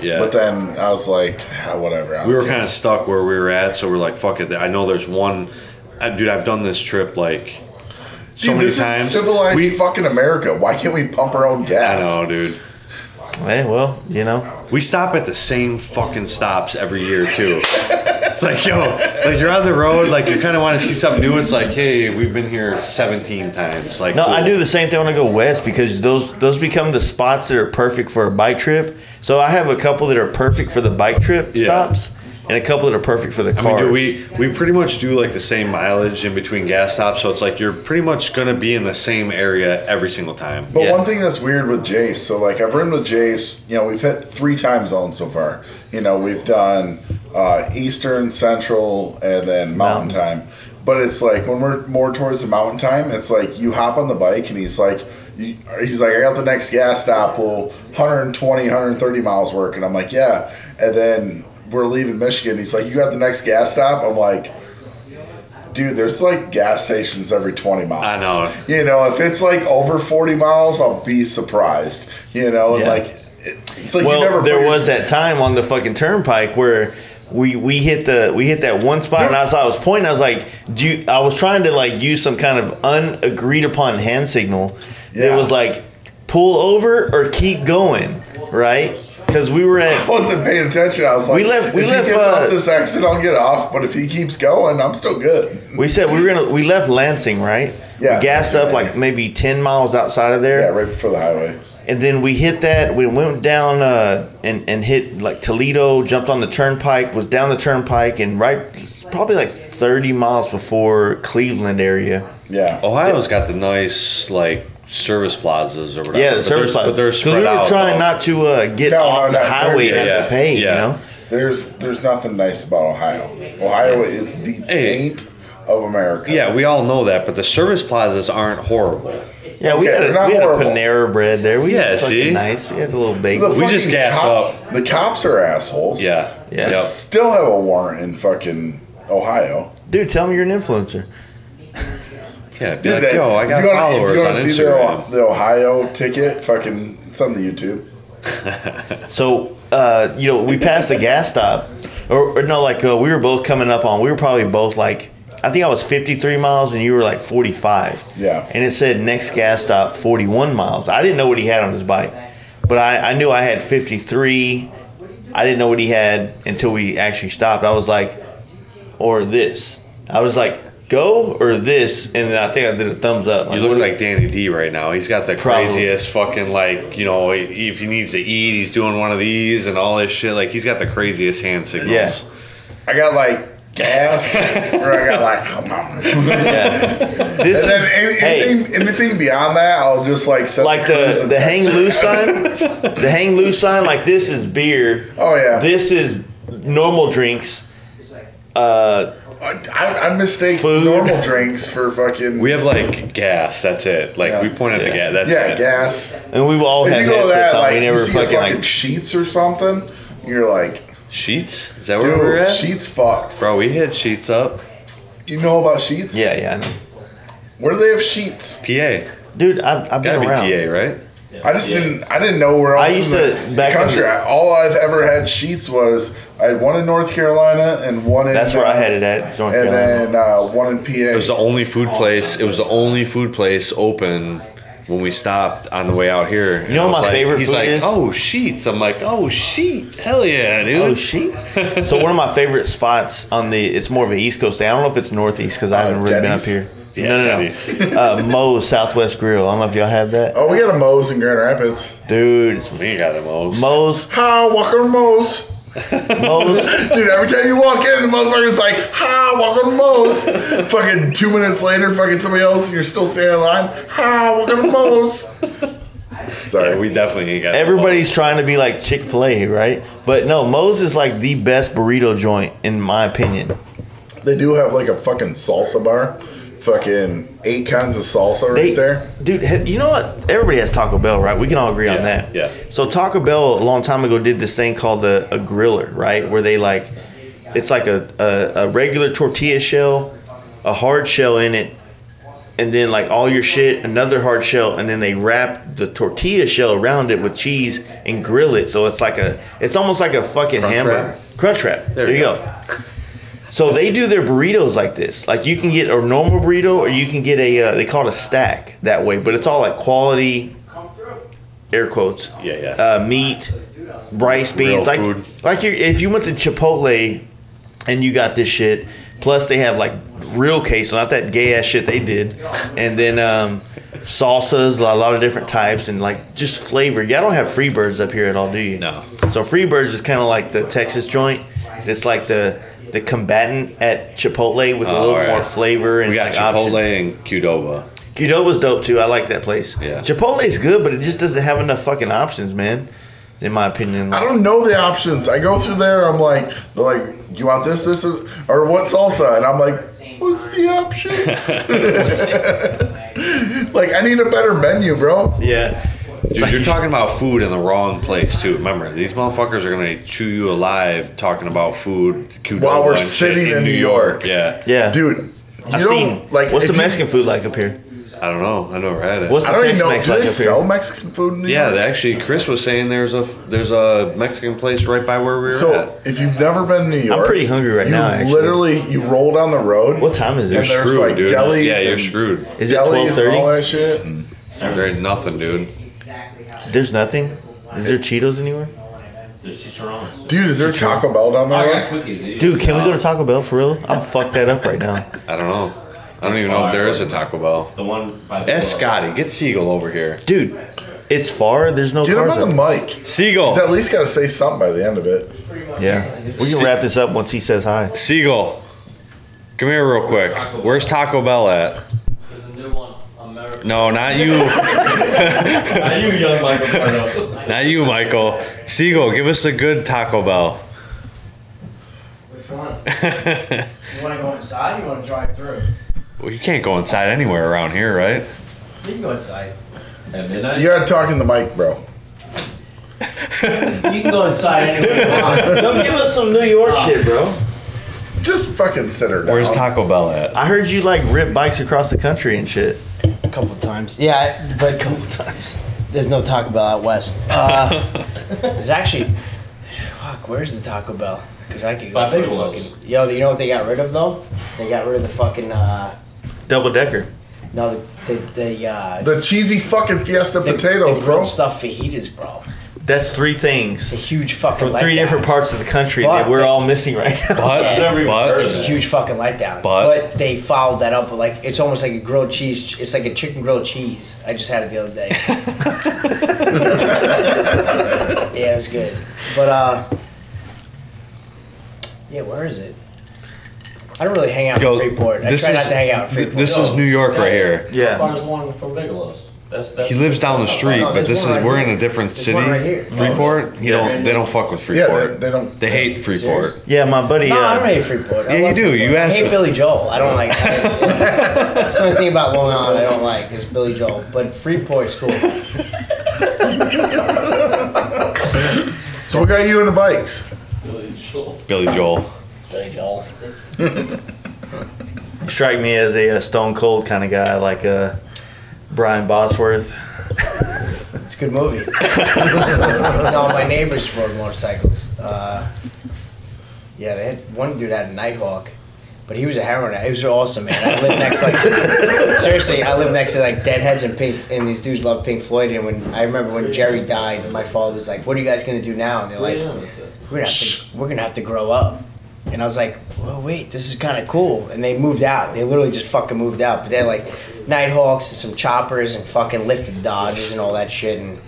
Yeah. But then I was like, ah, "Whatever." I don't we were care. kind of stuck where we were at, so we're like, fuck it. I know there's one. Dude, I've done this trip like so Dude, many this times. is civilized we, fucking America. Why can't we pump our own gas? I know, dude. Hey, well, you know, We stop at the same fucking stops every year too. It's like, yo, like you're on the road, like you kind of want to see something new. It's like, hey, we've been here 17 times. Like, no, cool. I do the same thing when I go west because those those become the spots that are perfect for a bike trip. So I have a couple that are perfect for the bike trip Yeah. stops, and a couple that are perfect for the cars. I mean, dude, we we pretty much do like the same mileage in between gas stops, so it's like you're pretty much gonna be in the same area every single time. But Yeah. one thing that's weird with Jace, so like I've ridden with Jace, you know, we've hit three time zones so far. You know, we've done uh, Eastern, Central, and then Mountain Time. But it's like when we're more towards the Mountain Time, it's like you hop on the bike and he's like, he's like, I got the next gas stop. Well, 120, 130 miles work, and I'm like, yeah. And then we're leaving Michigan. He's like, you got the next gas stop. I'm like. Dude, there's like gas stations every 20 miles. I know. You know, if it's like over 40 miles, I'll be surprised. You know, and Yeah. like It's like you well, there your- was that time on the fucking turnpike where we we hit the we hit that one spot, and I was I was pointing. I was like, do you, I was trying to like use some kind of unagreed upon hand signal. Yeah. It was like pull over or keep going, right? Because we were at. I at wasn't paying attention. I was like, We left- we if left, he gets uh, off this exit, I'll get off. But if he keeps going, I'm still good. we said we were gonna we left Lansing, right? Yeah. We gassed up like maybe ten miles outside of there. Yeah, right before the highway. And then we hit that. We went down uh, and and hit like Toledo. Jumped on the turnpike. Was down the turnpike and right, probably like thirty miles before Cleveland area. Yeah. Ohio's got the nice like service plazas or whatever. Yeah, the but service they're- But they're 'Cause spread we were trying not to uh, get No, off no, the no, highway and yeah, have to pay. yeah. You know. There's there's nothing nice about Ohio. Ohio is the Hey. of America. Yeah, we all know that, but the service plazas aren't horrible. Yeah, we Okay, had a, we had a. Panera bread there. We Yeah, had see? nice. We had a little The bagel. We just gas cop- up. The cops are assholes. Yeah. Yeah. Yep. Still have a warrant in fucking Ohio. Dude, tell me you're an influencer. Yeah, be Dude, like, that- yo, I if got you wanna- followers If you on want to see Instagram. the, the Ohio ticket, fucking it's on the YouTube. So, uh, you know, we passed the gas stop, or, or no, like uh, we were both coming up on. We were probably both like, I think I was 53 miles and you were like 45. Yeah. And it said next gas stop 41 miles. I didn't know what he had on his bike, but I, I knew I had 53. I didn't know what he had until we actually stopped. I was like, or this. I was like, go or this, and then I think I did a thumbs up. You look like Danny D right now. He's got the Probably. craziest fucking like you know if he needs to eat, he's doing one of these and all this shit. Like he's got the craziest hand signals. Yeah. I got like gas, or I got like. Hum, hum. yeah. This And is then any, hey. anything, anything beyond that, I'll just like set like cruise the the hang loose sign, the hang loose sign. Like this is beer. Oh yeah, This is normal drinks. Uh, I, I mistake Food. normal drinks for fucking. We have like gas. That's it. Like Yeah. we point at the gas. That's yeah, it. gas. and we've all If had you go headsets that on. like we you never see fucking fucking like. Sheetz or something, you're like, Sheetz. Is that where we're at? Sheetz fucks. Bro, we hit Sheetz up. You know about Sheetz? Yeah, yeah, I know. Where do they have Sheetz? PA. dude. I've, I've Gotta be. PA, right? I just didn't. I didn't know where else. I used in to- the back in country. the- all I've ever had Sheetz was I had one in North Carolina and one in. That's where I uh, had it at. North And Carolina. then uh, one in PA. It was the only food place. It was the only food place open when we stopped on the way out here. You know And I what was my like- favorite He's food like, is? oh Sheetz. I'm like, oh sheet. Hell yeah, dude. Oh Sheetz! so one of my favorite spots on the it's more of an East Coast thing. I don't know if it's Northeast because I haven't really been up here. Yeah, no, no, Denny's. no. uh, Moe's Southwest Grill. I don't know if y'all have that, oh, we got a Moe's in Grand Rapids. dude. It's we got a most. Moe's, Hi, welcome to Moe's. Moe's. Dude, every time you walk in, the motherfucker's like, "Hi, welcome to Moe's." fucking two minutes later, fucking somebody else, you're still standing in line. Hi, welcome to Moe's. Sorry, Yeah, we definitely ain't got. Everybody's trying to be like Chick Fil A, right? But no, Moe's is like the best burrito joint in my opinion. they do have like a fucking salsa bar. Fucking eight kinds of salsa right They, there. dude. You know what? Everybody has Taco Bell, right? We can all agree on that. yeah. So Taco Bell a long time ago did this thing called a, a griller, right? Where they like, it's like a, a a regular tortilla shell, a hard shell in it, and then like all your shit, another hard shell, and then they wrap the tortilla shell around it with cheese and grill it. So it's like a, it's almost like a fucking Crunch hamburger. wrap? Crunch wrap. There, you you go. go. So they do their burritos like this. Like you can get a normal burrito, or you can get a uh, they call it a stack that way. But it's all like quality, air quotes. Yeah, yeah. Uh, meat, rice, beans. Real like food. like you if you went to Chipotle, and you got this shit. Plus they have like real queso, not that gay ass shit they did, and then um, salsas, a lot of different types, and like just flavor. Y'all don't have Freebirds up here at all, do you? No. So Freebirds is kind of like the Texas joint. It's like the the combatant at Chipotle with a Oh, little alright. more flavor and We got like, option. Chipotle and Qdoba. Qdoba's dope too. I like that place. Yeah. Chipotle's good, but it just doesn't have enough fucking options, man. In my opinion. I don't know the options. I go through there. I'm like, they're like, you want this, this, or or what salsa? And I'm like, what's the options? like, I need a better menu, bro. Yeah. It's Dude, like you're talking about food in the wrong place too. Remember, these motherfuckers are gonna chew you alive talking about food. While we're sitting in New York. Yeah. Yeah. Dude, you I've don't seen. like What's if the you- Mexican food like up here? I don't know. I never had it. What's I don't even know. Tex-Mex Do like they sell here? Mexican food in New yeah, York? they actually, Chris was saying there's a there's a Mexican place right by where we were So at. if you've never been to New York, I'm pretty hungry right you now, actually. Literally, you roll down the road. What time is And it? there's Screwed, like dude. delis yeah, you're screwed. Is it delis twelve all that shit. And There's nothing, dude. There's nothing. Is there Cheetos anywhere? There's chicharrones. dude, is there Taco Bell down there? I got cookies. dude. Dude, can we go to Taco Bell for real? I'll fuck that up right now. I don't know. I don't even know if there is a Taco Bell. The one by the Eh, Scotty, get Siegel over here. Dude, it's far. There's no Get him cars. on the up. mic. Siegel, He's at least got to say something by the end of it. Yeah, we can wrap this up once he says hi. Siegel, come here real quick. Where's Taco Bell at? There's a new one. American. No, not you. Not you, young Michael Pardo. Not you, Michael. Siegel, give us a good Taco Bell. Which one? You want to go inside? Or you want to drive through? Well, you can't go inside anywhere around here, right? You can go inside. At midnight? You got to talk in the mic, bro. You can go inside anywhere you want. Don't give us some New York shit, bro. Just fucking sit her down. Where's Taco Bell at? I heard you like rip bikes across the country and shit. A couple times. Yeah, but a couple times. There's no Taco Bell out west. Uh, there's actually, fuck. Where's the Taco Bell? Because I could go By for a fucking. Yo, you know what they got rid of though? They got rid of the fucking. Uh, Double decker. no, the the, the uh, The cheesy fucking Fiesta the, potatoes, the bro. grilled stuffed fajitas, bro. That's three things. It's things a huge fucking. from three letdown. different parts of the country But that we're they- all missing right now. But, Yeah. Never even heard but, of It's a that. huge fucking letdown. But- But, they followed that up with like it's almost like a grilled cheese. It's like a chicken grilled cheese. I just had it the other day. yeah, it was good. But uh, yeah, where is it? I don't really hang out yo, in Freeport. I this try is not to hang out in Freeport. this is New York right here. Yeah. Far's one from Bigelow's. That's, that's He lives down the street, no, but this is right we're in a different There's city. right here. Freeport, you Yeah. don't they don't fuck with yeah, Freeport. they, they don't. They hate Freeport. Yeah, my buddy. No, I don't Uh, hate Freeport. I Yeah, you do. Freeport. You I asked hate me. Billy Joel. I don't like. I, that's the only thing about Long Island I don't like is Billy Joel. But Freeport's cool. So what got you into bikes? Billy Joel. Billy Joel. Billy Joel. strike me as a, uh stone cold kind of guy, like uh, Brian Bosworth. It's a good movie. no, my neighbors rode motorcycles. Uh, yeah, they had one dude had a Nighthawk, but he was a heroin. addict. It was awesome, man. I lived next like seriously, I lived next to like Deadheads and Pink, and these dudes love Pink Floyd. And when I remember when Jerry died, my father was like, "What are you guys gonna do now?" And they're like, "We're gonna have to, we're gonna have to grow up." And I was like, "Well, wait, this is kind of cool." And they moved out. They literally just fucking moved out. But they're like Nighthawks and some choppers and fucking lifted Dodges and all that shit. And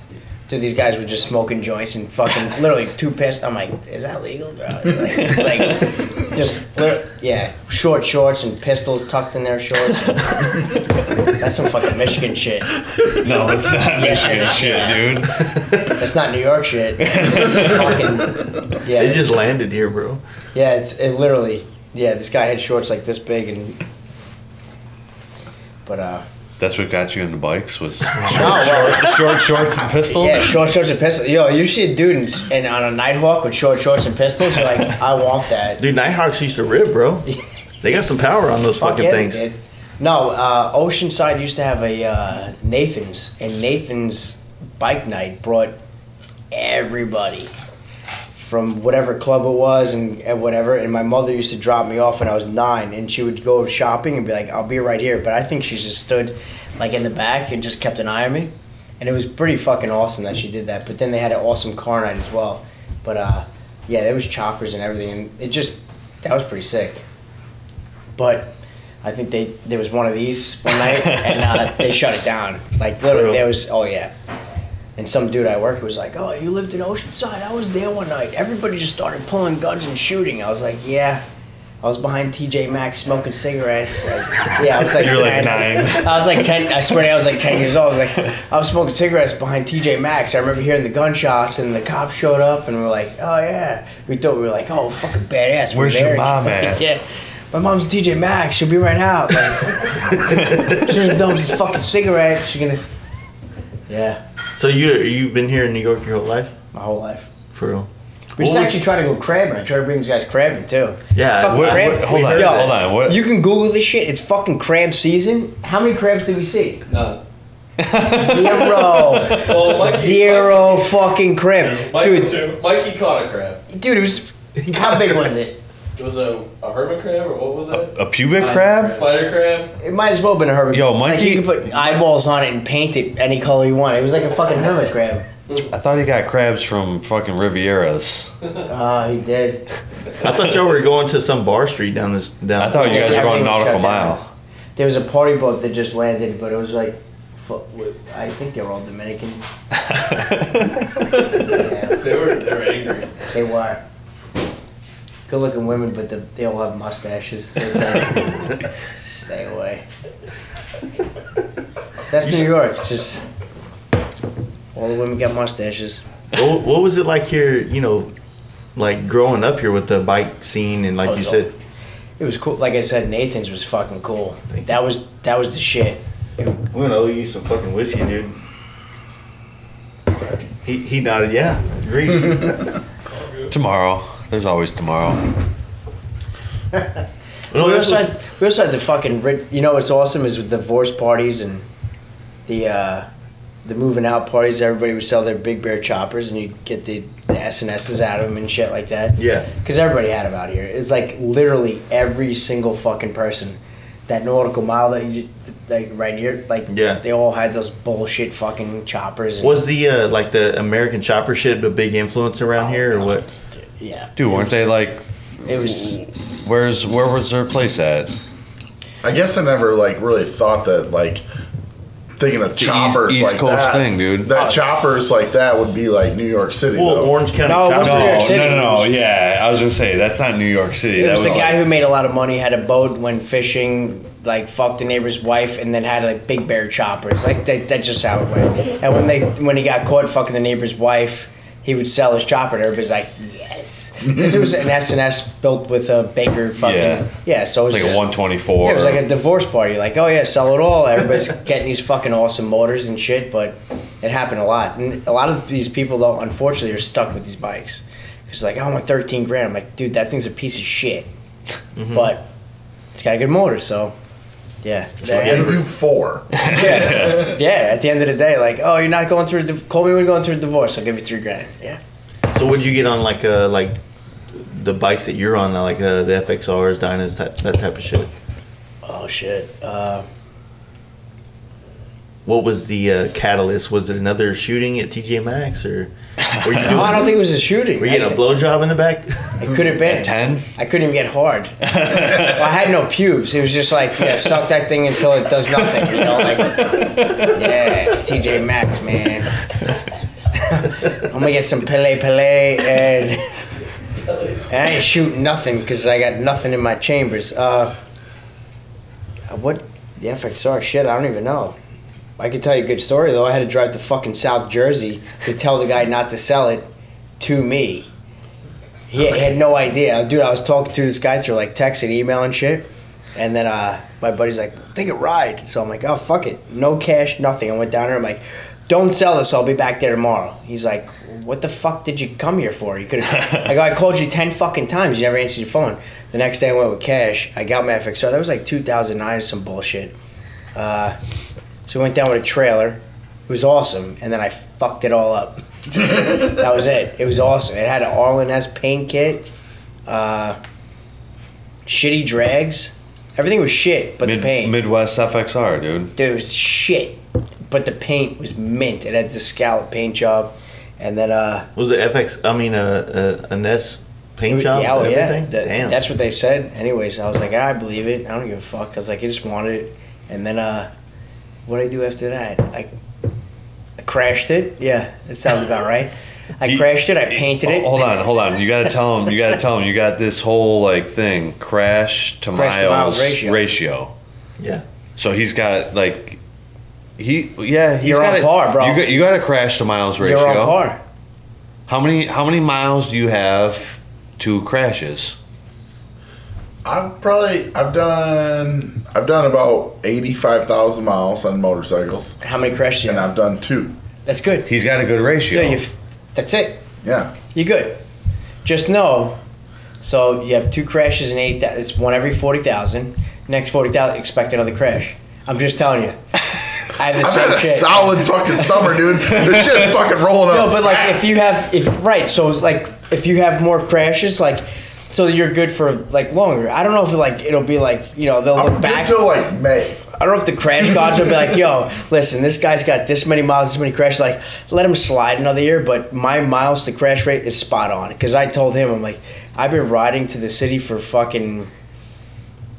dude, these guys were just smoking joints and fucking literally two piss. I'm like, is that legal, bro? Like, like just yeah, short shorts and pistols tucked in their shorts. That's some fucking Michigan shit. No, it's not Michigan Yeah. shit, dude. That's not New York shit. Fucking, yeah, They just landed here, bro. Yeah, it's it literally. Yeah, this guy had shorts like this big and. But uh, That's what got you into bikes was no, well, short shorts and pistols. yeah, short shorts and pistols. Yo, you see a dude in, in, on a Nighthawk with short shorts and pistols, you're like, I want that. Dude, Nighthawks used to rip, bro. They got some power on those Fuck fucking yeah, things. No, uh, Oceanside used to have a uh, Nathan's, and Nathan's bike night brought everybody from whatever club it was and, and whatever. And my mother used to drop me off when I was nine, and she would go shopping and be like, "I'll be right here." But I think she just stood like in the back and just kept an eye on me, and it was pretty fucking awesome that she did that. But then they had an awesome car night as well. But uh, yeah, there was choppers and everything, and it just that was pretty sick. But I think they there was one of these one night and uh, they shut it down. Like literally, there was oh yeah. And some dude I worked with was like, "Oh, you lived in Oceanside? I was there one night. Everybody just started pulling guns and shooting." I was like, "Yeah." I was behind TJ Maxx smoking cigarettes. Like, yeah, I was like You were like 10. nine. I was like ten. I swear, to you, I was like ten years old. I was like, I was smoking cigarettes behind TJ Maxx. I remember hearing the gunshots, and the cops showed up, and we are like, "Oh yeah." We thought we were like, "Oh, fucking badass." We're Where's your there. mom at? yeah, my mom's TJ Maxx. She'll be right out. Like, she's gonna dump this fucking cigarette. She's gonna. Yeah, So you you've been here in New York your whole life, my whole life. for real? We just actually try to go crabbing. I try to bring these guys crabbing too. Yeah, It's fucking what- crab. what- hold on, Yo, hold on, what- You can Google this shit. It's fucking crab season. How many crabs did we see? None. Zero. Well, Mikey, Zero fucking crab. Mikey, Dude, Mikey caught a crab. dude, it was. How big was it? It was a, a hermit crab, or what was that? A pubic crab? Spider crab. It might as well have been a hermit. Yo, Like Mikey- you could put eyeballs on it and paint it any color you want. It was like a fucking hermit crab. I thought he got crabs from fucking Rivieras. Ah, he did. I thought y'all were going to some bar street down this. Down. I thought you guys were going Everything was nautical shut down. mile. There was a party boat that just landed, but it was like, fu- I think they were all Dominican. yeah, They were they were angry. they were. Good looking women, but the, they all have mustaches. So it's like, stay away. That's New York. It's just all the women got mustaches. What, what was it like here? You know, like growing up here with the bike scene and like Oh, you it's said, It was cool. Like I said, Nathan's was fucking cool. That was that was the shit. It- we're gonna owe you some fucking whiskey, dude. He he nodded, yeah, agreed. Tomorrow. There's always tomorrow. We, also was- had, we also had the fucking ri- you know what's awesome is with divorce parties and the uh, the moving out parties everybody would sell their big bear choppers and you get the the S&Ss out of them and shit like that yeah. because everybody had them out here it's like literally every single fucking person that nautical mile that you like right here like Yeah. they all had those bullshit fucking choppers Was the uh, like the American chopper shit a big influence around here or what? Yeah Dude, weren't was- they like it was where's where was their place at? I guess I never like really thought that like thinking of choppers East- East like Coast that. thing, dude. That oh, choppers like that would be like New York City. Well, though. Orange County No, it chopper. wasn't New York City. no, no, no. Yeah, I was gonna say that's not New York City. It that was, the guy like- who made a lot of money, had a boat, went fishing, like fucked the neighbor's wife, and then had like big bear choppers. Like that, that's just how it went. And when they when he got caught fucking the neighbor's wife, he would sell his chopper. And everybody's like, yes, because it was an S&S built with a Baker fucking Yeah. yeah. so it was like a 124. Yeah, it was like a divorce party. Like, oh yeah, sell it all. Everybody's getting these fucking awesome motors and shit. But it happened a lot, and a lot of these people though, unfortunately, are stuck with these bikes. Because like, oh, I want 13 grand. I'm like, dude, that thing's a piece of shit. Mm-hmm. But it's got a good motor, so yeah. Gave you four. yeah. yeah. At the end of the day, like, oh, you're not going through a div- call me when you're going through a divorce. I'll give you three grand. Yeah. So would you get on like uh like the bikes that you're on, like uh, the FXRs, Dynas, that that type of shit? Oh shit. Uh, What was the uh, catalyst? Was it another shooting at TJ Maxx or were you doing? no, I don't think it was a shooting. Were you getting a thi- blowjob in the back? It could have been. At 10? I couldn't even get hard. well, I had no pubes. It was just like, yeah, suck that thing until it does nothing. You know, like, yeah, TJ Maxx, man. I'm gonna get some Pelle Pelle and and I ain't shooting nothing because I got nothing in my chambers. Uh, what the FXR? Shit, I don't even know. I can tell you a good story though. I had to drive to fucking South Jersey to tell the guy not to sell it to me. He had no idea, dude. I was talking to this guy through like text and email and shit, and then uh, my buddy's like, "Take a ride." So I'm like, "Oh fuck it, no cash, nothing." I went down there. I'm like, "Don't sell this. I'll be back there tomorrow." He's like, "What the fuck did you come here for? You could." I go, "I called you ten fucking times. You never answered your phone." The next day I went with cash. I got my FXR. That was like 2009 or some bullshit. Uh, so we went down with a trailer. It was awesome, and then I fucked it all up. that was it. It was awesome. It had an Arlen Ness paint kit, uh, shitty drags. Everything was shit, but Mid- the paint. Midwest FXR, dude. Dude, it was shit, but the paint was mint. It had the scallop paint job, and then uh, was it FX? I mean, uh, uh, a Ness paint job? yeah, oh, yeah. everything? That- Damn. That's what they said. Anyways, I was like, ah, I believe it. I don't give a fuck. I was like, I just wanted it, and then uh, what did I do after that? I, I crashed it. Yeah, it sounds about right. I You- crashed it. I painted it. Hold on, hold on. You gotta tell him. You gotta tell him. You got this whole like thing, crash to Crash to miles, miles ratio. ratio. yeah. So he's got like, he yeah. He's You're got on a- par, bro. You got you got a crash to miles ratio. You're on par. How many how many miles do you have to crashes? I've probably I've done I've done about eighty five thousand miles on motorcycles, How many crashes you and? I've done two. That's good. He's got a good ratio. Yeah, you've, That's it. Yeah, You're good. just know. So you have two crashes in eight. It's one every forty thousand. Next forty thousand, expect another crash. I'm just telling you. I have the I've same had a shit. solid fucking summer, dude. This shit's fucking rolling up. No, but like if you have if right, so it's like if you have more crashes, like so you're good for like longer. I don't know if like it'll be like you know they'll I'm look back. till like May. I don't know if the crash gods will be like, yo, listen, this guy's got this many miles, this many crashes. Like, let him slide another year, but my miles to crash rate is spot on. Because I told him, I'm like, I've been riding to the city for fucking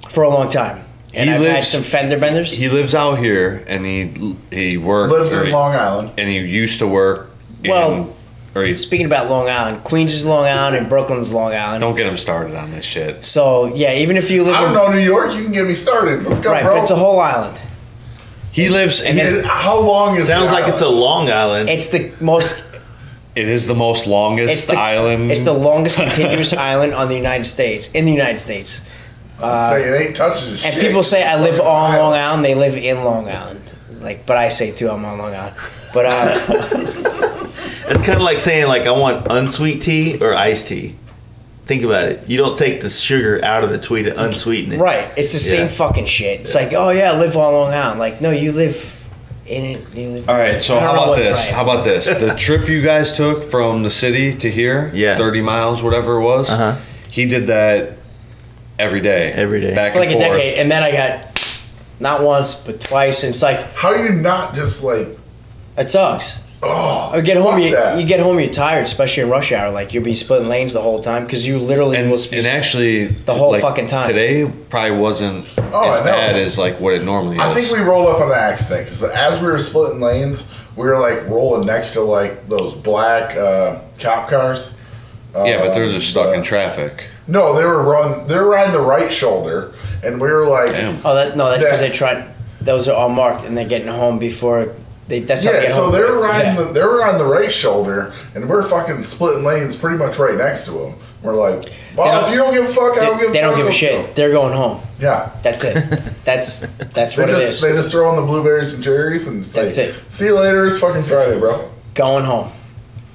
for a long time, and He I've had some fender benders. He lives out here, and he he worked. Lives in he- Long Island. and he used to work. Well, in, or he, Speaking about Long Island, Queens is Long Island, and Brooklyn's Long Island. don't get him started on this shit. So yeah, even if you live I don't in know New York. You can get me started. Let's go, right, bro. but it's a whole island. He lives. And he's- how long is Sounds the like it's a? Long Island. It's the most. it is the most longest It's the island. It's the longest contiguous island on the United States. In the United States. Uh, say it ain't touching the shit. And people say I live on Fucking Long Island. They live in Long Island. Like, but I say too, I'm on Long Island. But uh, It's kind of like saying like I want unsweet tea or iced tea. Think about it. You don't take the sugar out of the tea to unsweeten it. right, it's the same Yeah. fucking shit. It's like, oh yeah, I live on Long Island. Like, no, you live in it. You live. All right, so I don't how know about what's this? right. How about this? The trip you guys took from the city to here, Yeah. 30 miles, whatever it was, Uh-huh. he did that every day. Every day. Back For like a and forth. decade, and then I got not once but twice. And it's like How you not just like? it sucks. Oh, I get home, you, that. you get home, you're tired, especially in rush hour. Like you'll be splitting lanes the whole time because you literally And, will. be- and actually, The whole fucking time. Today probably wasn't Oh, as bad as like what it normally is. I think we rolled up on an accident because as we were splitting lanes, we were like rolling next to like those black uh, cop cars. yeah, but they're Um, just stuck uh, in traffic. No, they were run. They were riding the right shoulder, and we were like, Damn. oh, that no, that's because that- they tried. Those are all marked, and they're getting home before they. That's yeah. get So home. they were riding. Yeah. The, they were on the right shoulder, and we're fucking splitting lanes pretty much right next to them. We're like, well, if you don't give a fuck, I don't They, give. a they don't fuck, give a shit. go. They're going home. Yeah. That's it. That's that's They what it just is. they just throw in the blueberries and cherries and it's That's like, it. See you later. It's fucking Friday, bro. going home.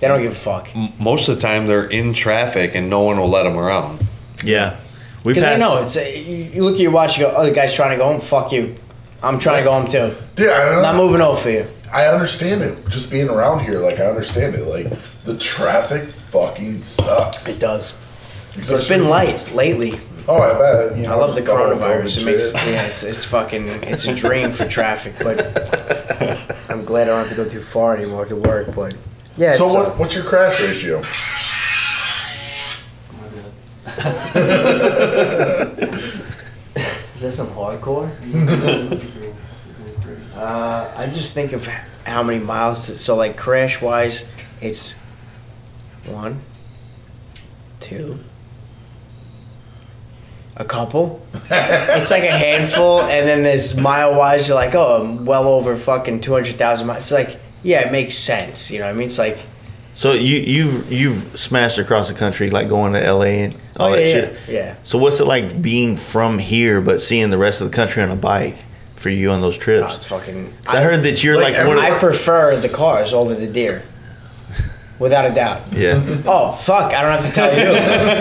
They don't give a fuck Most of the time, they're in traffic and no one will let them around. Yeah. We because they passed. know it's. A, you, you look at your watch. You go, "Oh, the guy's trying to go home. Fuck you. I'm trying to go home too. Yeah, I don't know. Not moving over for you. I understand it. Just being around here, like I understand it. Like the traffic fucking sucks. It does. It's been light lately. Oh, I bet. You know, I love the coronavirus. It makes shit. yeah, it's, it's fucking it's a drain for traffic. But I'm glad I don't have to go too far anymore to work. But yeah. So what? uh, What's your crash ratio? Is that some hardcore? uh, I just think of how many miles. To, so like crash wise, it's one, two, a couple. it's like a handful, and then there's mile wise. You're like, oh, I'm well over fucking two hundred thousand miles. It's like, yeah, it makes sense. You know what I mean? It's like, So you you've you've smashed across the country, like going to LA and all oh that yeah, shit. yeah, yeah. So what's it like being from here but seeing the rest of the country on a bike for you on those Oh, trips? it's fucking. 'Cause I, heard that you're like like, one of I the, prefer the cars over the deer, without a doubt. yeah. Oh fuck! I don't have to tell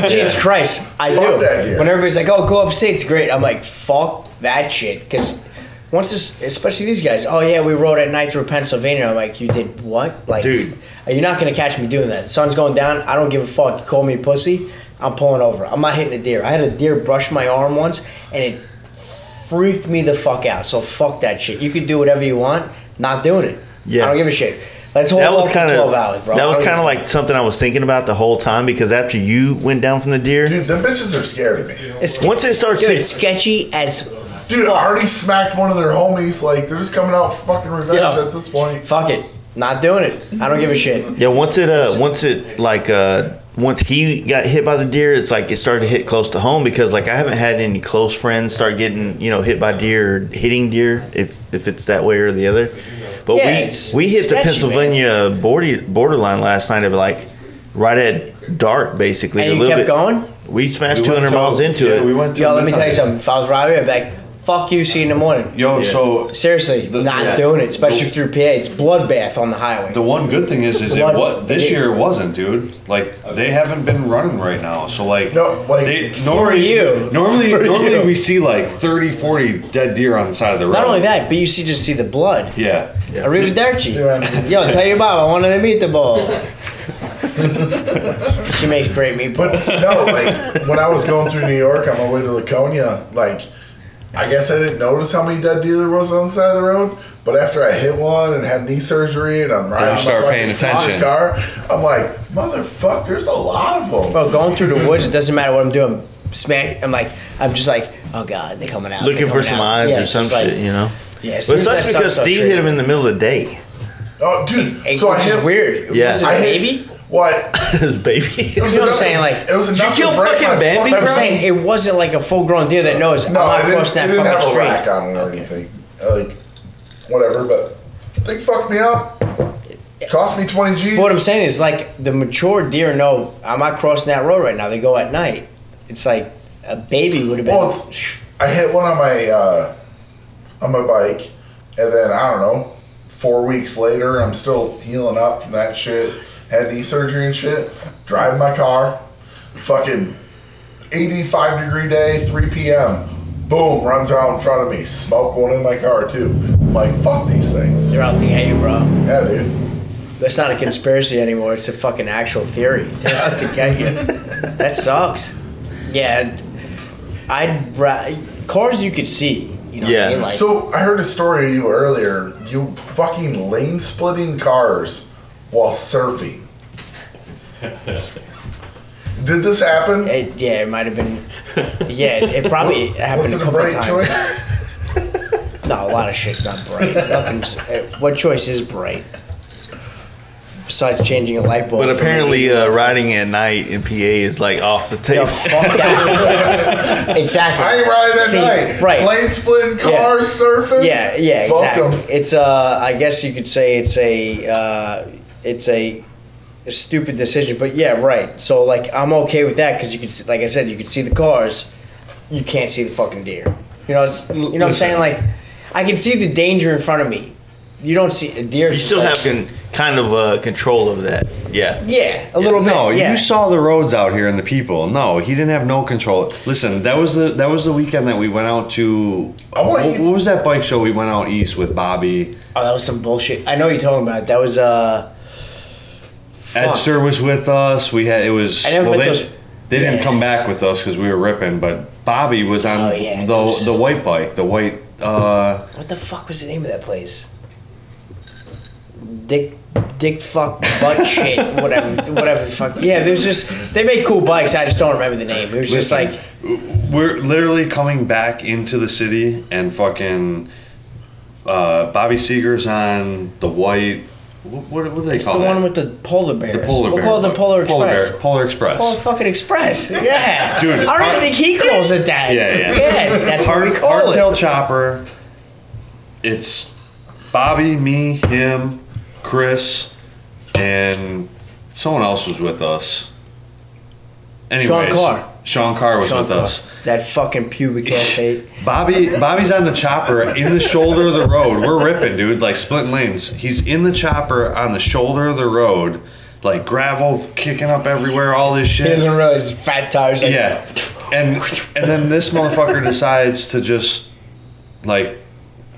you. Jesus Christ, I Fuck do. that, yeah. When everybody's like, "Oh, go upstate, it's great," I'm like, "Fuck that shit," because once this, especially these guys, oh yeah, we rode at night through Pennsylvania. I'm like, you did what? Like, Dude. You're not gonna catch me doing that. The sun's going down. I don't give a fuck. You call me a pussy. I'm pulling over. I'm not hitting a deer. I had a deer brush my arm once, and it freaked me the fuck out. So fuck that shit. You could do whatever you want. Not doing it. Yeah. I don't give a shit. Let's hold That was off for kind 12 of hours, bro. that was kind of give a like something I was thinking about the whole time because after you went down from the deer, Dude, them bitches are scared of me. It's, once it starts, dude, to, it's sketchy as Dude, fuck. I already smacked one of their homies. Like they're just coming out fucking revenge Yeah. at this point. Fuck it. Not doing it. I don't give a shit. yeah, once it uh, once it like uh, once he got hit by the deer, it's like it started to hit close to home because like I haven't had any close friends start getting you know hit by deer or hitting deer if if it's that way or the other. But Yeah, we it's- we hit it's the sketchy, Pennsylvania border borderline last night at like right at dark basically. And a you little kept bit. going? We smashed We 200 to- miles into yeah, it. We went to Yo, let me tell you something. If I was riding, I'd be like, fuck you see in the morning. Yo, so Seriously, The- not yeah. doing it, especially The- through PA. It's bloodbath on the highway. the one good thing is, is it what this year it wasn't, dude. Like they haven't been running right now, so like No, like, they, for normally, you. normally, For normally you. we see like 30, 40 dead deer on the side of the road. Not only that, but you see just see the blood. yeah. Arrivederci. Yeah. Yo, tell your mom I wanted to meet the meatball. she makes great meatballs. But no, like when I was going through New York on my way to Laconia, like I guess I didn't notice how many dead deer there was on the side of the road. But after I hit one and had knee surgery and I'm riding you my start fucking paying Dodge attention. car, I'm like, motherfucker, there's a lot of them. Bro, going through the woods, it doesn't matter what I'm doing. Smack. I'm like, I'm just like, oh god, they're coming out. Looking they're for some out. eyes Yeah, or some just like- shit, you know. Yeah, But it sucks because Steve starts hit him in the middle of the day. Oh, dude. Hey, so I which is hit weird. Yeah. Was it a I hit- baby? What? His baby. You know what I'm saying, like, it was did you enough kill to break fucking my Bambi, But I'm bro? saying it wasn't like a full grown deer that knows No, I'm I not didn't, crossing it that didn't fucking have a street. rack on it or anything. Like, whatever, but they fucked me up. Cost me 20 G's. But what I'm saying is like the mature deer know I'm not crossing that road right now. They go at night. It's like a baby would have been. Well, it's, I hit one on my uh, on my bike, and then I don't know. Four weeks later, I'm still healing up from that shit. Had knee surgery and shit. Driving my car, fucking 85 degree day, 3 p.m. Boom, runs out in front of me. Smoke one in my car too. I'm like, fuck these things. They're out to get you, bro. Yeah, dude. That's not a conspiracy anymore. It's a fucking actual theory. They're out to get you. That sucks. Yeah, I'd ra- cars you could see. You know Yeah. What I mean? Like, So I heard a story of you earlier. You fucking lane splitting cars while surfing. Did this happen? it, yeah, it might have been. Yeah, it, it probably happened Was a it a couple of bright times. No, a lot of shit's not bright. Nothing's. Uh, what choice is bright? Besides changing a light bulb. But from apparently, an uh, riding at night in PA is like off the Yo, table. fuck that. exactly. I ain't riding at See, night. Right. Lane splitting cars, surfing. Yeah, yeah, Fuck exactly. 'em. It's uh, I guess you could say it's a, uh, it's a, a stupid decision, but yeah, right. So like, I'm okay with that because you could, see, like I said, you could see the cars, you can't see the fucking deer. You know, it's, you know what I'm saying? Like, I can see the danger in front of me. You don't see a deer. You still have con- kind of uh, control of that. Yeah. yeah, a little bit. No, yeah. you saw the roads out here and the people. No, he didn't have no control. Listen, that was the that was the weekend that we went out to. I want what, you- what was that bike show we went out east with Bobby? Oh, that was some bullshit. I know you're talking about. That was uh. Edster was with us. We had it was. I never well, met they, those- they didn't yeah. come back with us because we were ripping. But Bobby was on Oh, yeah, the those- the white bike, the white. Uh, What the fuck was the name of that place? Dick, dick, fuck, butt shit, whatever, whatever the fuck. Yeah, there's just they make cool bikes. I just don't remember the name. It was just like we're literally coming back into the city and fucking uh, Bobby Seeger's on the white. What, what, do they it's call the that? one with the polar bears. the polar we'll call it the Polar Express. Bear, Polar Express. Polar fucking Express. Yeah, Dude, I don't even think he calls it that. Yeah, yeah. Yeah, that's what we Hard, call hardtail it. chopper. It's Bobby, me, him, Chris, and someone else was with us. Anyways, Carr. Sean Carr was Sean with Carr. us. That fucking pubic hair fade. Bobby, Bobby's on the chopper in the shoulder of the road. We're ripping, dude, like splitting lanes. He's in the chopper on the shoulder of the road, like gravel kicking up everywhere, all this shit. He shit. doesn't realize his fat tires. Like, Yeah, and and then this motherfucker decides to just like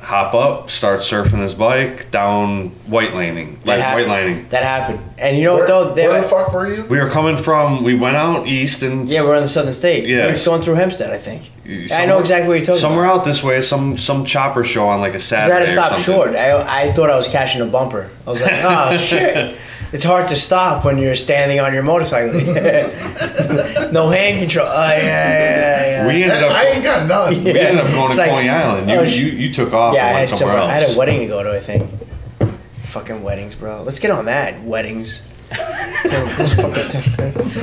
hop up, start surfing his bike down white laning, that like happened. white lining. That happened. And you know Where, what though? They where the fuck were you? We were coming from. We went out east and Yeah, we're in the southern state. Yeah. We're going through Hempstead, I think. I somewhere- know exactly what you're talking Somewhere about. out this way, some some chopper show on like a I Saturday. had to stop short. I, I thought I was catching a bumper. I was like, oh shit. It's hard to stop when you're standing on your motorcycle. no hand control. Oh, yeah, yeah, yeah. We ended up. I ain't got none. we ended up going It's to like- Coney Island. You, oh, you you took off yeah, I and had, went somewhere some, I had a wedding to go to, I think. Fucking weddings, bro. Let's get on that. Weddings.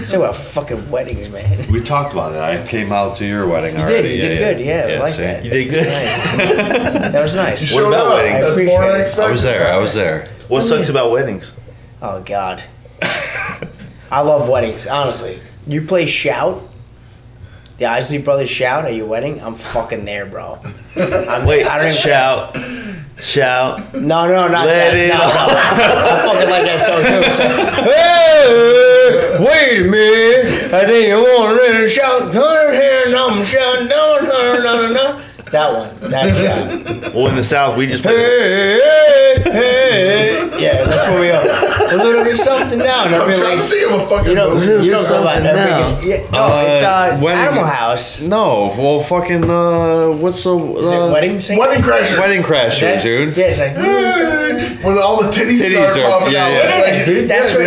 Say about fucking weddings, man. We talked about it. I came out to your wedding You already. did. You did yeah, good. Yeah, I like see? that. You did good. Nice. That was nice. You showed about up. weddings? I I appreciate it. expected. I was there. I was there. What oh, sucks about weddings? Oh God. I love weddings, honestly. You play shout, the Isley Brothers shout at your wedding, I'm fucking there, bro. I'm, Wait, I don't even shout, shout. No, no, not Let that. it no, no. I fucking like that song too. It's hey, wait a minute. I think you want to shout, come here, and I'm shouting, no, no, no, no, no. That one, that shout. Well, in the South, we just play. Hey, hey, hey. Yeah, that's where we are. A little bit something down. I I'm mean, trying like, to think of a fucking you know, movie. you know about something that now. biggest. Yeah, no, it's uh, Uh, wedding- Animal House. No, well, fucking uh, what's the Is it uh, wedding singer? Wedding Crashers. Wedding Crashers, That- dude. Yeah, it's like. when all the titties, Titties start are- popping yeah, out. yeah. Yeah, dude, that's Yeah,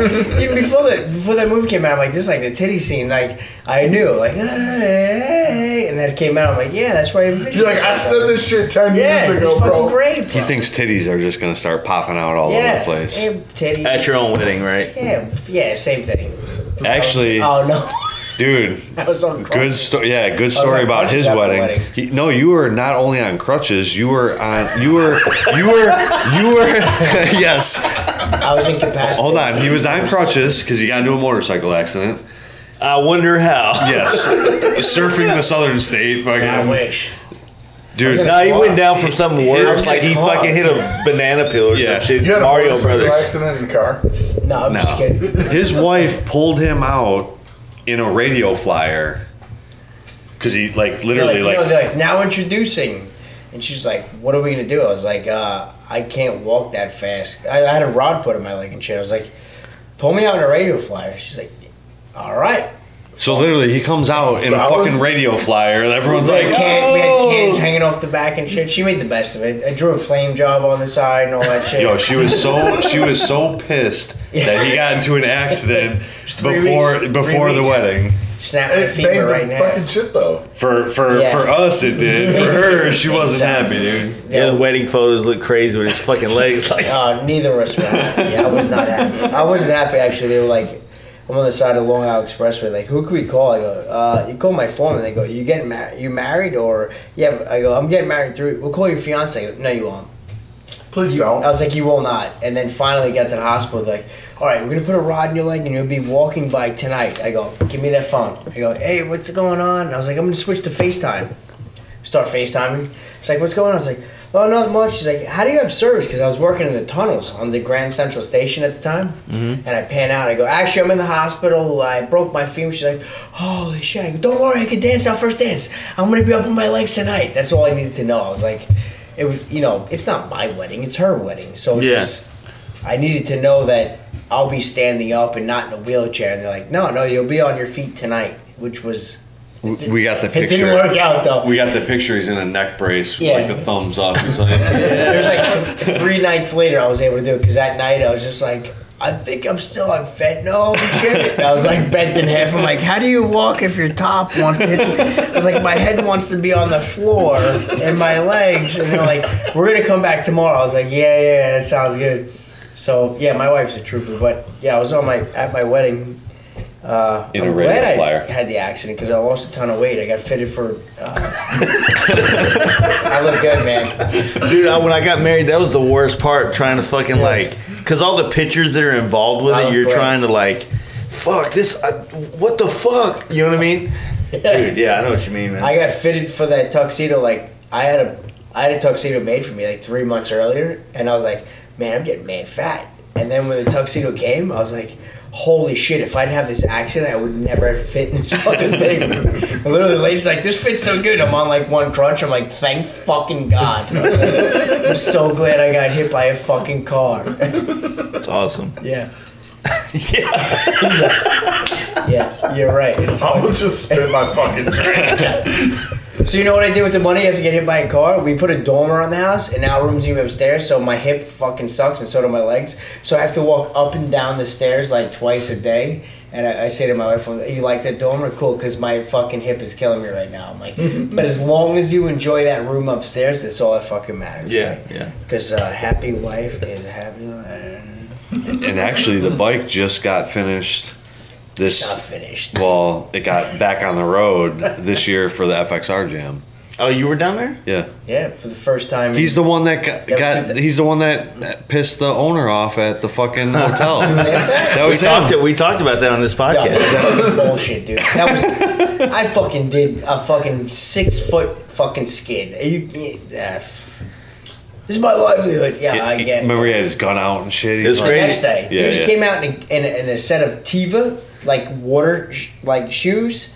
what. dude. Yeah, even before that, before that movie came out, I'm like, this is like the titty scene. Like, I knew, like, hey, and then it came out. I'm like, yeah, that's where I envisioned. You're like, I said this shit ten Yeah, years it's ago, fucking bro. great. He thinks titties are just gonna start popping out all over the place. yeah, titty. At your own wedding, right? yeah, yeah, same thing. Actually, Oh no, dude, that was on. good story. Yeah, good story about his crutches at the wedding. wedding. He, no, you were not only on crutches. You were on. You were. You were. You were. yes. I was incapacitated. Hold on. He was on crutches because he got into a motorcycle accident. I wonder how. Yes. Surfing the southern state. I wish. Dude. in a- No, he went down from something I worse. in Like he car. fucking hit a banana peel or Yeah. some shit. You had Mario motorcycle Brothers. accident in the car. No, I'm just No. kidding. His wife pulled him out in a radio flyer because he like They're literally like, like, you know, like, now introducing. And she's like, what are we gonna do? I was like, uh, I can't walk that fast. I, I had a rod put in my leg and shit. I was like, pull me out in a radio flyer. She's like, all right. so literally he comes out in a fucking radio flyer and everyone's We had, like can, we had cans hanging off the back and shit. She made the best of it. I drew a flame job on the side and all that shit. Yo, she was so she was so pissed that he got into an accident three before weeks- before three the weeks. wedding. Snap my It fever right the now. fucking shit though. For for Yeah. for us it did. For her, she wasn't happy, dude. Yeah, the wedding photos look crazy with his fucking legs. Like, Uh, neither of us were happy. I was not happy. I wasn't happy actually. They were like, I'm on the side of Long Island Expressway. Like, who can we call? I go, uh, you call my phone, and they go, you getting married? You married or yeah? I go, I'm getting married through. We'll call your fiance. I go, no, you won't. Please You- don't. I was like, you will not. And then finally got to the hospital. Like, all right, we're gonna put a rod in your leg, and you'll be walking by tonight. I go, give me that phone. I go, hey, what's going on? And I was like, I'm gonna switch to FaceTime. Start FaceTiming. She's like, what's going on? I was like, oh, not much. She's like, how do you have service? Because I was working in the tunnels on the Grand Central Station at the time. Mm-hmm. And I pan out. I go, actually, I'm in the hospital. I broke my femur. She's like, holy shit. I go, don't worry, I can dance our first dance. I'm gonna be up on my legs tonight. That's all I needed to know. I was like, it was, you know, it's not my wedding, it's her wedding. So it's Yeah. just, I needed to know that I'll be standing up and not in a wheelchair. And they're like, no, no, you'll be on your feet tonight, which was, We got the picture. it didn't work out though. We got the picture. He's in a neck brace with Yeah. like the thumbs up. He's like, There's like th- three nights later I was able to do it because that night I was just like, I think I'm still on fentanyl shit. I was like bent in half. I'm like, how do you walk if your top wants to hit? The-? I was like, my head wants to be on the floor and my legs. And they're like, we're gonna come back tomorrow. I was like, yeah, yeah, that sounds good. So yeah, my wife's a trooper. But yeah, I was on my at my wedding. Uh, In a I'm radio glad I flyer. had the accident because I lost a ton of weight. I got fitted for. Uh, I look good, man. dude, I, when I got married, that was the worst part. Trying to fucking like, because all the pictures that are involved with Oh, it, you're great. trying to like, fuck this. I, what the fuck? You know what I mean? Dude, yeah, I know what you mean, man. I got fitted for that tuxedo. Like I had a, I had a tuxedo made for me like three months earlier, and I was like, man, I'm getting man fat. And then when the tuxedo came, I was like, holy shit! If I didn't have this accident, I would never have fit in this fucking thing. literally, the lady's like, this fits so good. I'm on like one crunch. I'm like, thank fucking god. I'm so glad I got hit by a fucking car. That's awesome. yeah. yeah. Yeah, you're right. It's I almost just spit my fucking drink. So you know what I did with the money after getting hit by a car? We put a dormer on the house, and now rooms even upstairs. So my hip fucking sucks, and so do my legs. So I have to walk up and down the stairs like twice a day. And I, I say to my wife, well, "You like that dormer? Cool, because my fucking hip is killing me right now." I'm like, "But as long as you enjoy that room upstairs, that's all that fucking matters." Yeah, yeah. Because uh, happy wife is happy life. and actually, the bike just got finished. Not This finished. well, it got back on the road this year for the FXR Jam. Oh, you were down there? Yeah. Yeah, for the first time. He's the one that got, got the- he's the one that pissed the owner off at the fucking hotel. that We was talked, him. we talked about that on this Yeah, podcast. that was bullshit, dude. That was. I fucking did a fucking six foot fucking skid. You, you- uh, this is my livelihood. Yeah, I get. Remember he had his gun out and shit. He's It's the great. next day, Yeah, dude, he came out in a, in, a, in a set of Teva like water sh- like shoes,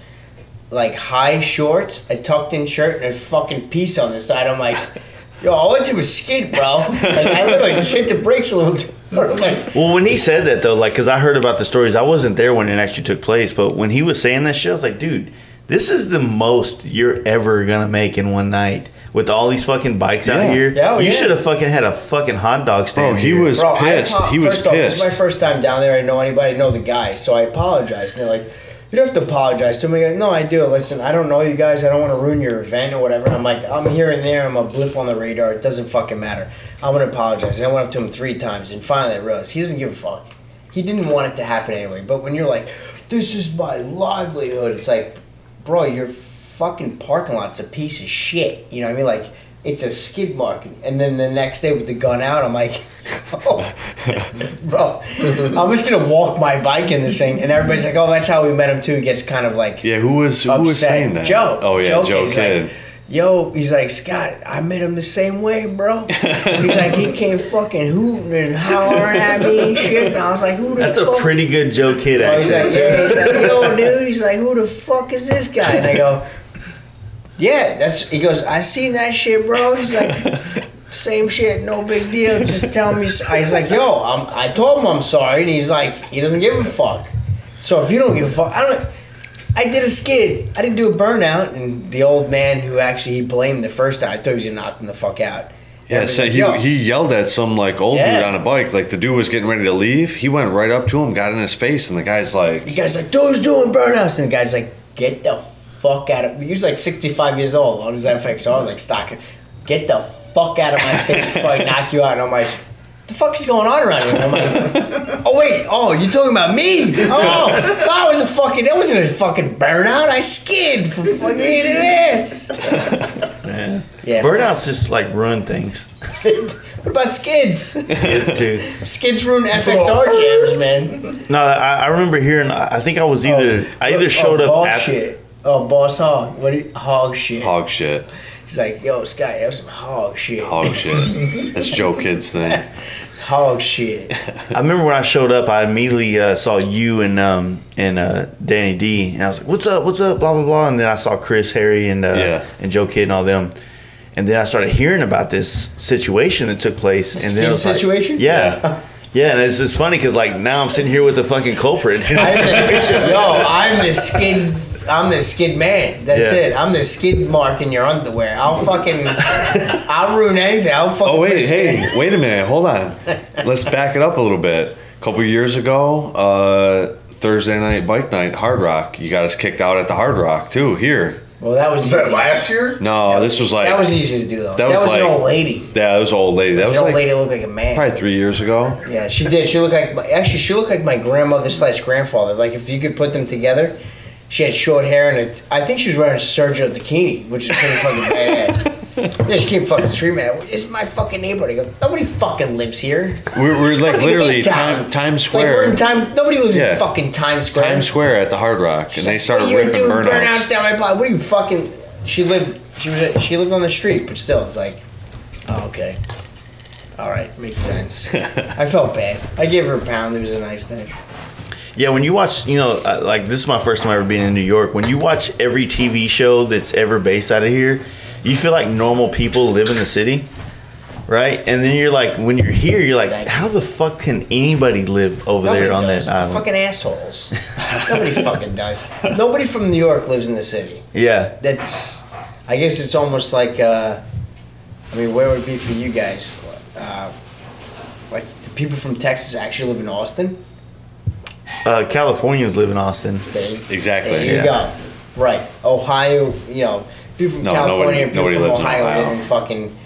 like high shorts, a tucked in shirt, and a fucking piece on the side. I'm like, yo, all I did was skid, bro. Like, I literally just hit the brakes a little. Too hard. Like, Well, when he said that though, like, cause I heard about the stories. I wasn't there when it actually took place, but when he was saying that shit, I was like, dude, this is the most you're ever gonna make in one night with all these fucking bikes out Yeah. here. Yeah, oh, you yeah. should have fucking had a fucking hot dog Bro, stand. he here. was Bro, I pissed. apo- he was first off, this is my pissed. first time down there. I didn't know anybody, know the guy, so I apologized. And they're like, "You don't have to apologize to me." Like, no, I do. Listen, I don't know you guys. I don't want to ruin your event or whatever. I'm like, I'm here and there. I'm a blip on the radar. It doesn't fucking matter. I'm gonna apologize. And I went up to him three times, and finally I realized he doesn't give a fuck. He didn't want it to happen anyway. But when you're like, "This is my livelihood," it's like, bro, your fucking parking lot's a piece of shit. You know what I mean? Like. It's a skid mark, and then the next day with the gun out, I'm like, "Oh, bro, I'm just gonna walk my bike in this thing, and everybody's like, "Oh, that's how we met him too." He gets kind of like Yeah, who was who upset. was saying that? Joe. Oh yeah, Joe, He's Kidd. Like, Yo, he's like Scott. I met him the same way, bro. he's like he came fucking hooting and hollering at me and shit, and I was like, "Who the That's a pretty good Joe Kid Oh, he's like, yeah, he's like, yo, dude. He's like, who the fuck is this guy? And I go, yeah, that's. He goes, I seen that shit, bro. He's like, same shit, no big deal. Just tell me. s-" He's like, yo, I'm, I told him I'm sorry, and he's like, he doesn't give a fuck. So if you don't give a fuck, I don't. I did a skid. I didn't do a burnout, and the old man who actually he blamed the first time, I thought he was gonna knock him the fuck out. Yeah, so he, "Yo." he yelled at some like old Yeah. dude on a bike. Like the dude was getting ready to leave. He went right up to him, got in his face, and the guy's like, The guy's like, dude's doing burnouts. And the guy's like, get the fuck out of He was like 65 years old on his FXR, like stock. Get the fuck out of my face before I knock you out. And I'm like, the fuck is going on around here? And I'm like, oh, wait. Oh, you're talking about me? Oh, that was a fucking, that wasn't a fucking burnout. I skid for fucking this. Yeah. Yeah. Burnouts just like ruin things. what about skids? It's too. Skids ruin FXR jams, man. No, I, I remember hearing. I think I was oh, either I either oh, showed oh, up boss after. Shit. Oh, boss hog. What? Do you, hog shit. hog shit, He's like, yo, Scott, have some hog shit. hog shit. That's Joe Kid's thing. Hog shit. I remember when I showed up, I immediately uh, saw you and um and uh, Danny D, and I was like, "What's up? What's up?" Blah blah blah. And then I saw Chris, Harry, and uh, Yeah. and Joe Kidd and all them. And then I started hearing about this situation that took place. And then Skin it was like- situation? yeah, yeah. And it's just funny because like now I'm sitting here with the fucking culprit. I'm the, yo, I'm the skid. I'm the skid man. That's Yeah. it. I'm the skid mark in your underwear. I'll fucking. I'll ruin anything. I'll fucking. Oh wait, hey, wait a minute, hold on. Let's back it up a little bit. A couple years ago, uh, Thursday night bike night, Hard Rock. You got us kicked out at the Hard Rock too. Here, Well, that was. Was that last year? no, this was like that was easy to do though. that That, was was, an old lady. yeah, that was an old lady. That That was old like lady looked like a man. probably three years ago. Yeah, she did. She looked like my, actually she looked like my grandmother slash grandfather. Like if you could put them together, she had short hair and it, I think she was wearing Sergio Tacchini, which is pretty fucking badass. Yeah, she came fucking screaming at me. It's my fucking neighborhood. I go, nobody fucking lives here. We're, we're like literally Midtown. time, Times It's like we're in Square. time. Nobody lives Yeah. in fucking Times Square. Times Square at the Hard Rock, and they started What ripping doing burnouts burnouts. down my block. What are you fucking? She lived. She was. She lived on the street, but still, it's like, oh, okay. All right, makes sense. I felt bad. I gave her a pound. It was a nice thing. Yeah, when you watch, you know, uh, like this is my first time ever being in New York. When you watch every TV show that's ever based out of here, you feel like normal people live in the city, right? And then you're like, when you're here, you're like, how the fuck can anybody live over Nobody there on does. that island? Fucking assholes. Nobody fucking does. Nobody from New York lives in the city. yeah, That's. I guess it's almost like. Uh, I mean, where would it be for you guys? Uh, like, do people from Texas actually live in Austin? Uh, Californians live in Austin. There, Exactly, There you yeah. go. Right. Ohio, you know, people from No, California nobody- and people nobody from lives in Ohio, Ohio. live in fucking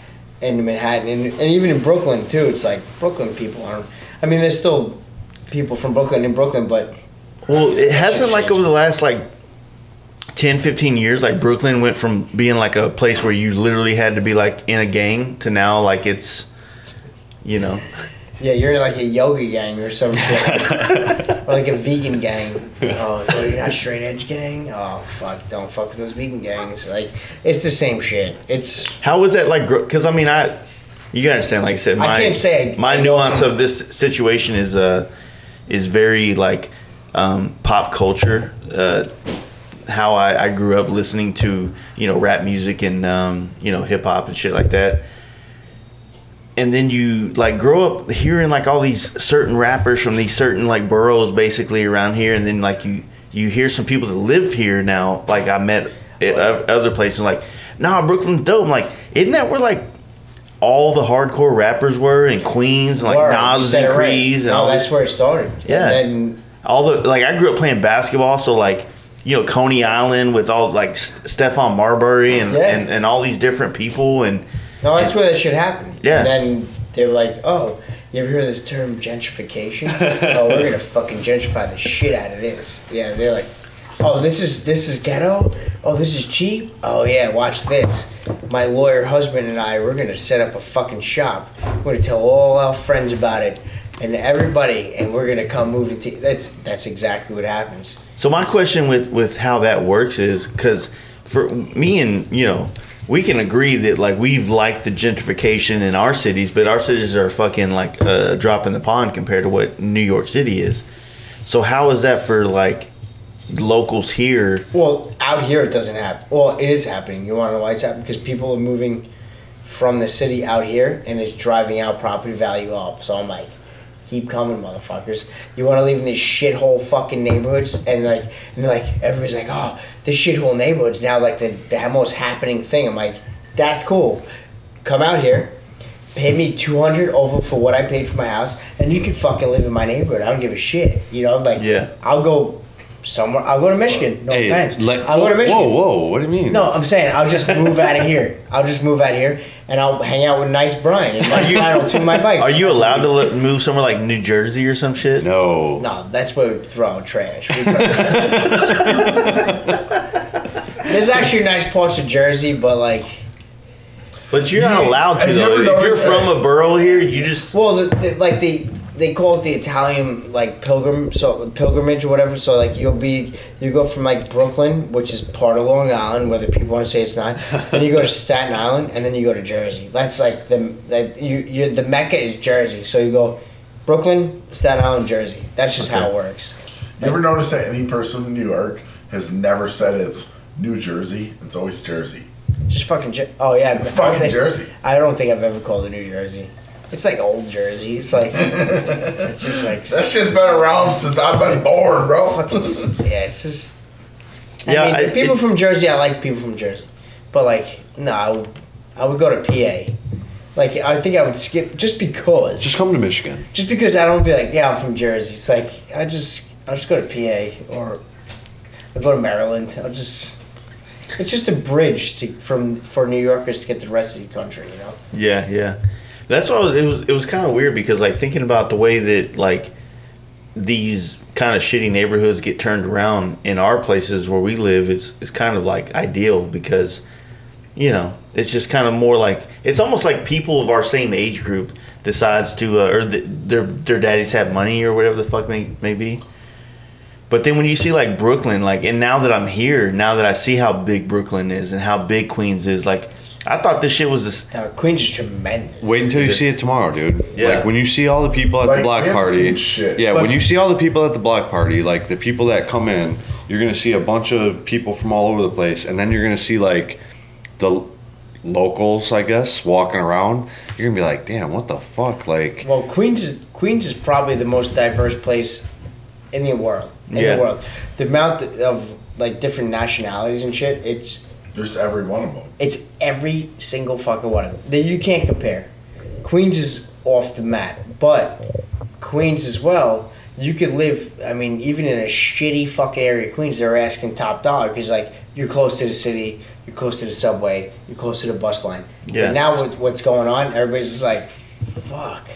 in Manhattan and, and even in Brooklyn too. It's like Brooklyn people aren't. I mean, there's still people from Brooklyn in Brooklyn, but Well, it hasn't like over the last like 10, 15 years, like Brooklyn went from being like a place where you literally had to be like in a gang to now like it's, you know, Yeah, you're like a yoga gang or some shit. or like a vegan gang. Oh, oh, you're not straight edge gang? Oh, fuck. Don't fuck with those vegan gangs. Like, it's the same shit. It's. how was that like? Because I mean, I, you gotta understand. Like I said, I my can't say I- my I nuance of this situation is uh is very like um, pop culture. Uh, how I, I grew up listening to you know rap music and um, you know hip hop and shit like that. And then you like grow up hearing like all these certain rappers from these certain like boroughs basically around here, and then like you you hear some people that live here now. Like I met at other places, like nah, Brooklyn's dope. I'm like, isn't that where like all the hardcore rappers were in Queens and like Nas and it right. Crees and No, all that's this where it started. Yeah. And then all the like I grew up playing basketball, so like you know Coney Island with all like S- Stephon Marbury and, Yeah. and and all these different people and No, that's where that shit happened. Yeah. And then they were like, oh, you ever hear this term gentrification? oh, we're gonna fucking gentrify the shit out of this. Yeah, they're like, oh, this is this is ghetto. Oh, this is cheap. Oh yeah, watch this. My lawyer husband and I, we're gonna set up a fucking shop. We're gonna tell all our friends about it. And everybody, and we're gonna come move into. That's that's exactly what happens. so my question with with how that works is because for me and you know we can agree that like we've liked the gentrification in our cities, but our cities are fucking like a drop in the pond compared to what New York City is. So how is that for like locals here? Well, out here it doesn't happen. Well, it is happening. You want to know why it's happening? Because people are moving from the city out here, and it's driving out property value up. So I'm like, keep coming, motherfuckers. You want to live in these shithole fucking neighborhoods, and like, and like everybody's like, oh, this shithole neighborhood's now like the, the most happening thing. I'm like, that's cool. Come out here. Pay me two hundred over for what I paid for my house, and you can fucking live in my neighborhood. I don't give a shit. You know, like Yeah. I'll go somewhere. I'll go to Michigan. No Hey, offense. like- I'll go to Michigan. Whoa, whoa! What do you mean? No, I'm saying I'll just move out of here. I'll just move out of here, and I'll hang out with nice Brian and my I'll tune my bikes. Are you allowed to li- move somewhere like New Jersey or some shit? No. No, that's where we throw out trash. Throw- There's actually nice parts of Jersey, but like, But you're not allowed to though. If you're from a borough here, you just well, the, the, like the they call it the Italian like pilgrim, so pilgrimage or whatever. So like you'll be you go from like Brooklyn, which is part of Long Island, whether people want to say it's not. then you go to Staten Island, and then you go to Jersey. That's like the that you you the Mecca is Jersey. So you go Brooklyn, Staten Island, Jersey. That's just how it works. You ever notice that any person in New York has never said it's New Jersey? It's always Jersey. Just fucking. Jer- oh yeah, It's fucking think- Jersey. I don't think I've ever called it New Jersey. It's like old Jersey. It's like it's just like That shit's been around since I've been born, bro. fucking yeah. It's just. I Yeah, mean, I- people it- from Jersey. I like people from Jersey, but like no, I would, I would go to PA. Like I think I would skip just because. Just come to Michigan. just because I don't be like, yeah, I'm from Jersey. It's like I just I'll just go to PA or I'll go to Maryland. I'll just it's just a bridge to, from for New Yorkers to get the rest of the country. You know. Yeah, yeah. That's why it was. It was kind of weird because like thinking about the way that like these kind of shitty neighborhoods get turned around in our places where we live is is kind of like ideal because you know it's just kind of more like it's almost like people of our same age group decides to uh, or the, their their daddies have money or whatever the fuck may may be. But then when you see like Brooklyn, like, and now that I'm here, now that I see how big Brooklyn is and how big Queens is, like, I thought this shit was this. Now, Queens is tremendous. Wait until you see it tomorrow, dude. Yeah. Like when you see all the people at Like, the block we haven't party. seen shit. Yeah, But- when you see all the people at the block party, like the people that come in, you're gonna see a bunch of people from all over the place, and then you're gonna see like the locals, I guess, walking around. You're gonna be like, damn, what the fuck? Like, Well, Queens is Queens is probably the most diverse place in the world. In Yeah. the world, the amount of like different nationalities and shit. It's Just every one of them. it's every single fucking one of them that you can't compare. Queens is off the map, but Queens as well. You could live. I mean, even in a shitty fucking area, of Queens, they're asking top dollar because like you're close to the city, you're close to the subway, you're close to the bus line. Yeah. And now with what's going on, everybody's just like, fuck,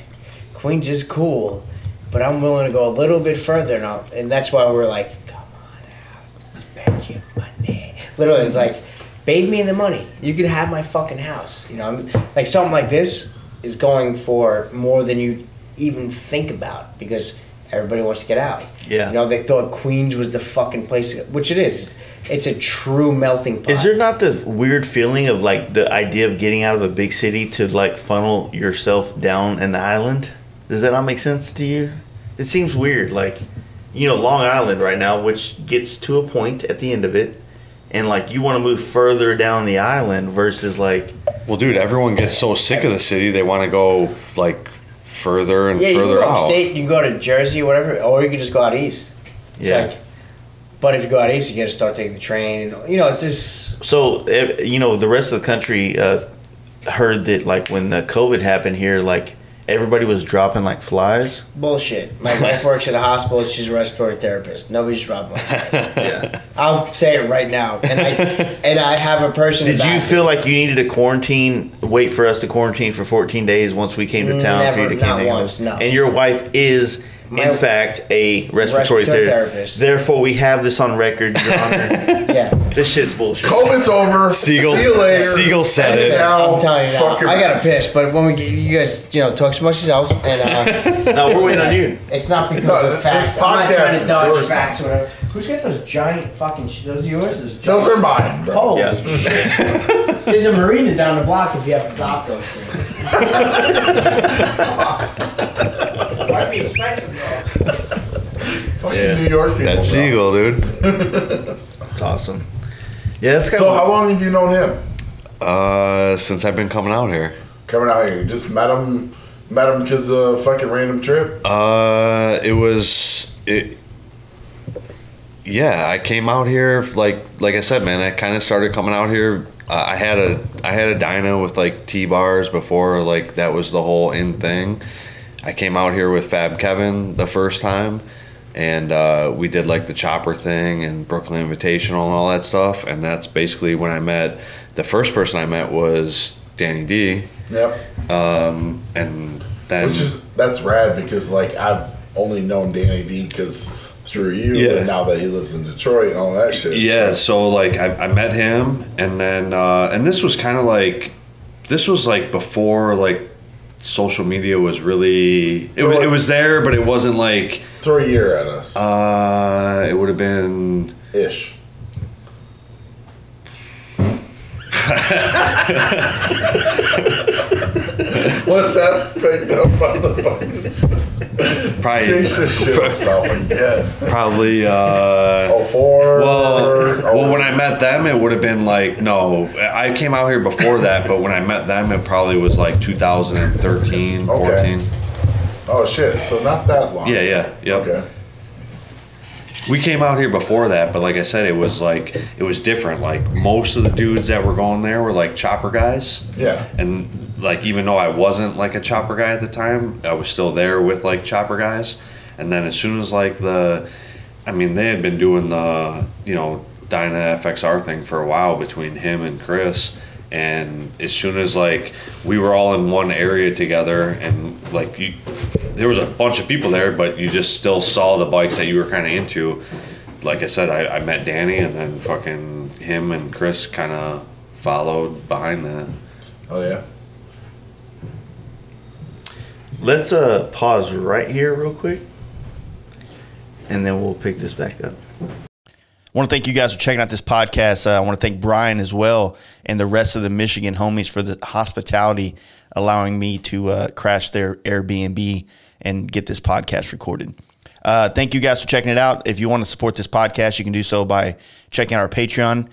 Queens is cool, but I'm willing to go a little bit further now, and that's why we're like, come on out, spend your money. literally, it's like, bathe me in the money. You could have my fucking house. You know, I'm, like something like this is going for more than you even think about because everybody wants to get out. Yeah. You know, they thought Queens was the fucking place, go, which it is. It's a true melting pot. Is there not the weird feeling of like the idea of getting out of a big city to like funnel yourself down an island? Does that not make sense to you? It seems weird. Like, you know, Long Island right now, which gets to a point at the end of it, and like you want to move further down the island versus like, Well, dude, everyone gets so sick of the city they want to go like further and Yeah, you can go out. upstate, you can go to Jersey or whatever, or you can just go out east. It's Yeah. like, but if you go out east, you got to start taking the train. And, you know, it's just so eh, you know, the rest of the country uh, heard that like when the COVID happened here, like everybody was dropping like flies. bullshit. My wife works at a hospital. She's a respiratory therapist. Nobody's dropping. Yeah. I'll say it right now, and I and I have a person. Did you feel like you needed to quarantine, wait for us to quarantine for 14 days once we came to town for you Never, to not once, no. And your wife is, My- in fact, a respiratory, Respiratory therapist. therapist. Therefore, we have this on record, Your Honor. Yeah. this shit's bullshit. COVID's over. Seagull, See you later. Seagull said it. now, I'm telling you now. I gotta mouth. piss, but when we get you guys, you know, talk so much yourselves, and uh, No, we're waiting on you. it's not because No, of the this facts. I'm not podcast trying to dodge yours. facts or whatever. Who's got those giant fucking? Sh- those yours? Those, Those are mine, bro. Holy Yeah. shit. There's a marina down the block if you have to adopt those things. Might be expensive though. Fucking Yeah. New York people. That bro. seagull, dude. That's awesome. Yeah, that's kind So of. how long have you known him? Uh, since I've been coming out here. Coming out here, you just met him, met him because of a fucking random trip. Uh, it was it. Yeah, I came out here like like I said, man. I kind of started coming out here. Uh, I had a I had a dyno with like T bars before like that was the whole in thing. I came out here with Fab Kevin the first time, and uh, we did like the chopper thing and Brooklyn Invitational and all that stuff. And that's basically when I met. The first person I met was Danny D, Yep. um, and then Which is that's rad because like I've only known Danny D because through you, Yeah. and now that he lives in Detroit and all that shit. Yeah, so like I, I met him, and then uh, and this was kind of like this was like before like social media was really it, it was there, but it wasn't like Throw a year at us, uh, it would have been ish. What's that picked up on the button? probably Jesus shit himself again. probably uh, Oh four. well oh, well when I met them it would have been like no I came out here before that, but when I met them it probably was like 2013, Okay. 14. oh shit, so not that long. Yeah, yeah, yep. Okay. We came out here before that, but like I said, it was like it was different. Like most of the dudes that were going there were like chopper guys, Yeah. and like even though I wasn't like a chopper guy at the time, I was still there with like chopper guys. And then as soon as like the, I mean, they had been doing the you know Dyna FXR thing for a while between him and Chris. And as soon as like we were all in one area together, and like you, there was a bunch of people there, but you just still saw the bikes that you were kind of into. Like I said, I, I met Danny, and then fucking him and Chris kind of followed behind that. Oh yeah. Let's uh pause right here real quick, and then we'll pick this back up. Want to thank you guys for checking out this podcast. Uh, I want to thank Brian as well and the rest of the Michigan homies for the hospitality, allowing me to uh, crash their Airbnb and get this podcast recorded. Uh, thank you guys for checking it out. If you want to support this podcast, you can do so by checking out our Patreon,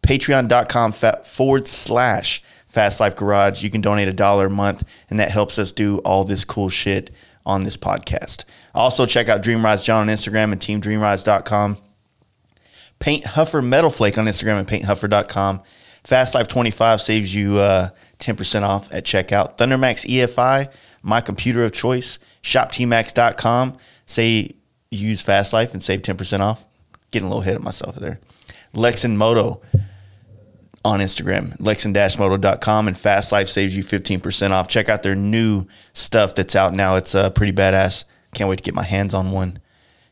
patreon.com forward slash Fast Life Garage. You can donate a dollar a month, and that helps us do all this cool shit on this podcast. Also, check out Dream Rides John on Instagram and teamdreamrides.com. Paint Huffer Metal Flake on Instagram and painthuffer.com. Fast Life 25 saves you uh, 10% off at checkout. Thundermax EFI, my computer of choice. ShopTmax.com. Say use Fast Life and save 10% off. Getting a little ahead of myself there. Lexin Moto on Instagram, lexin-moto.com, and Fast Life saves you 15% off. Check out their new stuff that's out now. It's uh, pretty badass. Can't wait to get my hands on one.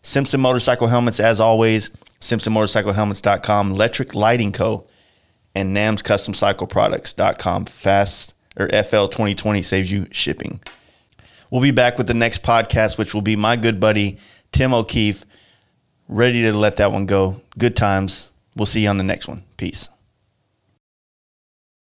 Simpson Motorcycle Helmets, as always, SimpsonMotorcycleHelmets.com, Letric Lighting Co., and NamzCustomCycleProducts.com. Fast or FL 2020 saves you shipping. We'll be back with the next podcast, which will be my good buddy Tim O'Keefe. Ready to let that one go. Good times. We'll see you on the next one. Peace.